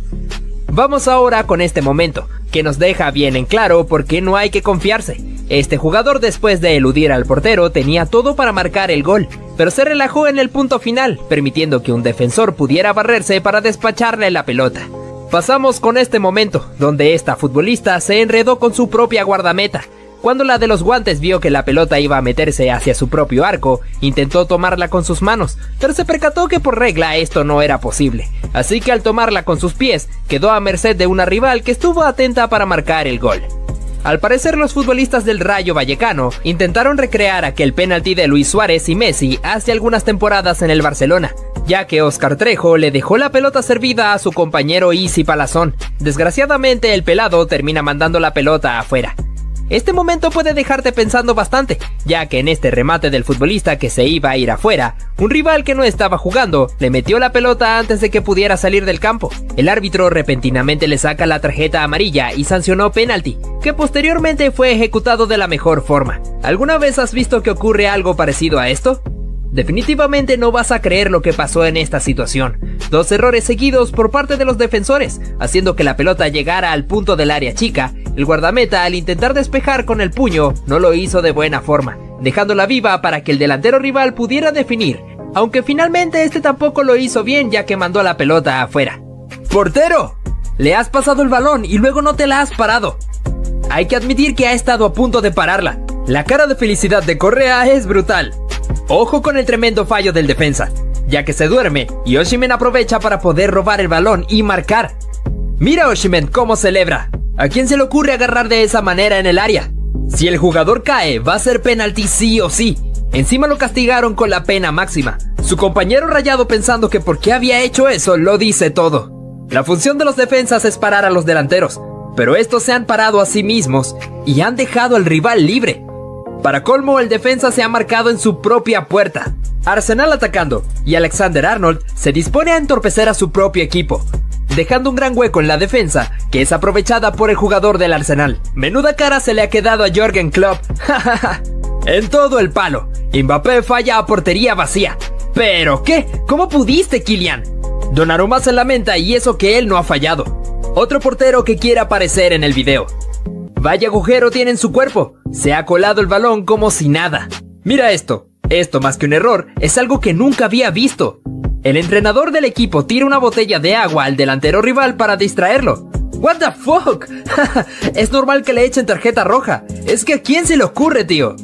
Vamos ahora con este momento, que nos deja bien en claro por qué no hay que confiarse. Este jugador después de eludir al portero tenía todo para marcar el gol, pero se relajó en el punto final, permitiendo que un defensor pudiera barrerse para despacharle la pelota. Pasamos con este momento, donde esta futbolista se enredó con su propia guardameta. Cuando la de los guantes vio que la pelota iba a meterse hacia su propio arco, intentó tomarla con sus manos, pero se percató que por regla esto no era posible. Así que al tomarla con sus pies, quedó a merced de una rival que estuvo atenta para marcar el gol. Al parecer los futbolistas del Rayo Vallecano intentaron recrear aquel penalti de Luis Suárez y Messi hace algunas temporadas en el Barcelona, ya que Oscar Trejo le dejó la pelota servida a su compañero Easy Palazón. Desgraciadamente el pelado termina mandando la pelota afuera. Este momento puede dejarte pensando bastante, ya que en este remate del futbolista que se iba a ir afuera, un rival que no estaba jugando le metió la pelota antes de que pudiera salir del campo. El árbitro repentinamente le saca la tarjeta amarilla y sancionó penalti, que posteriormente fue ejecutado de la mejor forma. ¿Alguna vez has visto que ocurre algo parecido a esto? Definitivamente no vas a creer lo que pasó en esta situación. Dos errores seguidos por parte de los defensores, haciendo que la pelota llegara al punto del área chica. El guardameta al intentar despejar con el puño no lo hizo de buena forma, dejándola viva para que el delantero rival pudiera definir, aunque finalmente este tampoco lo hizo bien ya que mandó la pelota afuera. ¡Portero! Le has pasado el balón y luego no te la has parado. Hay que admitir que ha estado a punto de pararla. La cara de felicidad de Correa es brutal. Ojo con el tremendo fallo del defensa, ya que se duerme y Oshimen aprovecha para poder robar el balón y marcar. Mira Oshimen cómo celebra. ¿A quién se le ocurre agarrar de esa manera en el área? Si el jugador cae, va a ser penalti sí o sí. Encima lo castigaron con la pena máxima. Su compañero rayado pensando que por qué había hecho eso lo dice todo. La función de los defensas es parar a los delanteros, pero estos se han parado a sí mismos y han dejado al rival libre. Para colmo, el defensa se ha marcado en su propia puerta. Arsenal atacando, y Alexander Arnold se dispone a entorpecer a su propio equipo, dejando un gran hueco en la defensa, que es aprovechada por el jugador del Arsenal. Menuda cara se le ha quedado a Jorgen Klopp. en todo el palo. Mbappé falla a portería vacía. ¿Pero qué? ¿Cómo pudiste, Kylian? Donnarumma se lamenta y eso que él no ha fallado. Otro portero que quiere aparecer en el video. Vaya agujero tiene en su cuerpo. Se ha colado el balón como si nada. Mira esto. Esto más que un error, es algo que nunca había visto. El entrenador del equipo tira una botella de agua al delantero rival para distraerlo. What the fuck? es normal que le echen tarjeta roja. Es que a quién se le ocurre, tío.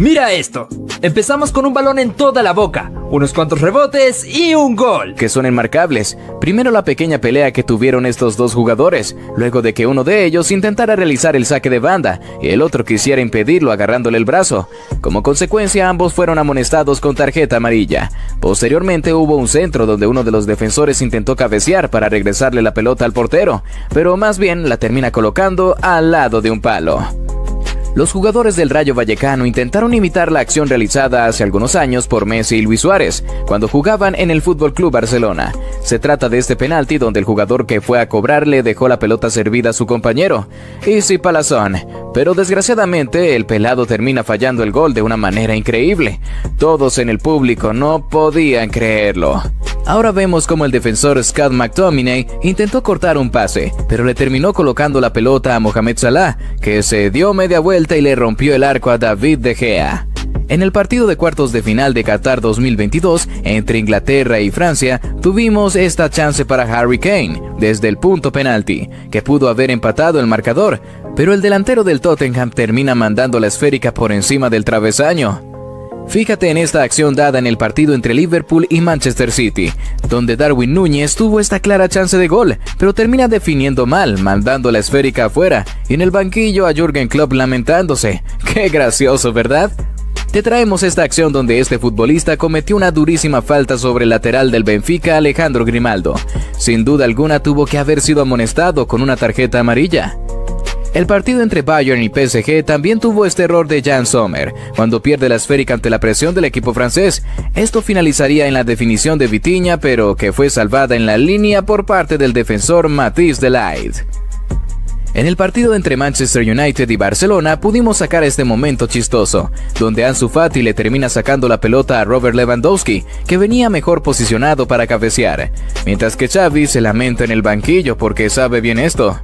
Mira esto. Empezamos con un balón en toda la boca, unos cuantos rebotes y un gol. Que son enmarcables. Primero la pequeña pelea que tuvieron estos dos jugadores, luego de que uno de ellos intentara realizar el saque de banda y el otro quisiera impedirlo agarrándole el brazo. Como consecuencia ambos fueron amonestados con tarjeta amarilla. Posteriormente hubo un centro donde uno de los defensores intentó cabecear para regresarle la pelota al portero, pero más bien la termina colocando al lado de un palo. Los jugadores del Rayo Vallecano intentaron imitar la acción realizada hace algunos años por Messi y Luis Suárez, cuando jugaban en el Fútbol Club Barcelona. Se trata de este penalti donde el jugador que fue a cobrar le dejó la pelota servida a su compañero. Y sí, palazón. Pero desgraciadamente el pelado termina fallando el gol de una manera increíble. Todos en el público no podían creerlo. Ahora vemos como el defensor Scott McTominay intentó cortar un pase, pero le terminó colocando la pelota a Mohamed Salah, que se dio media vuelta y le rompió el arco a David De Gea. En el partido de cuartos de final de Qatar 2022 entre Inglaterra y Francia, tuvimos esta chance para Harry Kane desde el punto penalti, que pudo haber empatado el marcador, pero el delantero del Tottenham termina mandando la esférica por encima del travesaño. Fíjate en esta acción dada en el partido entre Liverpool y Manchester City, donde Darwin Núñez tuvo esta clara chance de gol, pero termina definiendo mal, mandando la esférica afuera, y en el banquillo a Jürgen Klopp lamentándose. ¡Qué gracioso, ¿verdad? Te traemos esta acción donde este futbolista cometió una durísima falta sobre el lateral del Benfica Alejandro Grimaldo. Sin duda alguna tuvo que haber sido amonestado con una tarjeta amarilla. El partido entre Bayern y PSG también tuvo este error de Jan Sommer, cuando pierde la esférica ante la presión del equipo francés. Esto finalizaría en la definición de Vitiña, pero que fue salvada en la línea por parte del defensor Matisse Delight. En el partido entre Manchester United y Barcelona pudimos sacar este momento chistoso, donde Ansu Fati le termina sacando la pelota a Robert Lewandowski, que venía mejor posicionado para cabecear, mientras que Xavi se lamenta en el banquillo porque sabe bien esto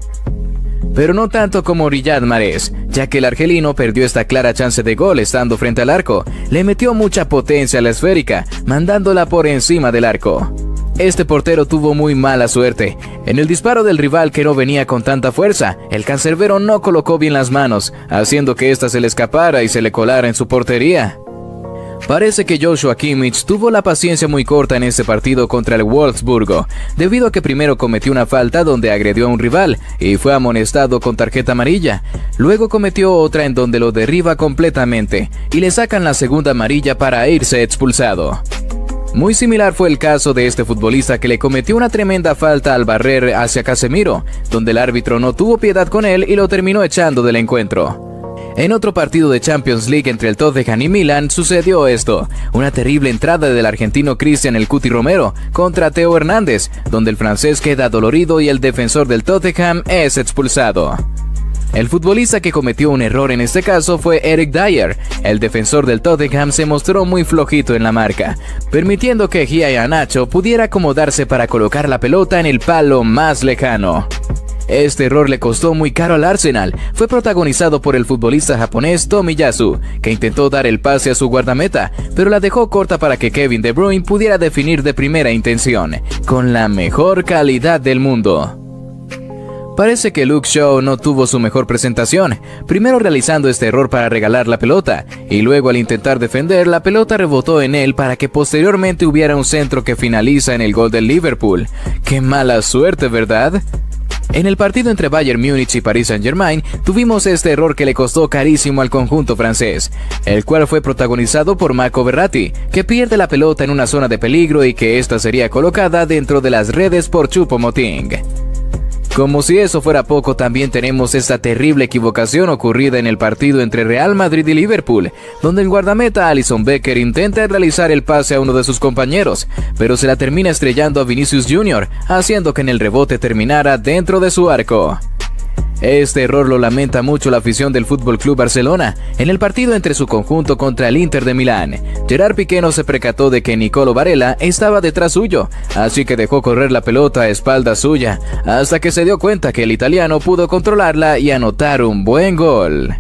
pero no tanto como Riyad Mahrez, ya que el argelino perdió esta clara chance de gol estando frente al arco. Le metió mucha potencia a la esférica, mandándola por encima del arco. Este portero tuvo muy mala suerte. En el disparo del rival que no venía con tanta fuerza, el cancerbero no colocó bien las manos, haciendo que ésta se le escapara y se le colara en su portería. Parece que Joshua Kimmich tuvo la paciencia muy corta en este partido contra el Wolfsburgo, debido a que primero cometió una falta donde agredió a un rival y fue amonestado con tarjeta amarilla. Luego cometió otra en donde lo derriba completamente y le sacan la segunda amarilla para irse expulsado. Muy similar fue el caso de este futbolista que le cometió una tremenda falta al barrer hacia Casemiro, donde el árbitro no tuvo piedad con él y lo terminó echando del encuentro. En otro partido de Champions League entre el Tottenham y Milan sucedió esto, una terrible entrada del argentino Cristian El Cuti Romero contra Teo Hernández, donde el francés queda dolorido y el defensor del Tottenham es expulsado. El futbolista que cometió un error en este caso fue Eric Dyer. El defensor del Tottenham se mostró muy flojito en la marca, permitiendo que Gia Nacho pudiera acomodarse para colocar la pelota en el palo más lejano. Este error le costó muy caro al Arsenal. Fue protagonizado por el futbolista japonés Tomiyasu, que intentó dar el pase a su guardameta, pero la dejó corta para que Kevin De Bruyne pudiera definir de primera intención, con la mejor calidad del mundo. Parece que Luke Shaw no tuvo su mejor presentación, primero realizando este error para regalar la pelota, y luego al intentar defender, la pelota rebotó en él para que posteriormente hubiera un centro que finaliza en el gol del Liverpool. ¡Qué mala suerte, ¿verdad? En el partido entre Bayern Múnich y Paris Saint-Germain tuvimos este error que le costó carísimo al conjunto francés, el cual fue protagonizado por Marco Verratti, que pierde la pelota en una zona de peligro y que ésta sería colocada dentro de las redes por Chupomoting. Como si eso fuera poco, también tenemos esta terrible equivocación ocurrida en el partido entre Real Madrid y Liverpool, donde el guardameta Alison Becker intenta realizar el pase a uno de sus compañeros, pero se la termina estrellando a Vinicius Jr., haciendo que en el rebote terminara dentro de su arco. Este error lo lamenta mucho la afición del Fútbol Club Barcelona en el partido entre su conjunto contra el Inter de Milán. Gerard Piqué no se percató de que Nicolo Varela estaba detrás suyo, así que dejó correr la pelota a espalda suya, hasta que se dio cuenta que el italiano pudo controlarla y anotar un buen gol.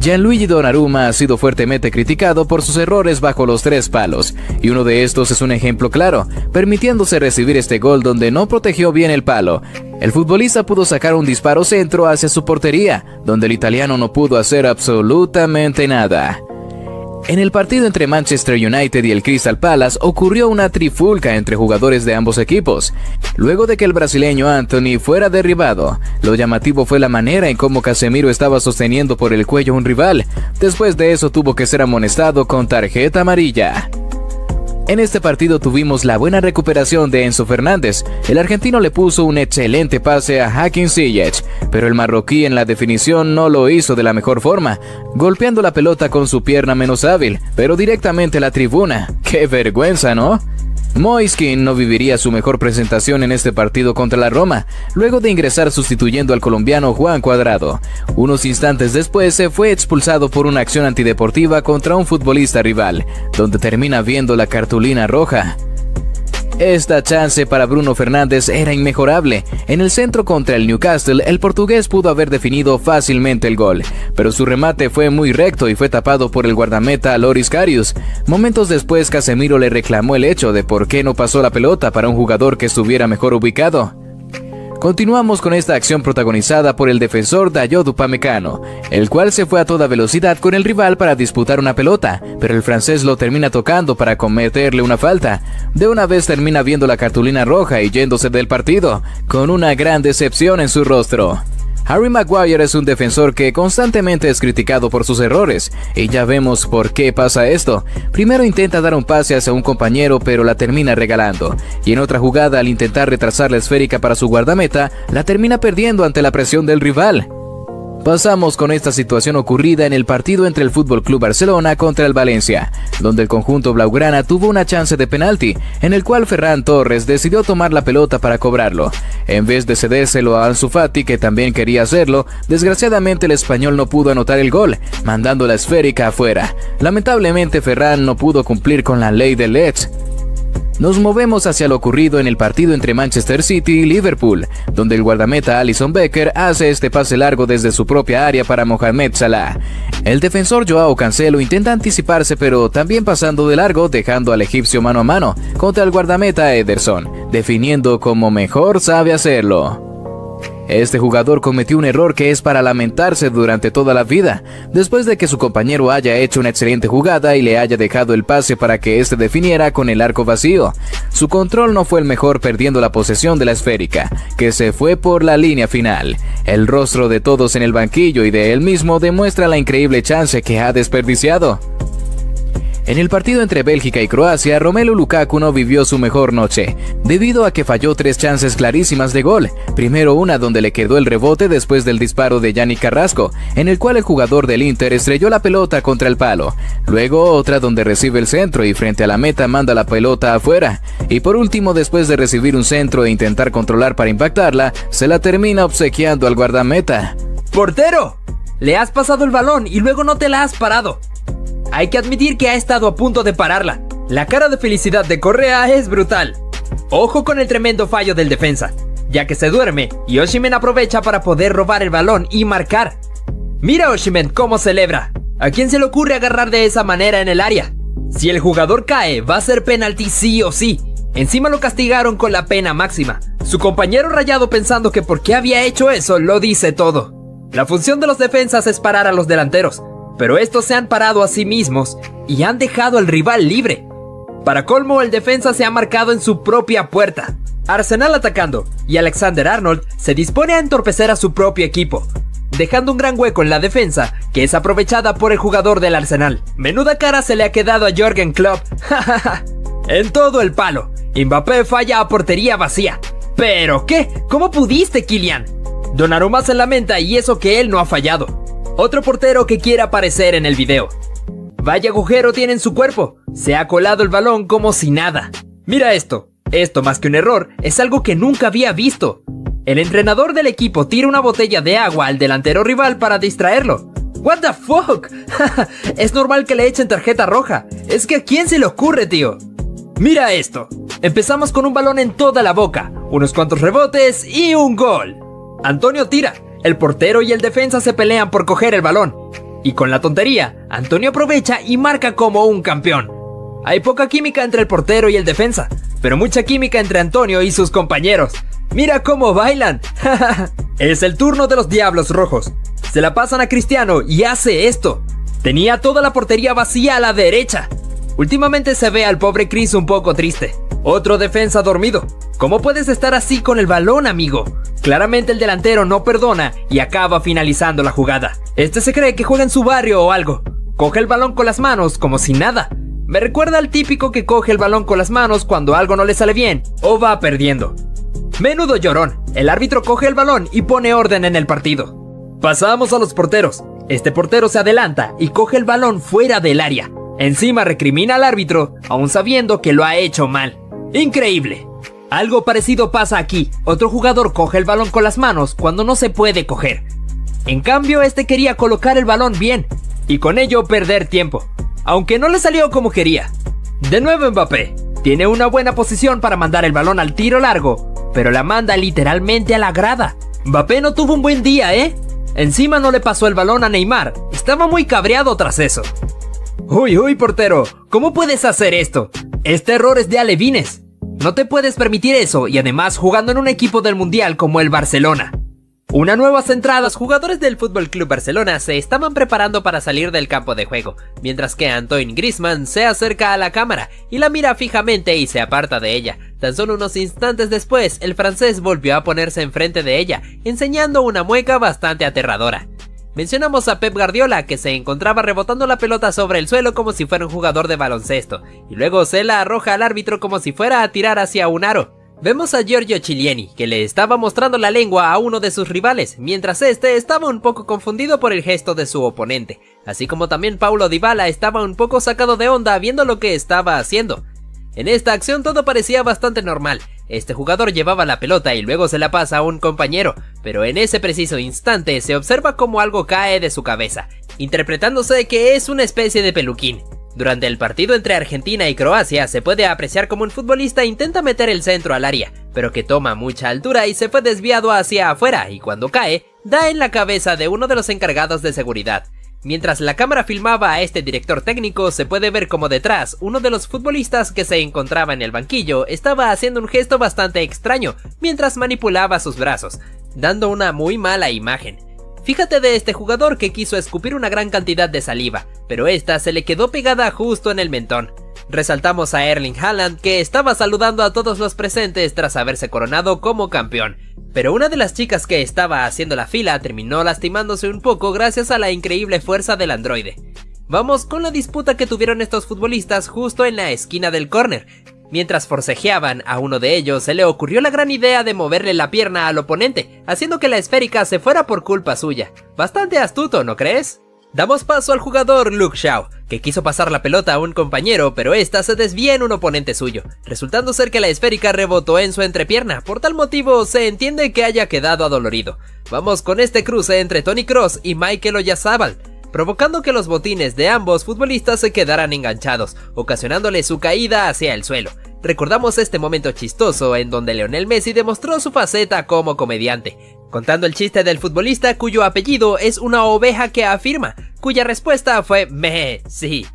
Gianluigi Donnarumma ha sido fuertemente criticado por sus errores bajo los tres palos, y uno de estos es un ejemplo claro, permitiéndose recibir este gol donde no protegió bien el palo. El futbolista pudo sacar un disparo centro hacia su portería, donde el italiano no pudo hacer absolutamente nada. En el partido entre Manchester United y el Crystal Palace ocurrió una trifulca entre jugadores de ambos equipos. Luego de que el brasileño Anthony fuera derribado, lo llamativo fue la manera en cómo Casemiro estaba sosteniendo por el cuello un rival. Después de eso tuvo que ser amonestado con tarjeta amarilla. En este partido tuvimos la buena recuperación de Enzo Fernández. El argentino le puso un excelente pase a Hakim Ziyech, pero el marroquí en la definición no lo hizo de la mejor forma, golpeando la pelota con su pierna menos hábil, pero directamente a la tribuna. ¡Qué vergüenza, ¿no? Moiskin no viviría su mejor presentación en este partido contra la Roma, luego de ingresar sustituyendo al colombiano Juan Cuadrado. Unos instantes después se fue expulsado por una acción antideportiva contra un futbolista rival, donde termina viendo la cartulina roja. Esta chance para Bruno Fernández era inmejorable. En el centro contra el Newcastle, el portugués pudo haber definido fácilmente el gol, pero su remate fue muy recto y fue tapado por el guardameta Loris Karius. Momentos después, Casemiro le reclamó el hecho de por qué no pasó la pelota para un jugador que estuviera mejor ubicado. Continuamos con esta acción protagonizada por el defensor Dayot Upamecano, el cual se fue a toda velocidad con el rival para disputar una pelota, pero el francés lo termina tocando para cometerle una falta. De una vez termina viendo la cartulina roja y yéndose del partido, con una gran decepción en su rostro. Harry Maguire es un defensor que constantemente es criticado por sus errores, y ya vemos por qué pasa esto. Primero intenta dar un pase hacia un compañero, pero la termina regalando, y en otra jugada al intentar retrasar la esférica para su guardameta, la termina perdiendo ante la presión del rival. Pasamos con esta situación ocurrida en el partido entre el Fútbol Club Barcelona contra el Valencia, donde el conjunto blaugrana tuvo una chance de penalti, en el cual Ferran Torres decidió tomar la pelota para cobrarlo. En vez de cedérselo a Ansu Fati, que también quería hacerlo, desgraciadamente el español no pudo anotar el gol, mandando la esférica afuera. Lamentablemente Ferran no pudo cumplir con la ley del Let's, nos movemos hacia lo ocurrido en el partido entre Manchester City y Liverpool, donde el guardameta Alison Becker hace este pase largo desde su propia área para Mohamed Salah. El defensor Joao Cancelo intenta anticiparse pero también pasando de largo dejando al egipcio mano a mano contra el guardameta Ederson, definiendo como mejor sabe hacerlo. Este jugador cometió un error que es para lamentarse durante toda la vida, después de que su compañero haya hecho una excelente jugada y le haya dejado el pase para que éste definiera con el arco vacío. Su control no fue el mejor perdiendo la posesión de la esférica, que se fue por la línea final. El rostro de todos en el banquillo y de él mismo demuestra la increíble chance que ha desperdiciado. En el partido entre Bélgica y Croacia, Romelu Lukaku no vivió su mejor noche, debido a que falló tres chances clarísimas de gol. Primero una donde le quedó el rebote después del disparo de Yannick Carrasco, en el cual el jugador del Inter estrelló la pelota contra el palo. Luego otra donde recibe el centro y frente a la meta manda la pelota afuera. Y por último, después de recibir un centro e intentar controlar para impactarla, se la termina obsequiando al guardameta. ¡Portero! Le has pasado el balón y luego no te la has parado. Hay que admitir que ha estado a punto de pararla. La cara de felicidad de Correa es brutal. Ojo con el tremendo fallo del defensa, ya que se duerme y Oshimen aprovecha para poder robar el balón y marcar. Mira Oshimen cómo celebra. ¿A quién se le ocurre agarrar de esa manera en el área? Si el jugador cae, va a ser penalti sí o sí. Encima lo castigaron con la pena máxima. Su compañero rayado pensando que por qué había hecho eso lo dice todo. La función de los defensas es parar a los delanteros, pero estos se han parado a sí mismos y han dejado al rival libre. Para colmo, el defensa se ha marcado en su propia puerta. Arsenal atacando y Alexander Arnold se dispone a entorpecer a su propio equipo, dejando un gran hueco en la defensa que es aprovechada por el jugador del Arsenal. Menuda cara se le ha quedado a Jorgen Klopp. en todo el palo. Mbappé falla a portería vacía. ¿Pero qué? ¿Cómo pudiste, Kylian? Donnarumma se lamenta y eso que él no ha fallado. Otro portero que quiere aparecer en el video. Vaya agujero tiene en su cuerpo. Se ha colado el balón como si nada. Mira esto. Esto más que un error, es algo que nunca había visto. El entrenador del equipo tira una botella de agua al delantero rival para distraerlo. What the fuck? es normal que le echen tarjeta roja. Es que a quién se le ocurre, tío. Mira esto. Empezamos con un balón en toda la boca, unos cuantos rebotes y un gol. Antonio tira, el portero y el defensa se pelean por coger el balón. Y con la tontería, Antonio aprovecha y marca como un campeón. Hay poca química entre el portero y el defensa, pero mucha química entre Antonio y sus compañeros. Mira cómo bailan. es el turno de los Diablos Rojos. Se la pasan a Cristiano y hace esto. Tenía toda la portería vacía a la derecha. Últimamente se ve al pobre Chris un poco triste. Otro defensa dormido. ¿Cómo puedes estar así con el balón, amigo? Claramente el delantero no perdona y acaba finalizando la jugada. Este se cree que juega en su barrio o algo. Coge el balón con las manos como si nada. Me recuerda al típico que coge el balón con las manos cuando algo no le sale bien o va perdiendo. Menudo llorón, el árbitro coge el balón y pone orden en el partido. Pasamos a los porteros. Este portero se adelanta y coge el balón fuera del área. Encima recrimina al árbitro, aún sabiendo que lo ha hecho mal. Increíble. Algo parecido pasa aquí. Otro jugador coge el balón con las manos cuando no se puede coger. En cambio, este quería colocar el balón bien y con ello perder tiempo, aunque no le salió como quería. De nuevo Mbappé. Tiene una buena posición para mandar el balón al tiro largo, pero la manda literalmente a la grada. Mbappé no tuvo un buen día, ¿eh? Encima no le pasó el balón a Neymar. Estaba muy cabreado tras eso. Uy, uy, portero, ¿cómo puedes hacer esto? Este error es de alevines. No te puedes permitir eso y además jugando en un equipo del Mundial como el Barcelona. Una nueva centrada, los jugadores del Fútbol Club Barcelona se estaban preparando para salir del campo de juego, mientras que Antoine Griezmann se acerca a la cámara y la mira fijamente y se aparta de ella. Tan solo unos instantes después, el francés volvió a ponerse enfrente de ella, enseñando una mueca bastante aterradora. Mencionamos a Pep Guardiola, que se encontraba rebotando la pelota sobre el suelo como si fuera un jugador de baloncesto, y luego se la arroja al árbitro como si fuera a tirar hacia un aro. Vemos a Giorgio Chilieni, que le estaba mostrando la lengua a uno de sus rivales, mientras este estaba un poco confundido por el gesto de su oponente, así como también Paulo Dybala estaba un poco sacado de onda viendo lo que estaba haciendo. En esta acción todo parecía bastante normal, este jugador llevaba la pelota y luego se la pasa a un compañero, pero en ese preciso instante se observa como algo cae de su cabeza, interpretándose que es una especie de peluquín. Durante el partido entre Argentina y Croacia se puede apreciar como un futbolista intenta meter el centro al área, pero que toma mucha altura y se fue desviado hacia afuera y cuando cae, da en la cabeza de uno de los encargados de seguridad. Mientras la cámara filmaba a este director técnico, se puede ver como detrás, uno de los futbolistas que se encontraba en el banquillo estaba haciendo un gesto bastante extraño mientras manipulaba sus brazos, dando una muy mala imagen. Fíjate de este jugador que quiso escupir una gran cantidad de saliva, pero esta se le quedó pegada justo en el mentón. Resaltamos a Erling Haaland que estaba saludando a todos los presentes tras haberse coronado como campeón, pero una de las chicas que estaba haciendo la fila terminó lastimándose un poco gracias a la increíble fuerza del androide. Vamos con la disputa que tuvieron estos futbolistas justo en la esquina del córner, Mientras forcejeaban, a uno de ellos se le ocurrió la gran idea de moverle la pierna al oponente, haciendo que la esférica se fuera por culpa suya. Bastante astuto, ¿no crees? Damos paso al jugador Luke Shaw, que quiso pasar la pelota a un compañero, pero esta se desvía en un oponente suyo, resultando ser que la esférica rebotó en su entrepierna, por tal motivo se entiende que haya quedado adolorido. Vamos con este cruce entre Tony Cross y Michael Oyarzabal, provocando que los botines de ambos futbolistas se quedaran enganchados, ocasionándole su caída hacia el suelo. Recordamos este momento chistoso en donde Leonel Messi demostró su faceta como comediante, contando el chiste del futbolista cuyo apellido es una oveja que afirma, cuya respuesta fue Messi,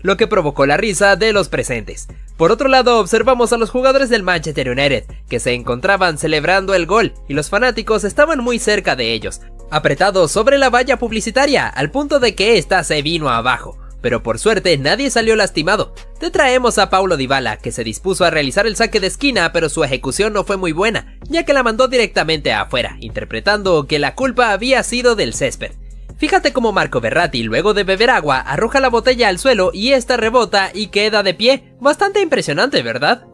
lo que provocó la risa de los presentes. Por otro lado, observamos a los jugadores del Manchester United, que se encontraban celebrando el gol, y los fanáticos estaban muy cerca de ellos, apretados sobre la valla publicitaria, al punto de que ésta se vino abajo. Pero por suerte nadie salió lastimado. Te traemos a Paulo Dybala, que se dispuso a realizar el saque de esquina, pero su ejecución no fue muy buena, ya que la mandó directamente afuera, interpretando que la culpa había sido del césped. Fíjate cómo Marco Berratti, luego de beber agua, arroja la botella al suelo y esta rebota y queda de pie. Bastante impresionante, ¿verdad?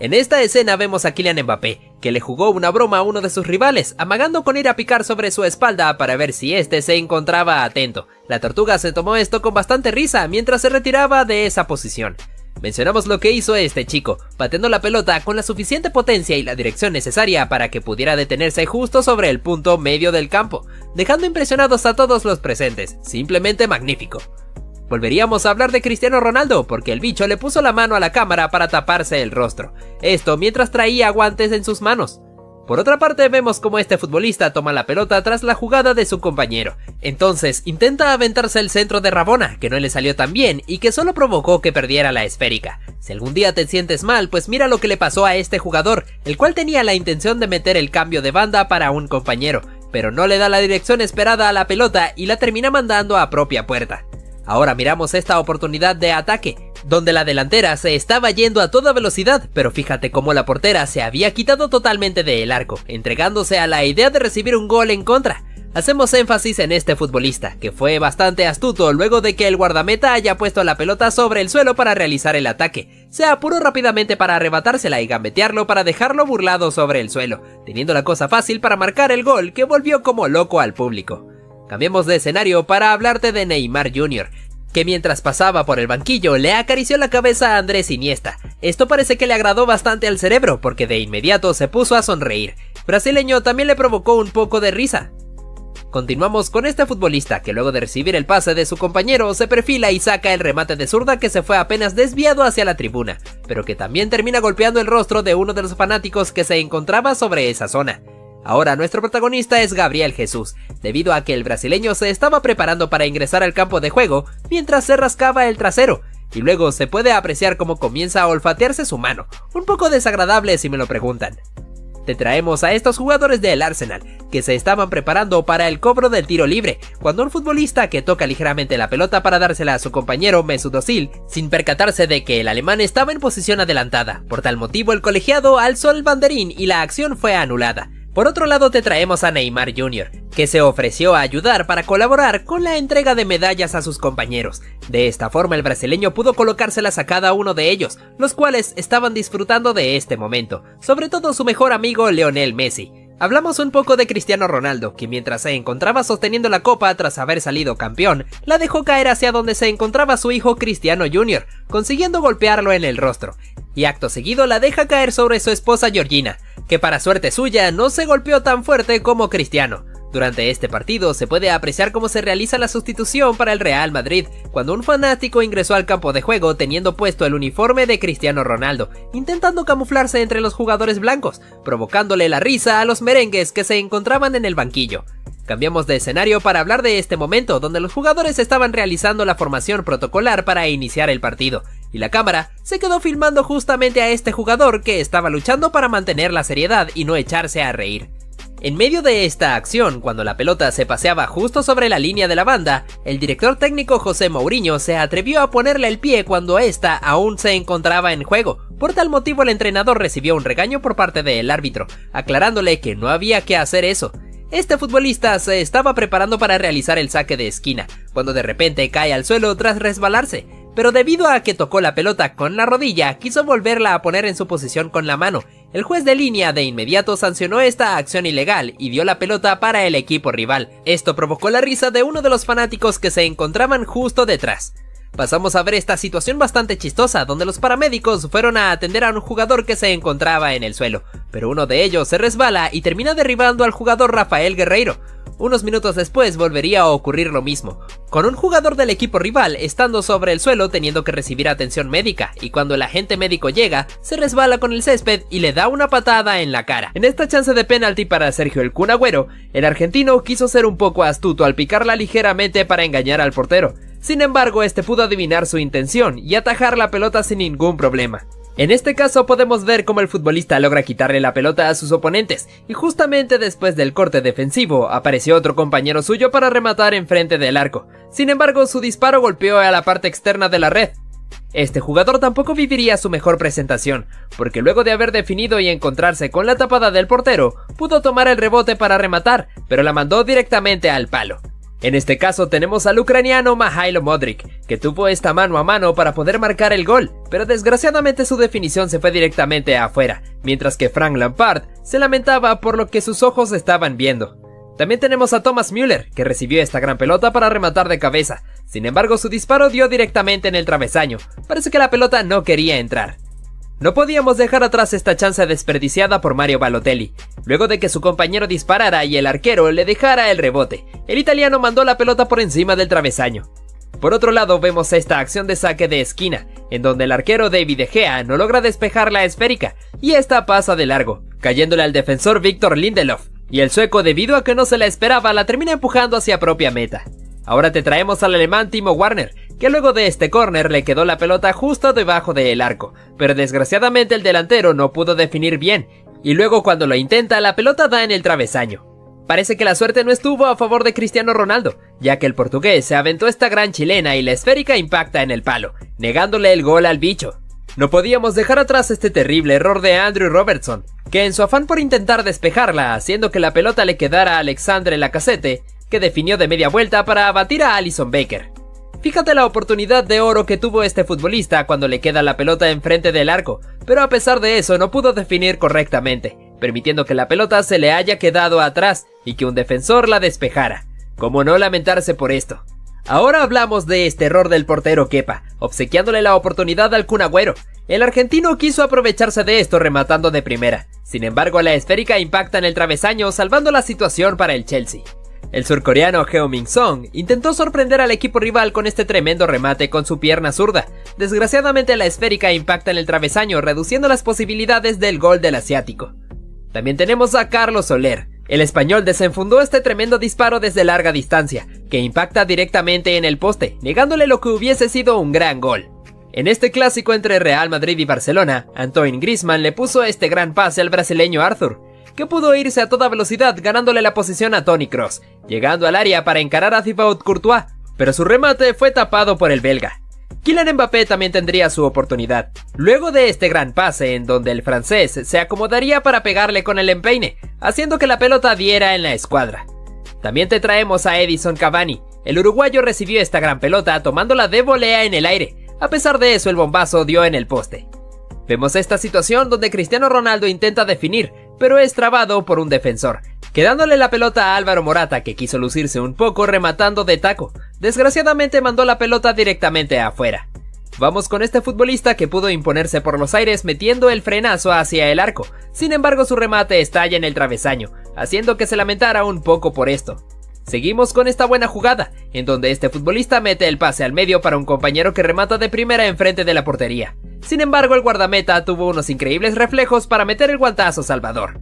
En esta escena vemos a Kylian Mbappé, que le jugó una broma a uno de sus rivales, amagando con ir a picar sobre su espalda para ver si éste se encontraba atento. La tortuga se tomó esto con bastante risa mientras se retiraba de esa posición. Mencionamos lo que hizo este chico, pateando la pelota con la suficiente potencia y la dirección necesaria para que pudiera detenerse justo sobre el punto medio del campo, dejando impresionados a todos los presentes, simplemente magnífico. Volveríamos a hablar de Cristiano Ronaldo porque el bicho le puso la mano a la cámara para taparse el rostro, esto mientras traía guantes en sus manos. Por otra parte vemos como este futbolista toma la pelota tras la jugada de su compañero. Entonces intenta aventarse el centro de Rabona, que no le salió tan bien y que solo provocó que perdiera la esférica. Si algún día te sientes mal, pues mira lo que le pasó a este jugador, el cual tenía la intención de meter el cambio de banda para un compañero, pero no le da la dirección esperada a la pelota y la termina mandando a propia puerta. Ahora miramos esta oportunidad de ataque, donde la delantera se estaba yendo a toda velocidad, pero fíjate cómo la portera se había quitado totalmente del arco, entregándose a la idea de recibir un gol en contra. Hacemos énfasis en este futbolista, que fue bastante astuto luego de que el guardameta haya puesto la pelota sobre el suelo para realizar el ataque. Se apuró rápidamente para arrebatársela y gambetearlo para dejarlo burlado sobre el suelo, teniendo la cosa fácil para marcar el gol que volvió como loco al público. Cambiemos de escenario para hablarte de Neymar Jr., que mientras pasaba por el banquillo le acarició la cabeza a Andrés Iniesta. Esto parece que le agradó bastante al cerebro porque de inmediato se puso a sonreír. Brasileño también le provocó un poco de risa, Continuamos con este futbolista que luego de recibir el pase de su compañero se perfila y saca el remate de zurda que se fue apenas desviado hacia la tribuna, pero que también termina golpeando el rostro de uno de los fanáticos que se encontraba sobre esa zona. Ahora nuestro protagonista es Gabriel Jesús, debido a que el brasileño se estaba preparando para ingresar al campo de juego mientras se rascaba el trasero, y luego se puede apreciar cómo comienza a olfatearse su mano, un poco desagradable si me lo preguntan te traemos a estos jugadores del Arsenal, que se estaban preparando para el cobro del tiro libre, cuando un futbolista que toca ligeramente la pelota para dársela a su compañero Mesut Özil, sin percatarse de que el alemán estaba en posición adelantada. Por tal motivo el colegiado alzó el banderín y la acción fue anulada. Por otro lado te traemos a Neymar Jr., que se ofreció a ayudar para colaborar con la entrega de medallas a sus compañeros. De esta forma el brasileño pudo colocárselas a cada uno de ellos, los cuales estaban disfrutando de este momento, sobre todo su mejor amigo Leonel Messi. Hablamos un poco de Cristiano Ronaldo, que mientras se encontraba sosteniendo la copa tras haber salido campeón, la dejó caer hacia donde se encontraba su hijo Cristiano Jr., consiguiendo golpearlo en el rostro, y acto seguido la deja caer sobre su esposa Georgina, que para suerte suya no se golpeó tan fuerte como Cristiano. Durante este partido se puede apreciar cómo se realiza la sustitución para el Real Madrid, cuando un fanático ingresó al campo de juego teniendo puesto el uniforme de Cristiano Ronaldo, intentando camuflarse entre los jugadores blancos, provocándole la risa a los merengues que se encontraban en el banquillo. Cambiamos de escenario para hablar de este momento donde los jugadores estaban realizando la formación protocolar para iniciar el partido, y la cámara se quedó filmando justamente a este jugador que estaba luchando para mantener la seriedad y no echarse a reír. En medio de esta acción, cuando la pelota se paseaba justo sobre la línea de la banda, el director técnico José Mourinho se atrevió a ponerle el pie cuando ésta aún se encontraba en juego. Por tal motivo el entrenador recibió un regaño por parte del árbitro, aclarándole que no había que hacer eso. Este futbolista se estaba preparando para realizar el saque de esquina, cuando de repente cae al suelo tras resbalarse pero debido a que tocó la pelota con la rodilla, quiso volverla a poner en su posición con la mano. El juez de línea de inmediato sancionó esta acción ilegal y dio la pelota para el equipo rival. Esto provocó la risa de uno de los fanáticos que se encontraban justo detrás. Pasamos a ver esta situación bastante chistosa, donde los paramédicos fueron a atender a un jugador que se encontraba en el suelo, pero uno de ellos se resbala y termina derribando al jugador Rafael Guerreiro. Unos minutos después volvería a ocurrir lo mismo, con un jugador del equipo rival estando sobre el suelo teniendo que recibir atención médica, y cuando el agente médico llega, se resbala con el césped y le da una patada en la cara. En esta chance de penalti para Sergio el Kun Agüero, el argentino quiso ser un poco astuto al picarla ligeramente para engañar al portero, sin embargo este pudo adivinar su intención y atajar la pelota sin ningún problema. En este caso podemos ver cómo el futbolista logra quitarle la pelota a sus oponentes, y justamente después del corte defensivo apareció otro compañero suyo para rematar enfrente del arco. Sin embargo, su disparo golpeó a la parte externa de la red. Este jugador tampoco viviría su mejor presentación, porque luego de haber definido y encontrarse con la tapada del portero, pudo tomar el rebote para rematar, pero la mandó directamente al palo. En este caso tenemos al ucraniano Mahailo Modric, que tuvo esta mano a mano para poder marcar el gol, pero desgraciadamente su definición se fue directamente afuera, mientras que Frank Lampard se lamentaba por lo que sus ojos estaban viendo. También tenemos a Thomas Müller, que recibió esta gran pelota para rematar de cabeza, sin embargo su disparo dio directamente en el travesaño, parece que la pelota no quería entrar. No podíamos dejar atrás esta chance desperdiciada por Mario Balotelli. Luego de que su compañero disparara y el arquero le dejara el rebote, el italiano mandó la pelota por encima del travesaño. Por otro lado vemos esta acción de saque de esquina, en donde el arquero David De Gea no logra despejar la esférica, y esta pasa de largo, cayéndole al defensor Víctor Lindelof, y el sueco debido a que no se la esperaba la termina empujando hacia propia meta. Ahora te traemos al alemán Timo Warner, que luego de este córner le quedó la pelota justo debajo del arco, pero desgraciadamente el delantero no pudo definir bien, y luego cuando lo intenta la pelota da en el travesaño. Parece que la suerte no estuvo a favor de Cristiano Ronaldo, ya que el portugués se aventó esta gran chilena y la esférica impacta en el palo, negándole el gol al bicho. No podíamos dejar atrás este terrible error de Andrew Robertson, que en su afán por intentar despejarla, haciendo que la pelota le quedara a Alexandre Lacazette, que definió de media vuelta para abatir a Alison Baker. Fíjate la oportunidad de oro que tuvo este futbolista cuando le queda la pelota enfrente del arco, pero a pesar de eso no pudo definir correctamente, permitiendo que la pelota se le haya quedado atrás y que un defensor la despejara. ¿Cómo no lamentarse por esto? Ahora hablamos de este error del portero Kepa, obsequiándole la oportunidad al Kun Agüero. El argentino quiso aprovecharse de esto rematando de primera. Sin embargo, la esférica impacta en el travesaño, salvando la situación para el Chelsea. El surcoreano Heo Min Song intentó sorprender al equipo rival con este tremendo remate con su pierna zurda. Desgraciadamente la esférica impacta en el travesaño, reduciendo las posibilidades del gol del asiático. También tenemos a Carlos Soler, el español desenfundó este tremendo disparo desde larga distancia, que impacta directamente en el poste, negándole lo que hubiese sido un gran gol. En este clásico entre Real Madrid y Barcelona, Antoine Griezmann le puso este gran pase al brasileño Arthur, que pudo irse a toda velocidad ganándole la posición a Tony Cross, llegando al área para encarar a Thibaut Courtois, pero su remate fue tapado por el belga. Kylian Mbappé también tendría su oportunidad, luego de este gran pase en donde el francés se acomodaría para pegarle con el empeine, haciendo que la pelota diera en la escuadra. También te traemos a Edison Cavani, el uruguayo recibió esta gran pelota tomándola de volea en el aire, a pesar de eso el bombazo dio en el poste. Vemos esta situación donde Cristiano Ronaldo intenta definir, pero es trabado por un defensor, quedándole la pelota a Álvaro Morata que quiso lucirse un poco rematando de taco, desgraciadamente mandó la pelota directamente afuera. Vamos con este futbolista que pudo imponerse por los aires metiendo el frenazo hacia el arco, sin embargo su remate estalla en el travesaño, haciendo que se lamentara un poco por esto. Seguimos con esta buena jugada, en donde este futbolista mete el pase al medio para un compañero que remata de primera enfrente de la portería. Sin embargo, el guardameta tuvo unos increíbles reflejos para meter el guantazo salvador.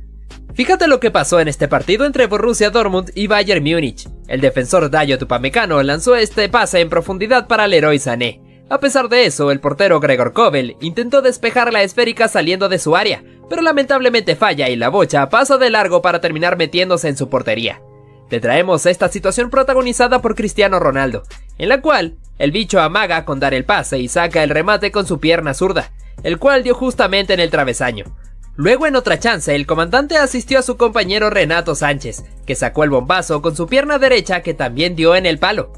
Fíjate lo que pasó en este partido entre Borussia Dortmund y Bayern Múnich. El defensor Dayo Tupamecano lanzó este pase en profundidad para héroe Sané. A pesar de eso, el portero Gregor Kobel intentó despejar la esférica saliendo de su área, pero lamentablemente falla y la bocha pasa de largo para terminar metiéndose en su portería. Te traemos esta situación protagonizada por Cristiano Ronaldo, en la cual el bicho amaga con dar el pase y saca el remate con su pierna zurda, el cual dio justamente en el travesaño. Luego en otra chance, el comandante asistió a su compañero Renato Sánchez, que sacó el bombazo con su pierna derecha que también dio en el palo.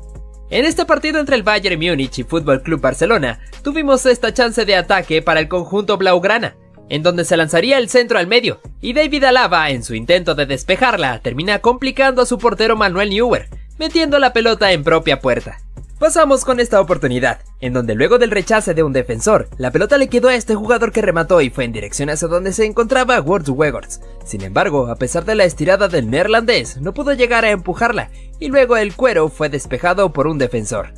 En este partido entre el Bayern Múnich y Fútbol Club Barcelona, tuvimos esta chance de ataque para el conjunto blaugrana, en donde se lanzaría el centro al medio, y David Alaba, en su intento de despejarla, termina complicando a su portero Manuel Neuer, metiendo la pelota en propia puerta. Pasamos con esta oportunidad, en donde luego del rechace de un defensor, la pelota le quedó a este jugador que remató y fue en dirección hacia donde se encontraba Words Wegors. Sin embargo, a pesar de la estirada del neerlandés, no pudo llegar a empujarla, y luego el cuero fue despejado por un defensor.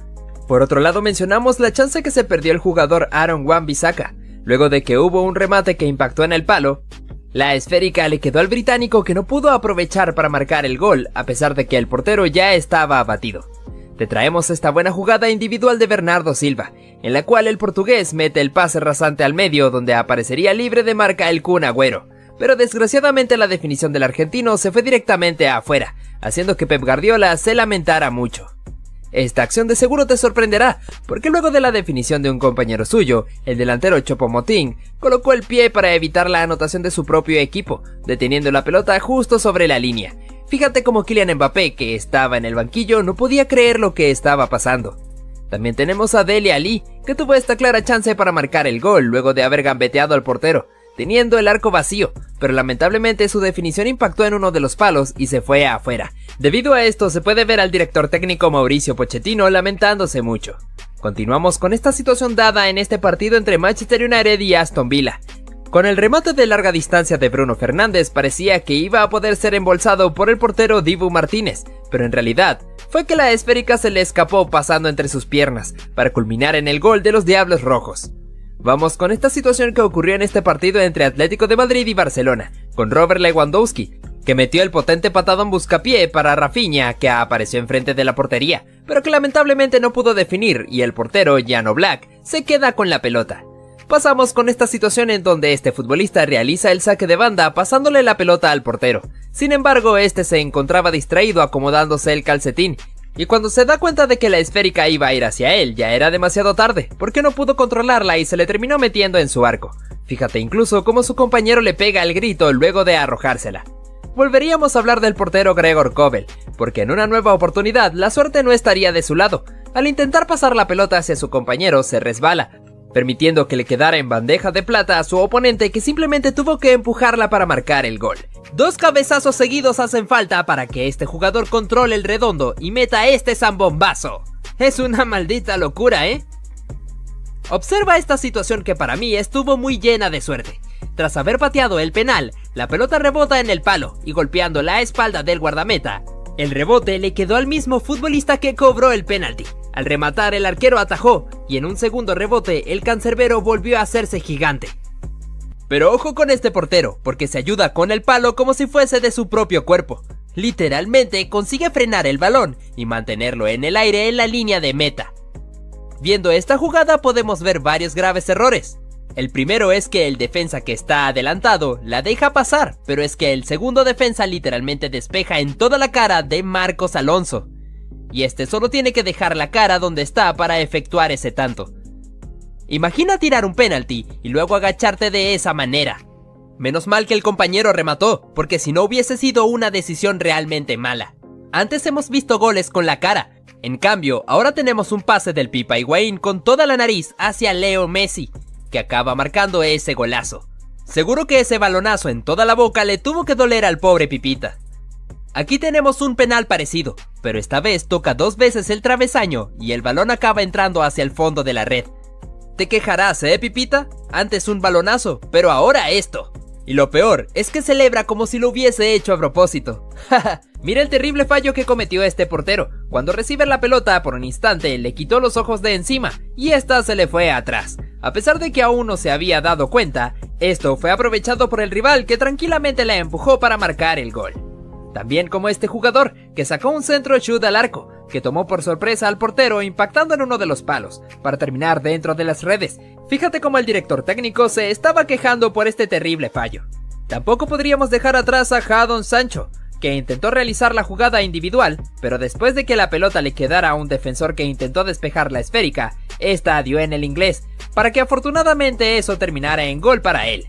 Por otro lado mencionamos la chance que se perdió el jugador Aaron Wan-Bissaka, luego de que hubo un remate que impactó en el palo, la esférica le quedó al británico que no pudo aprovechar para marcar el gol a pesar de que el portero ya estaba abatido. Te traemos esta buena jugada individual de Bernardo Silva, en la cual el portugués mete el pase rasante al medio donde aparecería libre de marca el Kun Agüero, pero desgraciadamente la definición del argentino se fue directamente afuera, haciendo que Pep Guardiola se lamentara mucho. Esta acción de seguro te sorprenderá, porque luego de la definición de un compañero suyo, el delantero Chopomotín colocó el pie para evitar la anotación de su propio equipo, deteniendo la pelota justo sobre la línea, Fíjate como Kylian Mbappé, que estaba en el banquillo, no podía creer lo que estaba pasando. También tenemos a Dele Ali, que tuvo esta clara chance para marcar el gol luego de haber gambeteado al portero, teniendo el arco vacío, pero lamentablemente su definición impactó en uno de los palos y se fue afuera. Debido a esto se puede ver al director técnico Mauricio Pochettino lamentándose mucho. Continuamos con esta situación dada en este partido entre Manchester United y Aston Villa, con el remate de larga distancia de Bruno Fernández parecía que iba a poder ser embolsado por el portero Dibu Martínez, pero en realidad fue que la esférica se le escapó pasando entre sus piernas, para culminar en el gol de los Diablos Rojos. Vamos con esta situación que ocurrió en este partido entre Atlético de Madrid y Barcelona, con Robert Lewandowski, que metió el potente patado en buscapié para Rafinha, que apareció enfrente de la portería, pero que lamentablemente no pudo definir y el portero, Jano Black, se queda con la pelota. Pasamos con esta situación en donde este futbolista realiza el saque de banda pasándole la pelota al portero. Sin embargo, este se encontraba distraído acomodándose el calcetín, Y cuando se da cuenta de que la esférica iba a ir hacia él, ya era demasiado tarde, porque no pudo controlarla y se le terminó metiendo en su arco. Fíjate incluso cómo su compañero le pega el grito luego de arrojársela. Volveríamos a hablar del portero Gregor Kobel, porque en una nueva oportunidad la suerte no estaría de su lado. Al intentar pasar la pelota hacia su compañero se resbala, permitiendo que le quedara en bandeja de plata a su oponente que simplemente tuvo que empujarla para marcar el gol. Dos cabezazos seguidos hacen falta para que este jugador controle el redondo y meta este zambombazo. Es una maldita locura, ¿eh? Observa esta situación que para mí estuvo muy llena de suerte. Tras haber pateado el penal, la pelota rebota en el palo y golpeando la espalda del guardameta. El rebote le quedó al mismo futbolista que cobró el penalti. Al rematar el arquero atajó y en un segundo rebote el cancerbero volvió a hacerse gigante. Pero ojo con este portero, porque se ayuda con el palo como si fuese de su propio cuerpo. Literalmente consigue frenar el balón y mantenerlo en el aire en la línea de meta. Viendo esta jugada podemos ver varios graves errores. El primero es que el defensa que está adelantado la deja pasar, pero es que el segundo defensa literalmente despeja en toda la cara de Marcos Alonso. Y este solo tiene que dejar la cara donde está para efectuar ese tanto. Imagina tirar un penalti y luego agacharte de esa manera. Menos mal que el compañero remató, porque si no hubiese sido una decisión realmente mala. Antes hemos visto goles con la cara, en cambio, ahora tenemos un pase del Pipa Higuaín con toda la nariz hacia Leo Messi, que acaba marcando ese golazo. Seguro que ese balonazo en toda la boca le tuvo que doler al pobre Pipita. Aquí tenemos un penal parecido, pero esta vez toca dos veces el travesaño y el balón acaba entrando hacia el fondo de la red. Te quejarás, ¿eh, Pipita? Antes un balonazo, pero ahora esto. Y lo peor es que celebra como si lo hubiese hecho a propósito. Mira el terrible fallo que cometió este portero. Cuando recibe la pelota por un instante le quitó los ojos de encima y esta se le fue atrás. A pesar de que aún no se había dado cuenta, esto fue aprovechado por el rival que tranquilamente la empujó para marcar el gol. También como este jugador que sacó un centro shoot al arco, que tomó por sorpresa al portero impactando en uno de los palos, para terminar dentro de las redes. Fíjate cómo el director técnico se estaba quejando por este terrible fallo. Tampoco podríamos dejar atrás a Jadon Sancho, que intentó realizar la jugada individual, pero después de que la pelota le quedara a un defensor que intentó despejar la esférica, esta dio en el inglés, para que afortunadamente eso terminara en gol para él.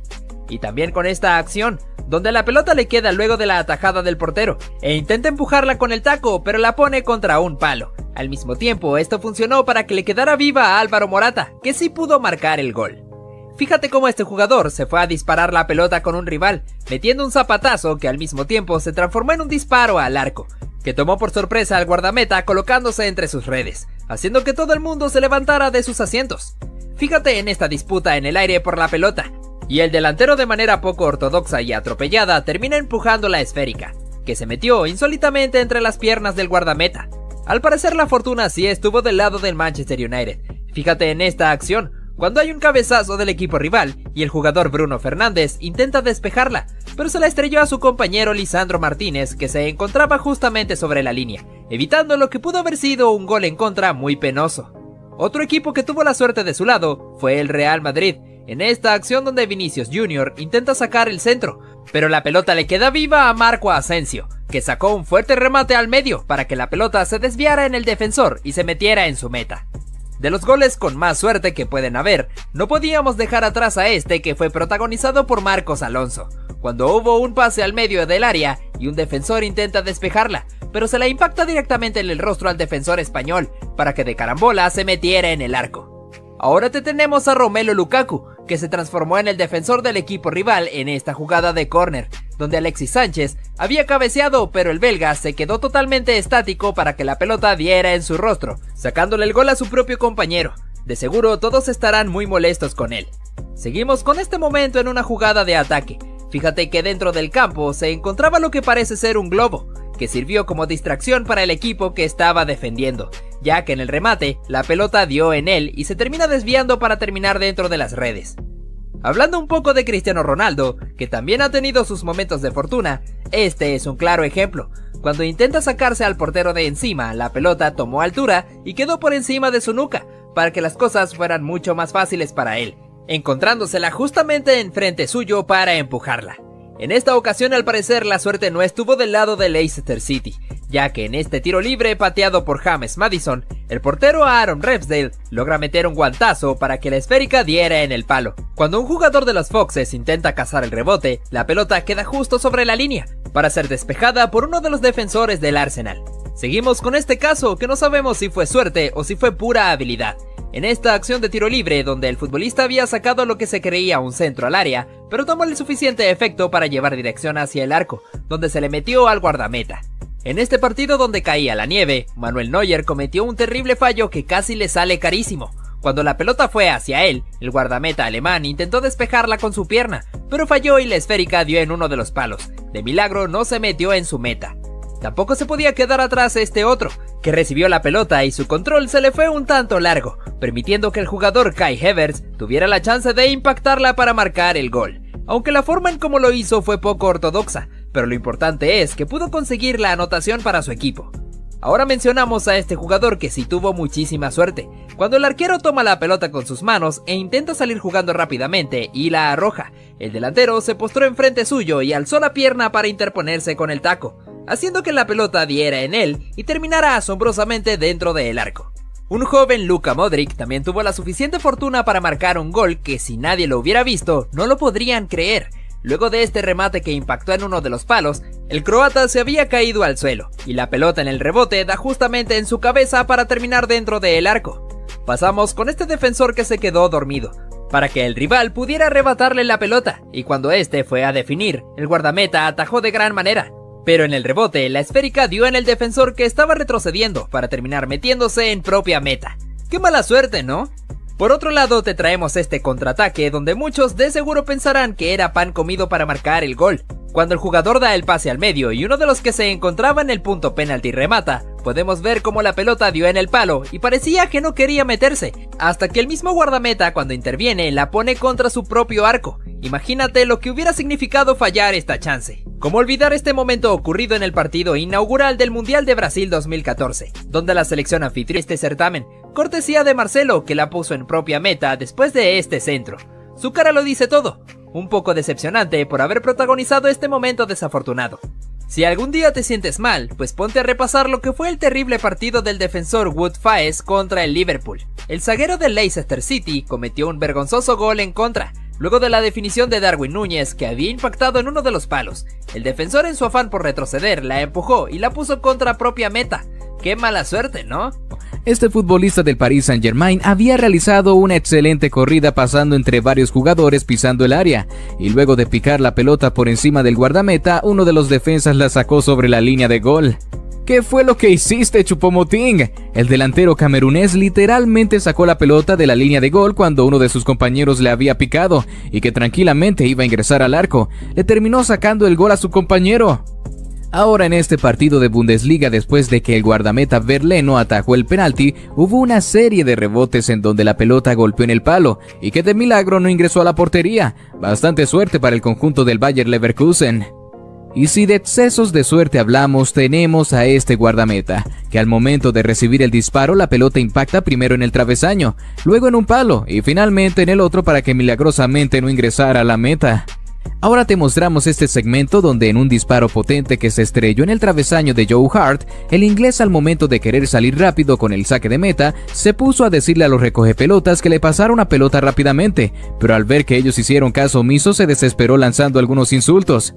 Y también con esta acción, donde la pelota le queda luego de la atajada del portero, e intenta empujarla con el taco, pero la pone contra un palo. Al mismo tiempo, esto funcionó para que le quedara viva a Álvaro Morata, que sí pudo marcar el gol. Fíjate cómo este jugador se fue a disparar la pelota con un rival, metiendo un zapatazo que al mismo tiempo se transformó en un disparo al arco, que tomó por sorpresa al guardameta colocándose entre sus redes, haciendo que todo el mundo se levantara de sus asientos. Fíjate en esta disputa en el aire por la pelota, y el delantero de manera poco ortodoxa y atropellada termina empujando la esférica, que se metió insólitamente entre las piernas del guardameta. Al parecer la fortuna sí estuvo del lado del Manchester United. Fíjate en esta acción, cuando hay un cabezazo del equipo rival y el jugador Bruno Fernández intenta despejarla, pero se la estrelló a su compañero Lisandro Martínez que se encontraba justamente sobre la línea, evitando lo que pudo haber sido un gol en contra muy penoso. Otro equipo que tuvo la suerte de su lado fue el Real Madrid, en esta acción donde Vinicius Jr. intenta sacar el centro, pero la pelota le queda viva a Marco Asensio, que sacó un fuerte remate al medio para que la pelota se desviara en el defensor y se metiera en su meta. De los goles con más suerte que pueden haber, no podíamos dejar atrás a este que fue protagonizado por Marcos Alonso, cuando hubo un pase al medio del área y un defensor intenta despejarla, pero se la impacta directamente en el rostro al defensor español, para que de carambola se metiera en el arco. Ahora te tenemos a Romelo Lukaku, que se transformó en el defensor del equipo rival en esta jugada de córner, donde Alexis Sánchez había cabeceado, pero el belga se quedó totalmente estático para que la pelota diera en su rostro, sacándole el gol a su propio compañero. De seguro todos estarán muy molestos con él. Seguimos con este momento en una jugada de ataque. Fíjate que dentro del campo se encontraba lo que parece ser un globo, que sirvió como distracción para el equipo que estaba defendiendo, ya que en el remate la pelota dio en él y se termina desviando para terminar dentro de las redes. Hablando un poco de Cristiano Ronaldo, que también ha tenido sus momentos de fortuna, este es un claro ejemplo. Cuando intenta sacarse al portero de encima, la pelota tomó altura y quedó por encima de su nuca, para que las cosas fueran mucho más fáciles para él, encontrándosela justamente enfrente suyo para empujarla. En esta ocasión al parecer la suerte no estuvo del lado de Leicester City, ya que en este tiro libre pateado por James Madison, el portero Aaron Repsdale logra meter un guantazo para que la esférica diera en el palo. Cuando un jugador de los Foxes intenta cazar el rebote, la pelota queda justo sobre la línea, para ser despejada por uno de los defensores del Arsenal. Seguimos con este caso que no sabemos si fue suerte o si fue pura habilidad. En esta acción de tiro libre, donde el futbolista había sacado lo que se creía un centro al área, pero tomó el suficiente efecto para llevar dirección hacia el arco, donde se le metió al guardameta. En este partido donde caía la nieve, Manuel Neuer cometió un terrible fallo que casi le sale carísimo. Cuando la pelota fue hacia él, el guardameta alemán intentó despejarla con su pierna, pero falló y la esférica dio en uno de los palos. De milagro no se metió en su meta. Tampoco se podía quedar atrás este otro, que recibió la pelota y su control se le fue un tanto largo, permitiendo que el jugador Kai Havertz tuviera la chance de impactarla para marcar el gol. Aunque la forma en cómo lo hizo fue poco ortodoxa, pero lo importante es que pudo conseguir la anotación para su equipo. Ahora mencionamos a este jugador que sí tuvo muchísima suerte. Cuando el arquero toma la pelota con sus manos e intenta salir jugando rápidamente y la arroja, el delantero se postró enfrente suyo y alzó la pierna para interponerse con el taco haciendo que la pelota diera en él y terminara asombrosamente dentro del arco. Un joven Luka Modric también tuvo la suficiente fortuna para marcar un gol que si nadie lo hubiera visto no lo podrían creer. Luego de este remate que impactó en uno de los palos, el croata se había caído al suelo y la pelota en el rebote da justamente en su cabeza para terminar dentro del arco. Pasamos con este defensor que se quedó dormido, para que el rival pudiera arrebatarle la pelota, y cuando este fue a definir, el guardameta atajó de gran manera, pero en el rebote, la esférica dio en el defensor que estaba retrocediendo para terminar metiéndose en propia meta. Qué mala suerte, ¿no? Por otro lado, te traemos este contraataque donde muchos de seguro pensarán que era pan comido para marcar el gol. Cuando el jugador da el pase al medio y uno de los que se encontraba en el punto penalti remata, podemos ver cómo la pelota dio en el palo y parecía que no quería meterse, hasta que el mismo guardameta cuando interviene la pone contra su propio arco. Imagínate lo que hubiera significado fallar esta chance. ¿Cómo olvidar este momento ocurrido en el partido inaugural del Mundial de Brasil 2014, donde la selección anfitrió este certamen, cortesía de Marcelo que la puso en propia meta después de este centro? Su cara lo dice todo, un poco decepcionante por haber protagonizado este momento desafortunado. Si algún día te sientes mal, pues ponte a repasar lo que fue el terrible partido del defensor Wood Faes contra el Liverpool. El zaguero del Leicester City cometió un vergonzoso gol en contra, luego de la definición de Darwin Núñez que había impactado en uno de los palos. El defensor en su afán por retroceder la empujó y la puso contra propia meta. Qué mala suerte, ¿no? Este futbolista del Paris Saint Germain había realizado una excelente corrida pasando entre varios jugadores pisando el área, y luego de picar la pelota por encima del guardameta, uno de los defensas la sacó sobre la línea de gol. ¿Qué fue lo que hiciste, Chupomoting? El delantero camerunés literalmente sacó la pelota de la línea de gol cuando uno de sus compañeros le había picado y que tranquilamente iba a ingresar al arco. Le terminó sacando el gol a su compañero. Ahora en este partido de Bundesliga después de que el guardameta Verleno atajó el penalti, hubo una serie de rebotes en donde la pelota golpeó en el palo y que de milagro no ingresó a la portería. Bastante suerte para el conjunto del Bayer Leverkusen. Y si de excesos de suerte hablamos, tenemos a este guardameta, que al momento de recibir el disparo la pelota impacta primero en el travesaño, luego en un palo y finalmente en el otro para que milagrosamente no ingresara a la meta. Ahora te mostramos este segmento donde en un disparo potente que se estrelló en el travesaño de Joe Hart, el inglés al momento de querer salir rápido con el saque de meta, se puso a decirle a los recogepelotas que le pasara una pelota rápidamente, pero al ver que ellos hicieron caso omiso se desesperó lanzando algunos insultos.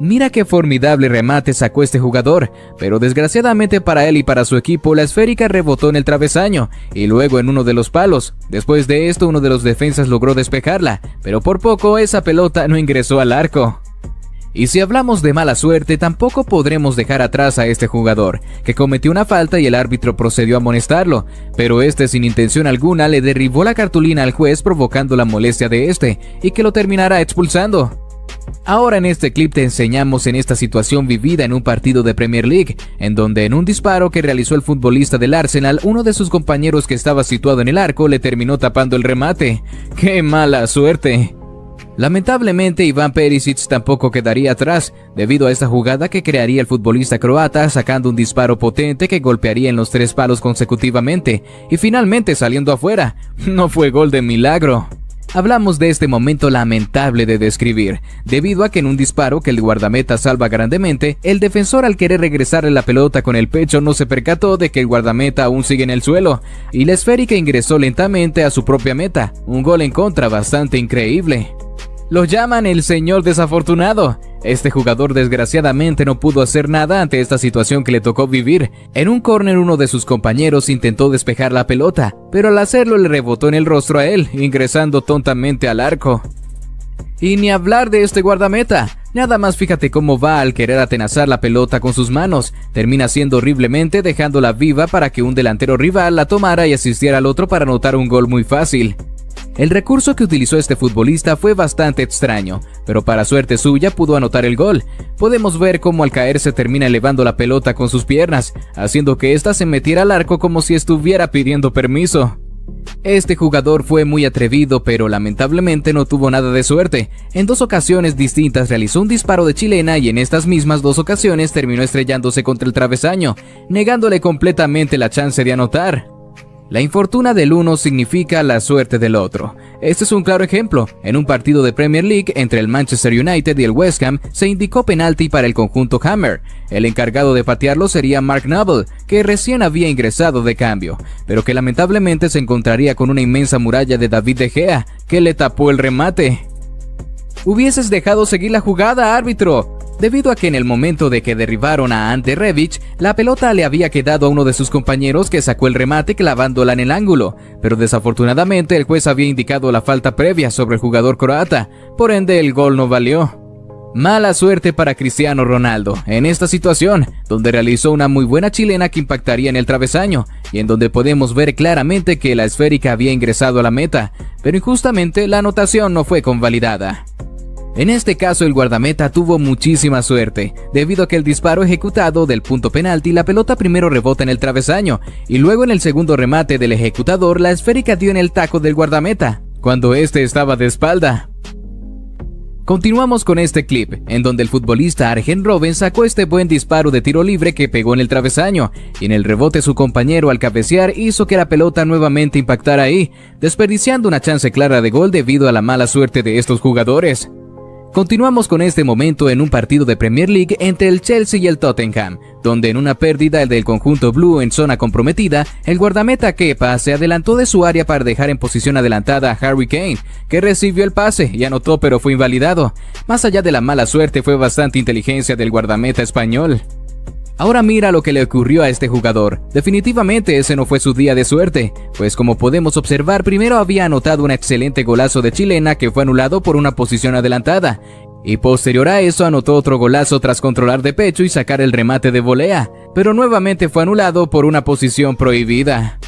Mira qué formidable remate sacó este jugador, pero desgraciadamente para él y para su equipo la esférica rebotó en el travesaño y luego en uno de los palos. Después de esto uno de los defensas logró despejarla, pero por poco esa pelota no ingresó al arco. Y si hablamos de mala suerte, tampoco podremos dejar atrás a este jugador, que cometió una falta y el árbitro procedió a amonestarlo, pero este sin intención alguna le derribó la cartulina al juez provocando la molestia de este, y que lo terminará expulsando. Ahora en este clip te enseñamos en esta situación vivida en un partido de Premier League, en donde en un disparo que realizó el futbolista del Arsenal, uno de sus compañeros que estaba situado en el arco le terminó tapando el remate. ¡Qué mala suerte! Lamentablemente Iván Perisic tampoco quedaría atrás, debido a esta jugada que crearía el futbolista croata sacando un disparo potente que golpearía en los tres palos consecutivamente y finalmente saliendo afuera. No fue gol de milagro. Hablamos de este momento lamentable de describir, debido a que en un disparo que el guardameta salva grandemente, el defensor al querer regresarle la pelota con el pecho no se percató de que el guardameta aún sigue en el suelo, y la esférica ingresó lentamente a su propia meta, un gol en contra bastante increíble. Lo llaman el señor desafortunado. Este jugador desgraciadamente no pudo hacer nada ante esta situación que le tocó vivir. En un córner uno de sus compañeros intentó despejar la pelota, pero al hacerlo le rebotó en el rostro a él, ingresando tontamente al arco. Y ni hablar de este guardameta. Nada más fíjate cómo va al querer atenazar la pelota con sus manos. Termina siendo horriblemente dejándola viva para que un delantero rival la tomara y asistiera al otro para anotar un gol muy fácil. El recurso que utilizó este futbolista fue bastante extraño, pero para suerte suya pudo anotar el gol. Podemos ver cómo al caerse termina elevando la pelota con sus piernas, haciendo que ésta se metiera al arco como si estuviera pidiendo permiso. Este jugador fue muy atrevido, pero lamentablemente no tuvo nada de suerte. En dos ocasiones distintas realizó un disparo de chilena y en estas mismas dos ocasiones terminó estrellándose contra el travesaño, negándole completamente la chance de anotar. La infortuna del uno significa la suerte del otro. Este es un claro ejemplo. En un partido de Premier League entre el Manchester United y el West Ham se indicó penalti para el conjunto Hammer. El encargado de patearlo sería Mark Noble, que recién había ingresado de cambio, pero que lamentablemente se encontraría con una inmensa muralla de David De Gea, que le tapó el remate. Hubieses dejado seguir la jugada, árbitro debido a que en el momento de que derribaron a Ante Rebic, la pelota le había quedado a uno de sus compañeros que sacó el remate clavándola en el ángulo, pero desafortunadamente el juez había indicado la falta previa sobre el jugador croata, por ende el gol no valió. Mala suerte para Cristiano Ronaldo en esta situación, donde realizó una muy buena chilena que impactaría en el travesaño, y en donde podemos ver claramente que la esférica había ingresado a la meta, pero injustamente la anotación no fue convalidada. En este caso el guardameta tuvo muchísima suerte, debido a que el disparo ejecutado del punto penalti la pelota primero rebota en el travesaño y luego en el segundo remate del ejecutador la esférica dio en el taco del guardameta, cuando este estaba de espalda. Continuamos con este clip, en donde el futbolista Arjen Robben sacó este buen disparo de tiro libre que pegó en el travesaño, y en el rebote su compañero al cabecear hizo que la pelota nuevamente impactara ahí, desperdiciando una chance clara de gol debido a la mala suerte de estos jugadores. Continuamos con este momento en un partido de Premier League entre el Chelsea y el Tottenham, donde en una pérdida del conjunto blue en zona comprometida, el guardameta Kepa se adelantó de su área para dejar en posición adelantada a Harry Kane, que recibió el pase y anotó pero fue invalidado. Más allá de la mala suerte fue bastante inteligencia del guardameta español. Ahora mira lo que le ocurrió a este jugador. Definitivamente ese no fue su día de suerte, pues como podemos observar primero había anotado un excelente golazo de chilena que fue anulado por una posición adelantada, y posterior a eso anotó otro golazo tras controlar de pecho y sacar el remate de volea, pero nuevamente fue anulado por una posición prohibida.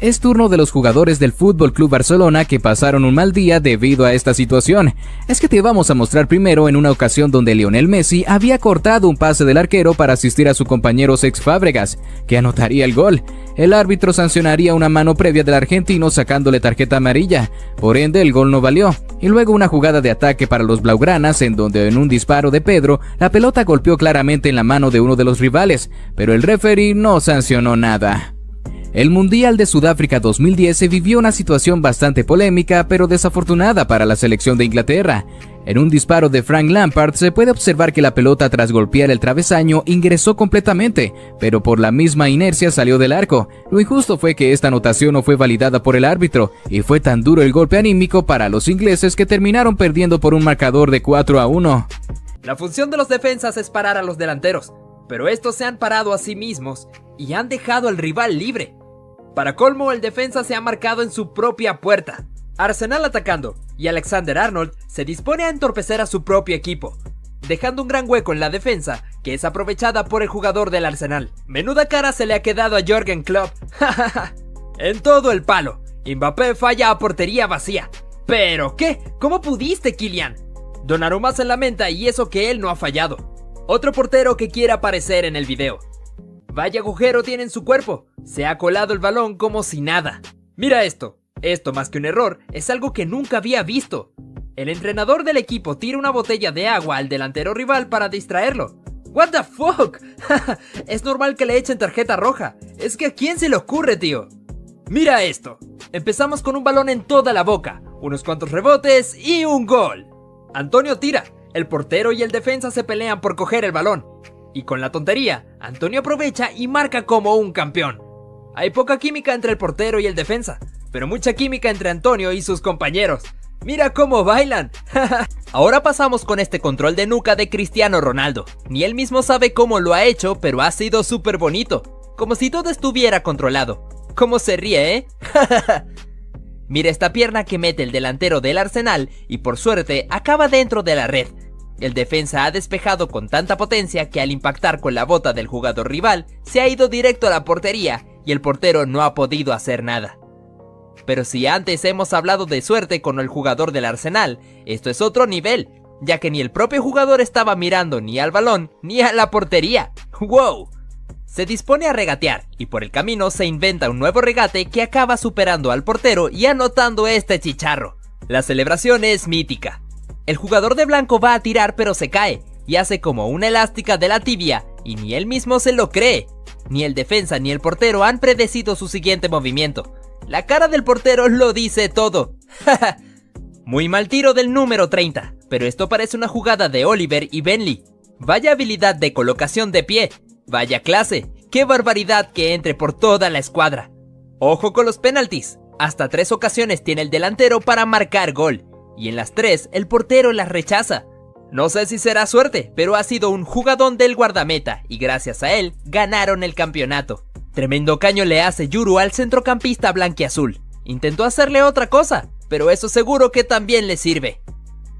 Es turno de los jugadores del Fútbol Club Barcelona que pasaron un mal día debido a esta situación. Es que te vamos a mostrar primero en una ocasión donde Lionel Messi había cortado un pase del arquero para asistir a su compañero Sex Fábregas, que anotaría el gol. El árbitro sancionaría una mano previa del argentino sacándole tarjeta amarilla, por ende el gol no valió. Y luego una jugada de ataque para los blaugranas en donde en un disparo de Pedro la pelota golpeó claramente en la mano de uno de los rivales, pero el referee no sancionó nada. El Mundial de Sudáfrica 2010 se vivió una situación bastante polémica pero desafortunada para la selección de Inglaterra. En un disparo de Frank Lampard se puede observar que la pelota tras golpear el travesaño ingresó completamente, pero por la misma inercia salió del arco. Lo injusto fue que esta anotación no fue validada por el árbitro, y fue tan duro el golpe anímico para los ingleses que terminaron perdiendo por un marcador de 4 a 1. La función de los defensas es parar a los delanteros, pero estos se han parado a sí mismos y han dejado al rival libre. Para colmo, el defensa se ha marcado en su propia puerta. Arsenal atacando, y Alexander Arnold se dispone a entorpecer a su propio equipo, dejando un gran hueco en la defensa que es aprovechada por el jugador del Arsenal. Menuda cara se le ha quedado a Jorgen Klopp. en todo el palo. Mbappé falla a portería vacía. ¿Pero qué? ¿Cómo pudiste, Kylian? Donnarumma se lamenta y eso que él no ha fallado. Otro portero que quiere aparecer en el video. Vaya agujero tiene en su cuerpo. Se ha colado el balón como si nada. Mira esto. Esto más que un error, es algo que nunca había visto. El entrenador del equipo tira una botella de agua al delantero rival para distraerlo. What the fuck? es normal que le echen tarjeta roja. Es que a quién se le ocurre, tío. Mira esto. Empezamos con un balón en toda la boca, unos cuantos rebotes y un gol. Antonio tira, el portero y el defensa se pelean por coger el balón. Y con la tontería, Antonio aprovecha y marca como un campeón. Hay poca química entre el portero y el defensa, pero mucha química entre Antonio y sus compañeros. Mira cómo bailan. Ahora pasamos con este control de nuca de Cristiano Ronaldo. Ni él mismo sabe cómo lo ha hecho, pero ha sido súper bonito. Como si todo estuviera controlado. ¿Cómo se ríe, eh? Mira esta pierna que mete el delantero del Arsenal y por suerte acaba dentro de la red. El defensa ha despejado con tanta potencia que al impactar con la bota del jugador rival se ha ido directo a la portería y el portero no ha podido hacer nada. Pero si antes hemos hablado de suerte con el jugador del Arsenal, esto es otro nivel, ya que ni el propio jugador estaba mirando ni al balón ni a la portería. ¡Wow! Se dispone a regatear y por el camino se inventa un nuevo regate que acaba superando al portero y anotando este chicharro. La celebración es mítica. El jugador de blanco va a tirar pero se cae y hace como una elástica de la tibia y ni él mismo se lo cree. Ni el defensa ni el portero han predecido su siguiente movimiento. La cara del portero lo dice todo. Muy mal tiro del número 30, pero esto parece una jugada de Oliver y Bentley. Vaya habilidad de colocación de pie, Vaya clase, qué barbaridad que entre por toda la escuadra. Ojo con los penaltis, hasta tres ocasiones tiene el delantero para marcar gol, y en las tres el portero las rechaza. No sé si será suerte, pero ha sido un jugadón del guardameta, y gracias a él ganaron el campeonato. Tremendo caño le hace Yuru al centrocampista blanquiazul. Intentó hacerle otra cosa, pero eso seguro que también le sirve.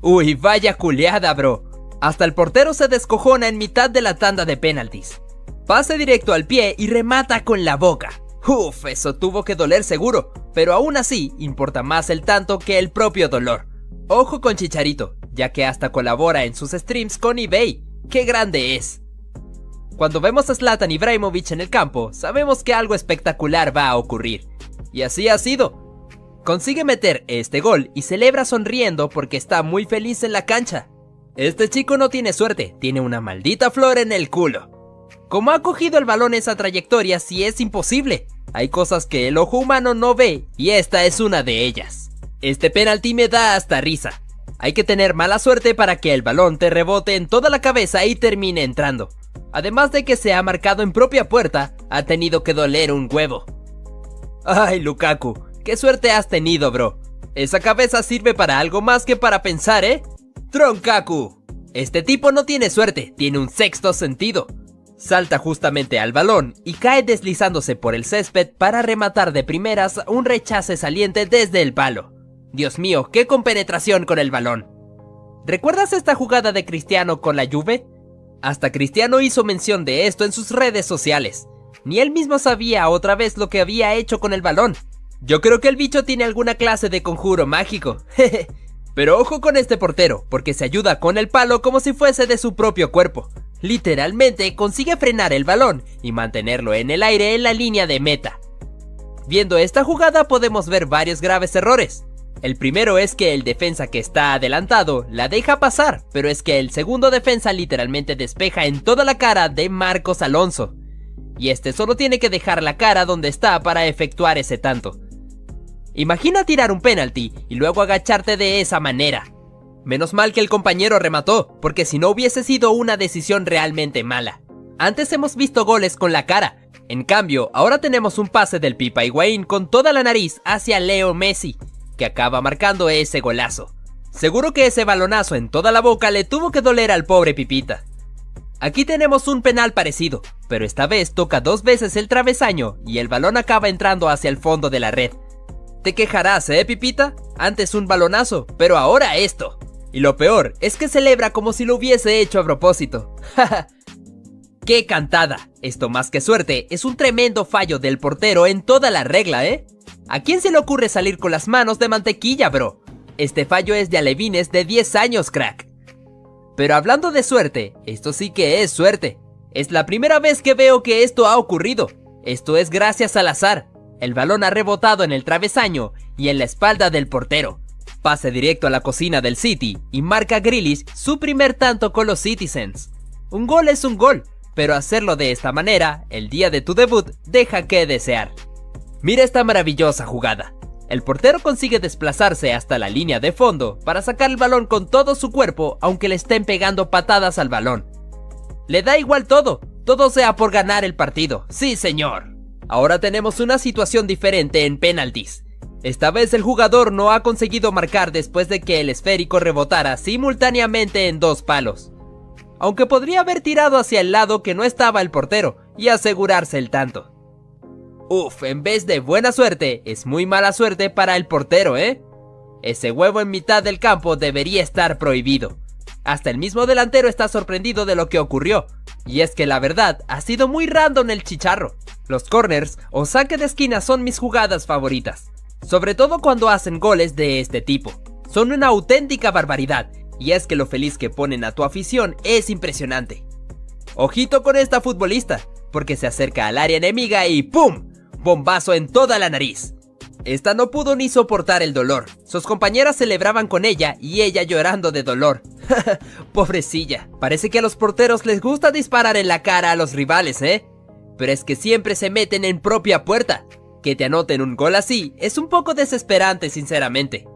Uy, vaya culeada, bro. Hasta el portero se descojona en mitad de la tanda de penaltis. Pase directo al pie y remata con la boca. Uf, eso tuvo que doler seguro, pero aún así importa más el tanto que el propio dolor. Ojo con Chicharito, ya que hasta colabora en sus streams con eBay. ¡Qué grande es! Cuando vemos a Zlatan Ibrahimovic en el campo, sabemos que algo espectacular va a ocurrir. Y así ha sido. Consigue meter este gol y celebra sonriendo porque está muy feliz en la cancha. Este chico no tiene suerte, tiene una maldita flor en el culo. ¿Cómo ha cogido el balón esa trayectoria si es imposible? Hay cosas que el ojo humano no ve y esta es una de ellas. Este penalti me da hasta risa. Hay que tener mala suerte para que el balón te rebote en toda la cabeza y termine entrando. Además de que se ha marcado en propia puerta, ha tenido que doler un huevo. Ay, Lukaku, qué suerte has tenido, bro. Esa cabeza sirve para algo más que para pensar, ¿eh? Tronkaku. Este tipo no tiene suerte, tiene un sexto sentido. Salta justamente al balón y cae deslizándose por el césped para rematar de primeras un rechace saliente desde el palo. Dios mío, qué compenetración con el balón. ¿Recuerdas esta jugada de Cristiano con la Juve? Hasta Cristiano hizo mención de esto en sus redes sociales. Ni él mismo sabía otra vez lo que había hecho con el balón. Yo creo que el bicho tiene alguna clase de conjuro mágico. Pero ojo con este portero, porque se ayuda con el palo como si fuese de su propio cuerpo. Literalmente consigue frenar el balón y mantenerlo en el aire en la línea de meta. Viendo esta jugada podemos ver varios graves errores. El primero es que el defensa que está adelantado la deja pasar, pero es que el segundo defensa literalmente despeja en toda la cara de Marcos Alonso. Y este solo tiene que dejar la cara donde está para efectuar ese tanto. Imagina tirar un penalti y luego agacharte de esa manera. Menos mal que el compañero remató, porque si no hubiese sido una decisión realmente mala. Antes hemos visto goles con la cara, en cambio, ahora tenemos un pase del Pipa Higuaín con toda la nariz hacia Leo Messi, que acaba marcando ese golazo. Seguro que ese balonazo en toda la boca le tuvo que doler al pobre Pipita. Aquí tenemos un penal parecido, pero esta vez toca dos veces el travesaño y el balón acaba entrando hacia el fondo de la red. Te quejarás, ¿eh, Pipita? Antes un balonazo, pero ahora esto. Y lo peor es que celebra como si lo hubiese hecho a propósito. ¡Qué cantada! Esto más que suerte es un tremendo fallo del portero en toda la regla, ¿eh? ¿A quién se le ocurre salir con las manos de mantequilla, bro? Este fallo es de alevines de 10 años, crack. Pero hablando de suerte, esto sí que es suerte. Es la primera vez que veo que esto ha ocurrido. Esto es gracias al azar. El balón ha rebotado en el travesaño y en la espalda del portero. Pase directo a la cocina del City y marca Grealish su primer tanto con los Citizens. Un gol es un gol, pero hacerlo de esta manera, el día de tu debut, deja que desear. Mira esta maravillosa jugada. El portero consigue desplazarse hasta la línea de fondo para sacar el balón con todo su cuerpo aunque le estén pegando patadas al balón. Le da igual todo, todo sea por ganar el partido. Sí, señor. Ahora tenemos una situación diferente en penaltis. Esta vez el jugador no ha conseguido marcar después de que el esférico rebotara simultáneamente en dos palos. Aunque podría haber tirado hacia el lado que no estaba el portero y asegurarse el tanto. Uf, en vez de buena suerte, es muy mala suerte para el portero, ¿eh? Ese huevo en mitad del campo debería estar prohibido. Hasta el mismo delantero está sorprendido de lo que ocurrió. Y es que la verdad, ha sido muy random el chicharro. Los corners o saque de esquina son mis jugadas favoritas. Sobre todo cuando hacen goles de este tipo. Son una auténtica barbaridad. Y es que lo feliz que ponen a tu afición es impresionante. Ojito con esta futbolista, porque se acerca al área enemiga y ¡pum! Bombazo en toda la nariz. Esta no pudo ni soportar el dolor. Sus compañeras celebraban con ella y ella llorando de dolor. Pobrecilla. Parece que a los porteros les gusta disparar en la cara a los rivales, ¿eh? Pero es que siempre se meten en propia puerta. Que te anoten un gol así es un poco desesperante, sinceramente.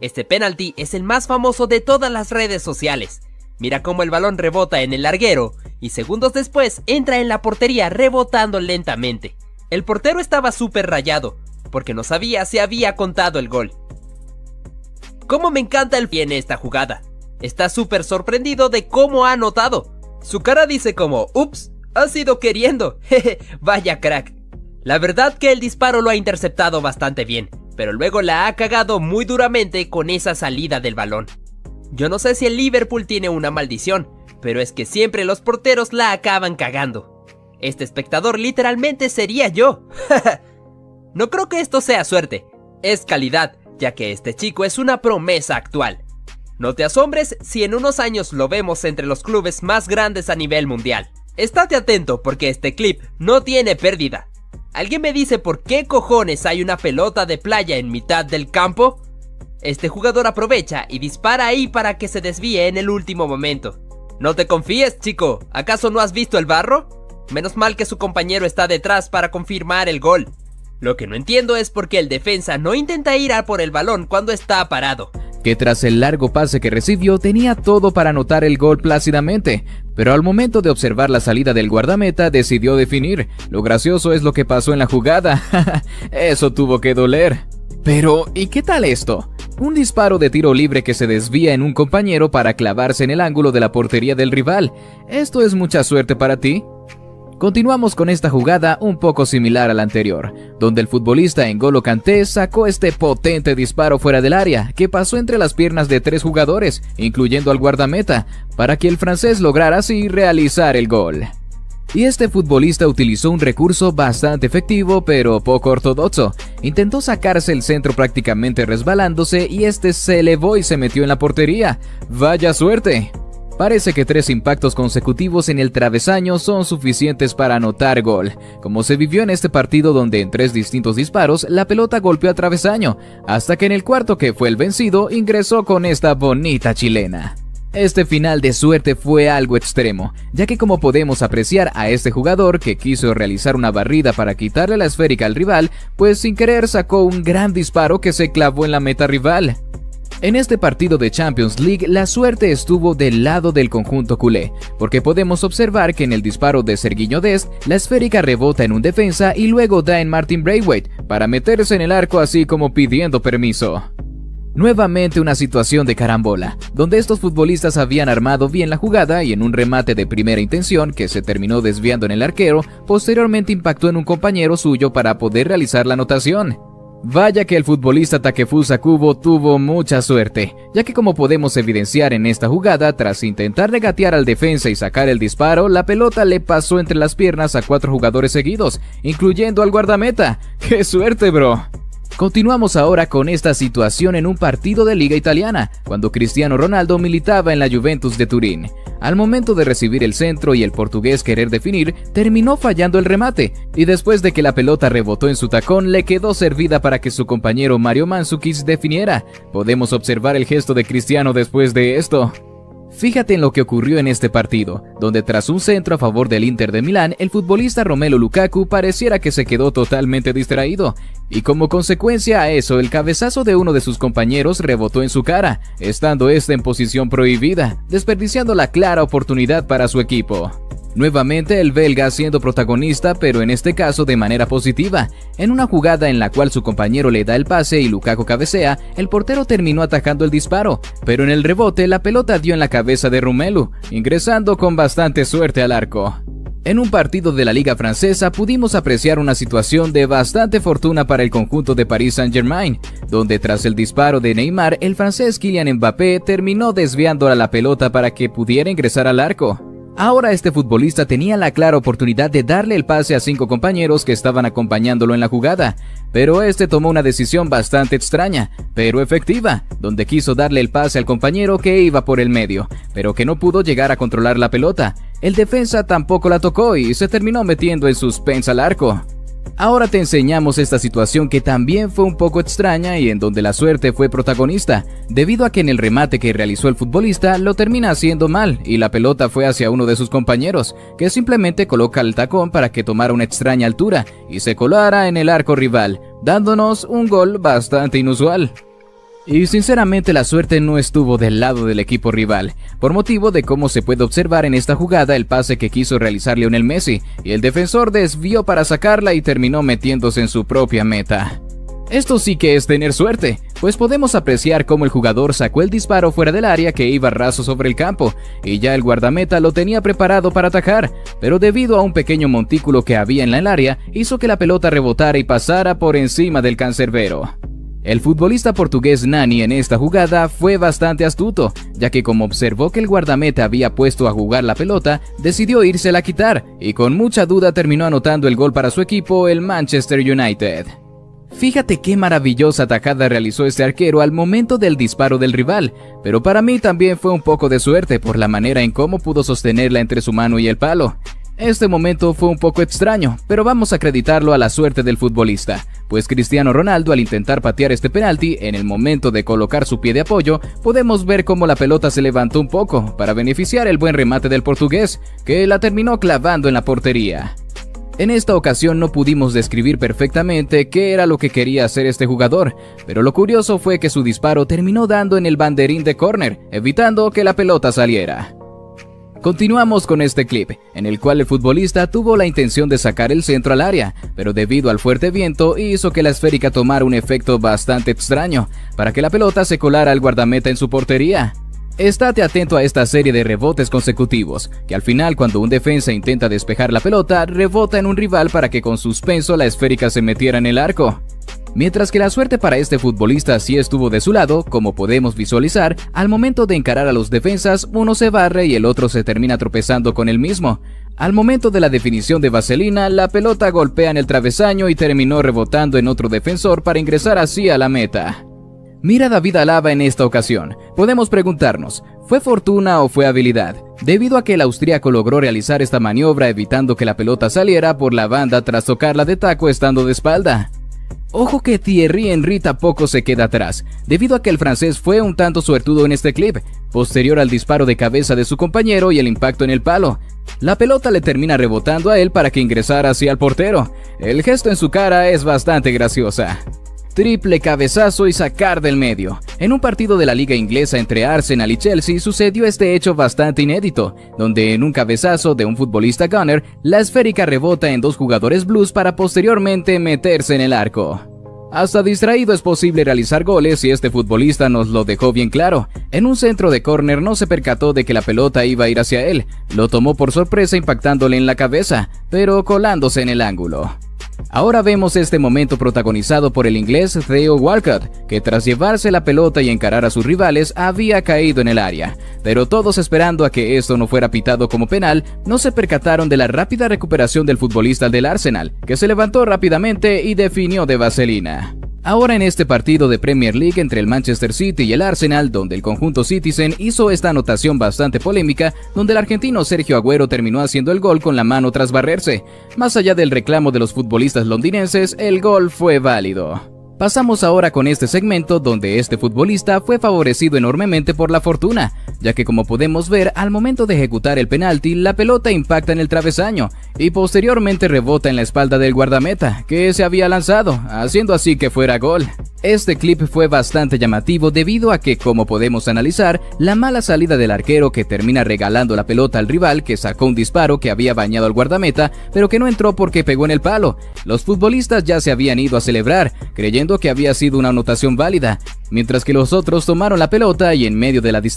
Este penalti es el más famoso de todas las redes sociales. Mira cómo el balón rebota en el larguero y segundos después entra en la portería rebotando lentamente. El portero estaba súper rayado, porque no sabía si había contado el gol. Cómo me encanta el pie en esta jugada. Está súper sorprendido de cómo ha anotado. Su cara dice como, ups, ha sido queriendo, jeje, vaya crack. La verdad que el disparo lo ha interceptado bastante bien, pero luego la ha cagado muy duramente con esa salida del balón. Yo no sé si el Liverpool tiene una maldición, pero es que siempre los porteros la acaban cagando. Este espectador literalmente sería yo. no creo que esto sea suerte, es calidad, ya que este chico es una promesa actual. No te asombres si en unos años lo vemos entre los clubes más grandes a nivel mundial. Estate atento porque este clip no tiene pérdida. ¿Alguien me dice por qué cojones hay una pelota de playa en mitad del campo? Este jugador aprovecha y dispara ahí para que se desvíe en el último momento. No te confíes, chico, ¿acaso no has visto el barro? Menos mal que su compañero está detrás para confirmar el gol. Lo que no entiendo es por qué el defensa no intenta ir a por el balón cuando está parado. Que tras el largo pase que recibió tenía todo para anotar el gol plácidamente, pero al momento de observar la salida del guardameta decidió definir. Lo gracioso es lo que pasó en la jugada. Eso tuvo que doler. Pero, ¿y qué tal esto? Un disparo de tiro libre que se desvía en un compañero para clavarse en el ángulo de la portería del rival. ¿Esto es mucha suerte para ti? Continuamos con esta jugada un poco similar a la anterior, donde el futbolista N'Golo Kanté sacó este potente disparo fuera del área que pasó entre las piernas de tres jugadores, incluyendo al guardameta, para que el francés lograra así realizar el gol. Y este futbolista utilizó un recurso bastante efectivo pero poco ortodoxo. Intentó sacarse el centro prácticamente resbalándose y este se elevó y se metió en la portería. ¡Vaya suerte! Parece que tres impactos consecutivos en el travesaño son suficientes para anotar gol, como se vivió en este partido donde en tres distintos disparos la pelota golpeó a travesaño, hasta que en el cuarto que fue el vencido ingresó con esta bonita chilena. Este final de suerte fue algo extremo, ya que como podemos apreciar a este jugador que quiso realizar una barrida para quitarle la esférica al rival, pues sin querer sacó un gran disparo que se clavó en la meta rival. En este partido de Champions League la suerte estuvo del lado del conjunto culé, porque podemos observar que en el disparo de Serguiño Dest, la esférica rebota en un defensa y luego da en Martin Braithwaite para meterse en el arco así como pidiendo permiso. Nuevamente una situación de carambola, donde estos futbolistas habían armado bien la jugada y en un remate de primera intención que se terminó desviando en el arquero, posteriormente impactó en un compañero suyo para poder realizar la anotación. Vaya que el futbolista Takefusa Kubo tuvo mucha suerte, ya que como podemos evidenciar en esta jugada, tras intentar regatear al defensa y sacar el disparo, la pelota le pasó entre las piernas a cuatro jugadores seguidos, incluyendo al guardameta. ¡Qué suerte, bro! Continuamos ahora con esta situación en un partido de Liga Italiana, cuando Cristiano Ronaldo militaba en la Juventus de Turín. Al momento de recibir el centro y el portugués querer definir, terminó fallando el remate, y después de que la pelota rebotó en su tacón, le quedó servida para que su compañero Mario Mandzukic definiera. Podemos observar el gesto de Cristiano después de esto. Fíjate en lo que ocurrió en este partido, donde tras un centro a favor del Inter de Milán, el futbolista Romelu Lukaku pareciera que se quedó totalmente distraído, y como consecuencia a eso, el cabezazo de uno de sus compañeros rebotó en su cara, estando este en posición prohibida, desperdiciando la clara oportunidad para su equipo. Nuevamente el belga siendo protagonista, pero en este caso de manera positiva. En una jugada en la cual su compañero le da el pase y Lukaku cabecea, el portero terminó atacando el disparo, pero en el rebote la pelota dio en la cabeza de Romelu, ingresando con bastante suerte al arco. En un partido de la Liga Francesa pudimos apreciar una situación de bastante fortuna para el conjunto de Paris Saint-Germain, donde tras el disparo de Neymar, el francés Kylian Mbappé terminó desviando a la pelota para que pudiera ingresar al arco. Ahora este futbolista tenía la clara oportunidad de darle el pase a cinco compañeros que estaban acompañándolo en la jugada, pero este tomó una decisión bastante extraña, pero efectiva, donde quiso darle el pase al compañero que iba por el medio, pero que no pudo llegar a controlar la pelota. El defensa tampoco la tocó y se terminó metiendo en suspensa al arco. Ahora te enseñamos esta situación que también fue un poco extraña y en donde la suerte fue protagonista, debido a que en el remate que realizó el futbolista lo termina haciendo mal y la pelota fue hacia uno de sus compañeros, que simplemente coloca el tacón para que tomara una extraña altura y se colara en el arco rival, dándonos un gol bastante inusual. Y sinceramente la suerte no estuvo del lado del equipo rival, por motivo de cómo se puede observar en esta jugada el pase que quiso realizar Lionel Messi, y el defensor desvió para sacarla y terminó metiéndose en su propia meta. Esto sí que es tener suerte, pues podemos apreciar cómo el jugador sacó el disparo fuera del área que iba raso sobre el campo, y ya el guardameta lo tenía preparado para atajar, pero debido a un pequeño montículo que había en el área, hizo que la pelota rebotara y pasara por encima del cancerbero. El futbolista portugués Nani en esta jugada fue bastante astuto, ya que como observó que el guardameta había puesto a jugar la pelota, decidió irse a quitar y con mucha duda terminó anotando el gol para su equipo, el Manchester United. Fíjate qué maravillosa atacada realizó este arquero al momento del disparo del rival, pero para mí también fue un poco de suerte por la manera en cómo pudo sostenerla entre su mano y el palo. Este momento fue un poco extraño, pero vamos a acreditarlo a la suerte del futbolista, pues Cristiano Ronaldo al intentar patear este penalti, en el momento de colocar su pie de apoyo, podemos ver cómo la pelota se levantó un poco para beneficiar el buen remate del portugués, que la terminó clavando en la portería. En esta ocasión no pudimos describir perfectamente qué era lo que quería hacer este jugador, pero lo curioso fue que su disparo terminó dando en el banderín de córner, evitando que la pelota saliera. Continuamos con este clip, en el cual el futbolista tuvo la intención de sacar el centro al área, pero debido al fuerte viento hizo que la esférica tomara un efecto bastante extraño, para que la pelota se colara al guardameta en su portería. Estate atento a esta serie de rebotes consecutivos, que al final cuando un defensa intenta despejar la pelota, rebota en un rival para que con suspenso la esférica se metiera en el arco. Mientras que la suerte para este futbolista sí estuvo de su lado, como podemos visualizar, al momento de encarar a los defensas, uno se barre y el otro se termina tropezando con el mismo. Al momento de la definición de Vaselina, la pelota golpea en el travesaño y terminó rebotando en otro defensor para ingresar así a la meta. Mira David Alaba en esta ocasión. Podemos preguntarnos, ¿fue fortuna o fue habilidad? Debido a que el austríaco logró realizar esta maniobra evitando que la pelota saliera por la banda tras tocarla de taco estando de espalda. Ojo que Thierry Henry tampoco se queda atrás, debido a que el francés fue un tanto suertudo en este clip, posterior al disparo de cabeza de su compañero y el impacto en el palo. La pelota le termina rebotando a él para que ingresara hacia el portero. El gesto en su cara es bastante graciosa triple cabezazo y sacar del medio. En un partido de la liga inglesa entre Arsenal y Chelsea sucedió este hecho bastante inédito, donde en un cabezazo de un futbolista gunner, la esférica rebota en dos jugadores blues para posteriormente meterse en el arco. Hasta distraído es posible realizar goles y este futbolista nos lo dejó bien claro. En un centro de córner no se percató de que la pelota iba a ir hacia él, lo tomó por sorpresa impactándole en la cabeza, pero colándose en el ángulo. Ahora vemos este momento protagonizado por el inglés Theo Walcott, que tras llevarse la pelota y encarar a sus rivales había caído en el área, pero todos esperando a que esto no fuera pitado como penal, no se percataron de la rápida recuperación del futbolista del Arsenal, que se levantó rápidamente y definió de vaselina. Ahora en este partido de Premier League entre el Manchester City y el Arsenal, donde el conjunto Citizen hizo esta anotación bastante polémica, donde el argentino Sergio Agüero terminó haciendo el gol con la mano tras barrerse. Más allá del reclamo de los futbolistas londinenses, el gol fue válido. Pasamos ahora con este segmento donde este futbolista fue favorecido enormemente por la fortuna, ya que como podemos ver, al momento de ejecutar el penalti, la pelota impacta en el travesaño y posteriormente rebota en la espalda del guardameta, que se había lanzado, haciendo así que fuera gol. Este clip fue bastante llamativo debido a que, como podemos analizar, la mala salida del arquero que termina regalando la pelota al rival que sacó un disparo que había bañado al guardameta, pero que no entró porque pegó en el palo. Los futbolistas ya se habían ido a celebrar, creyendo que había sido una anotación válida, mientras que los otros tomaron la pelota y en medio de la distracción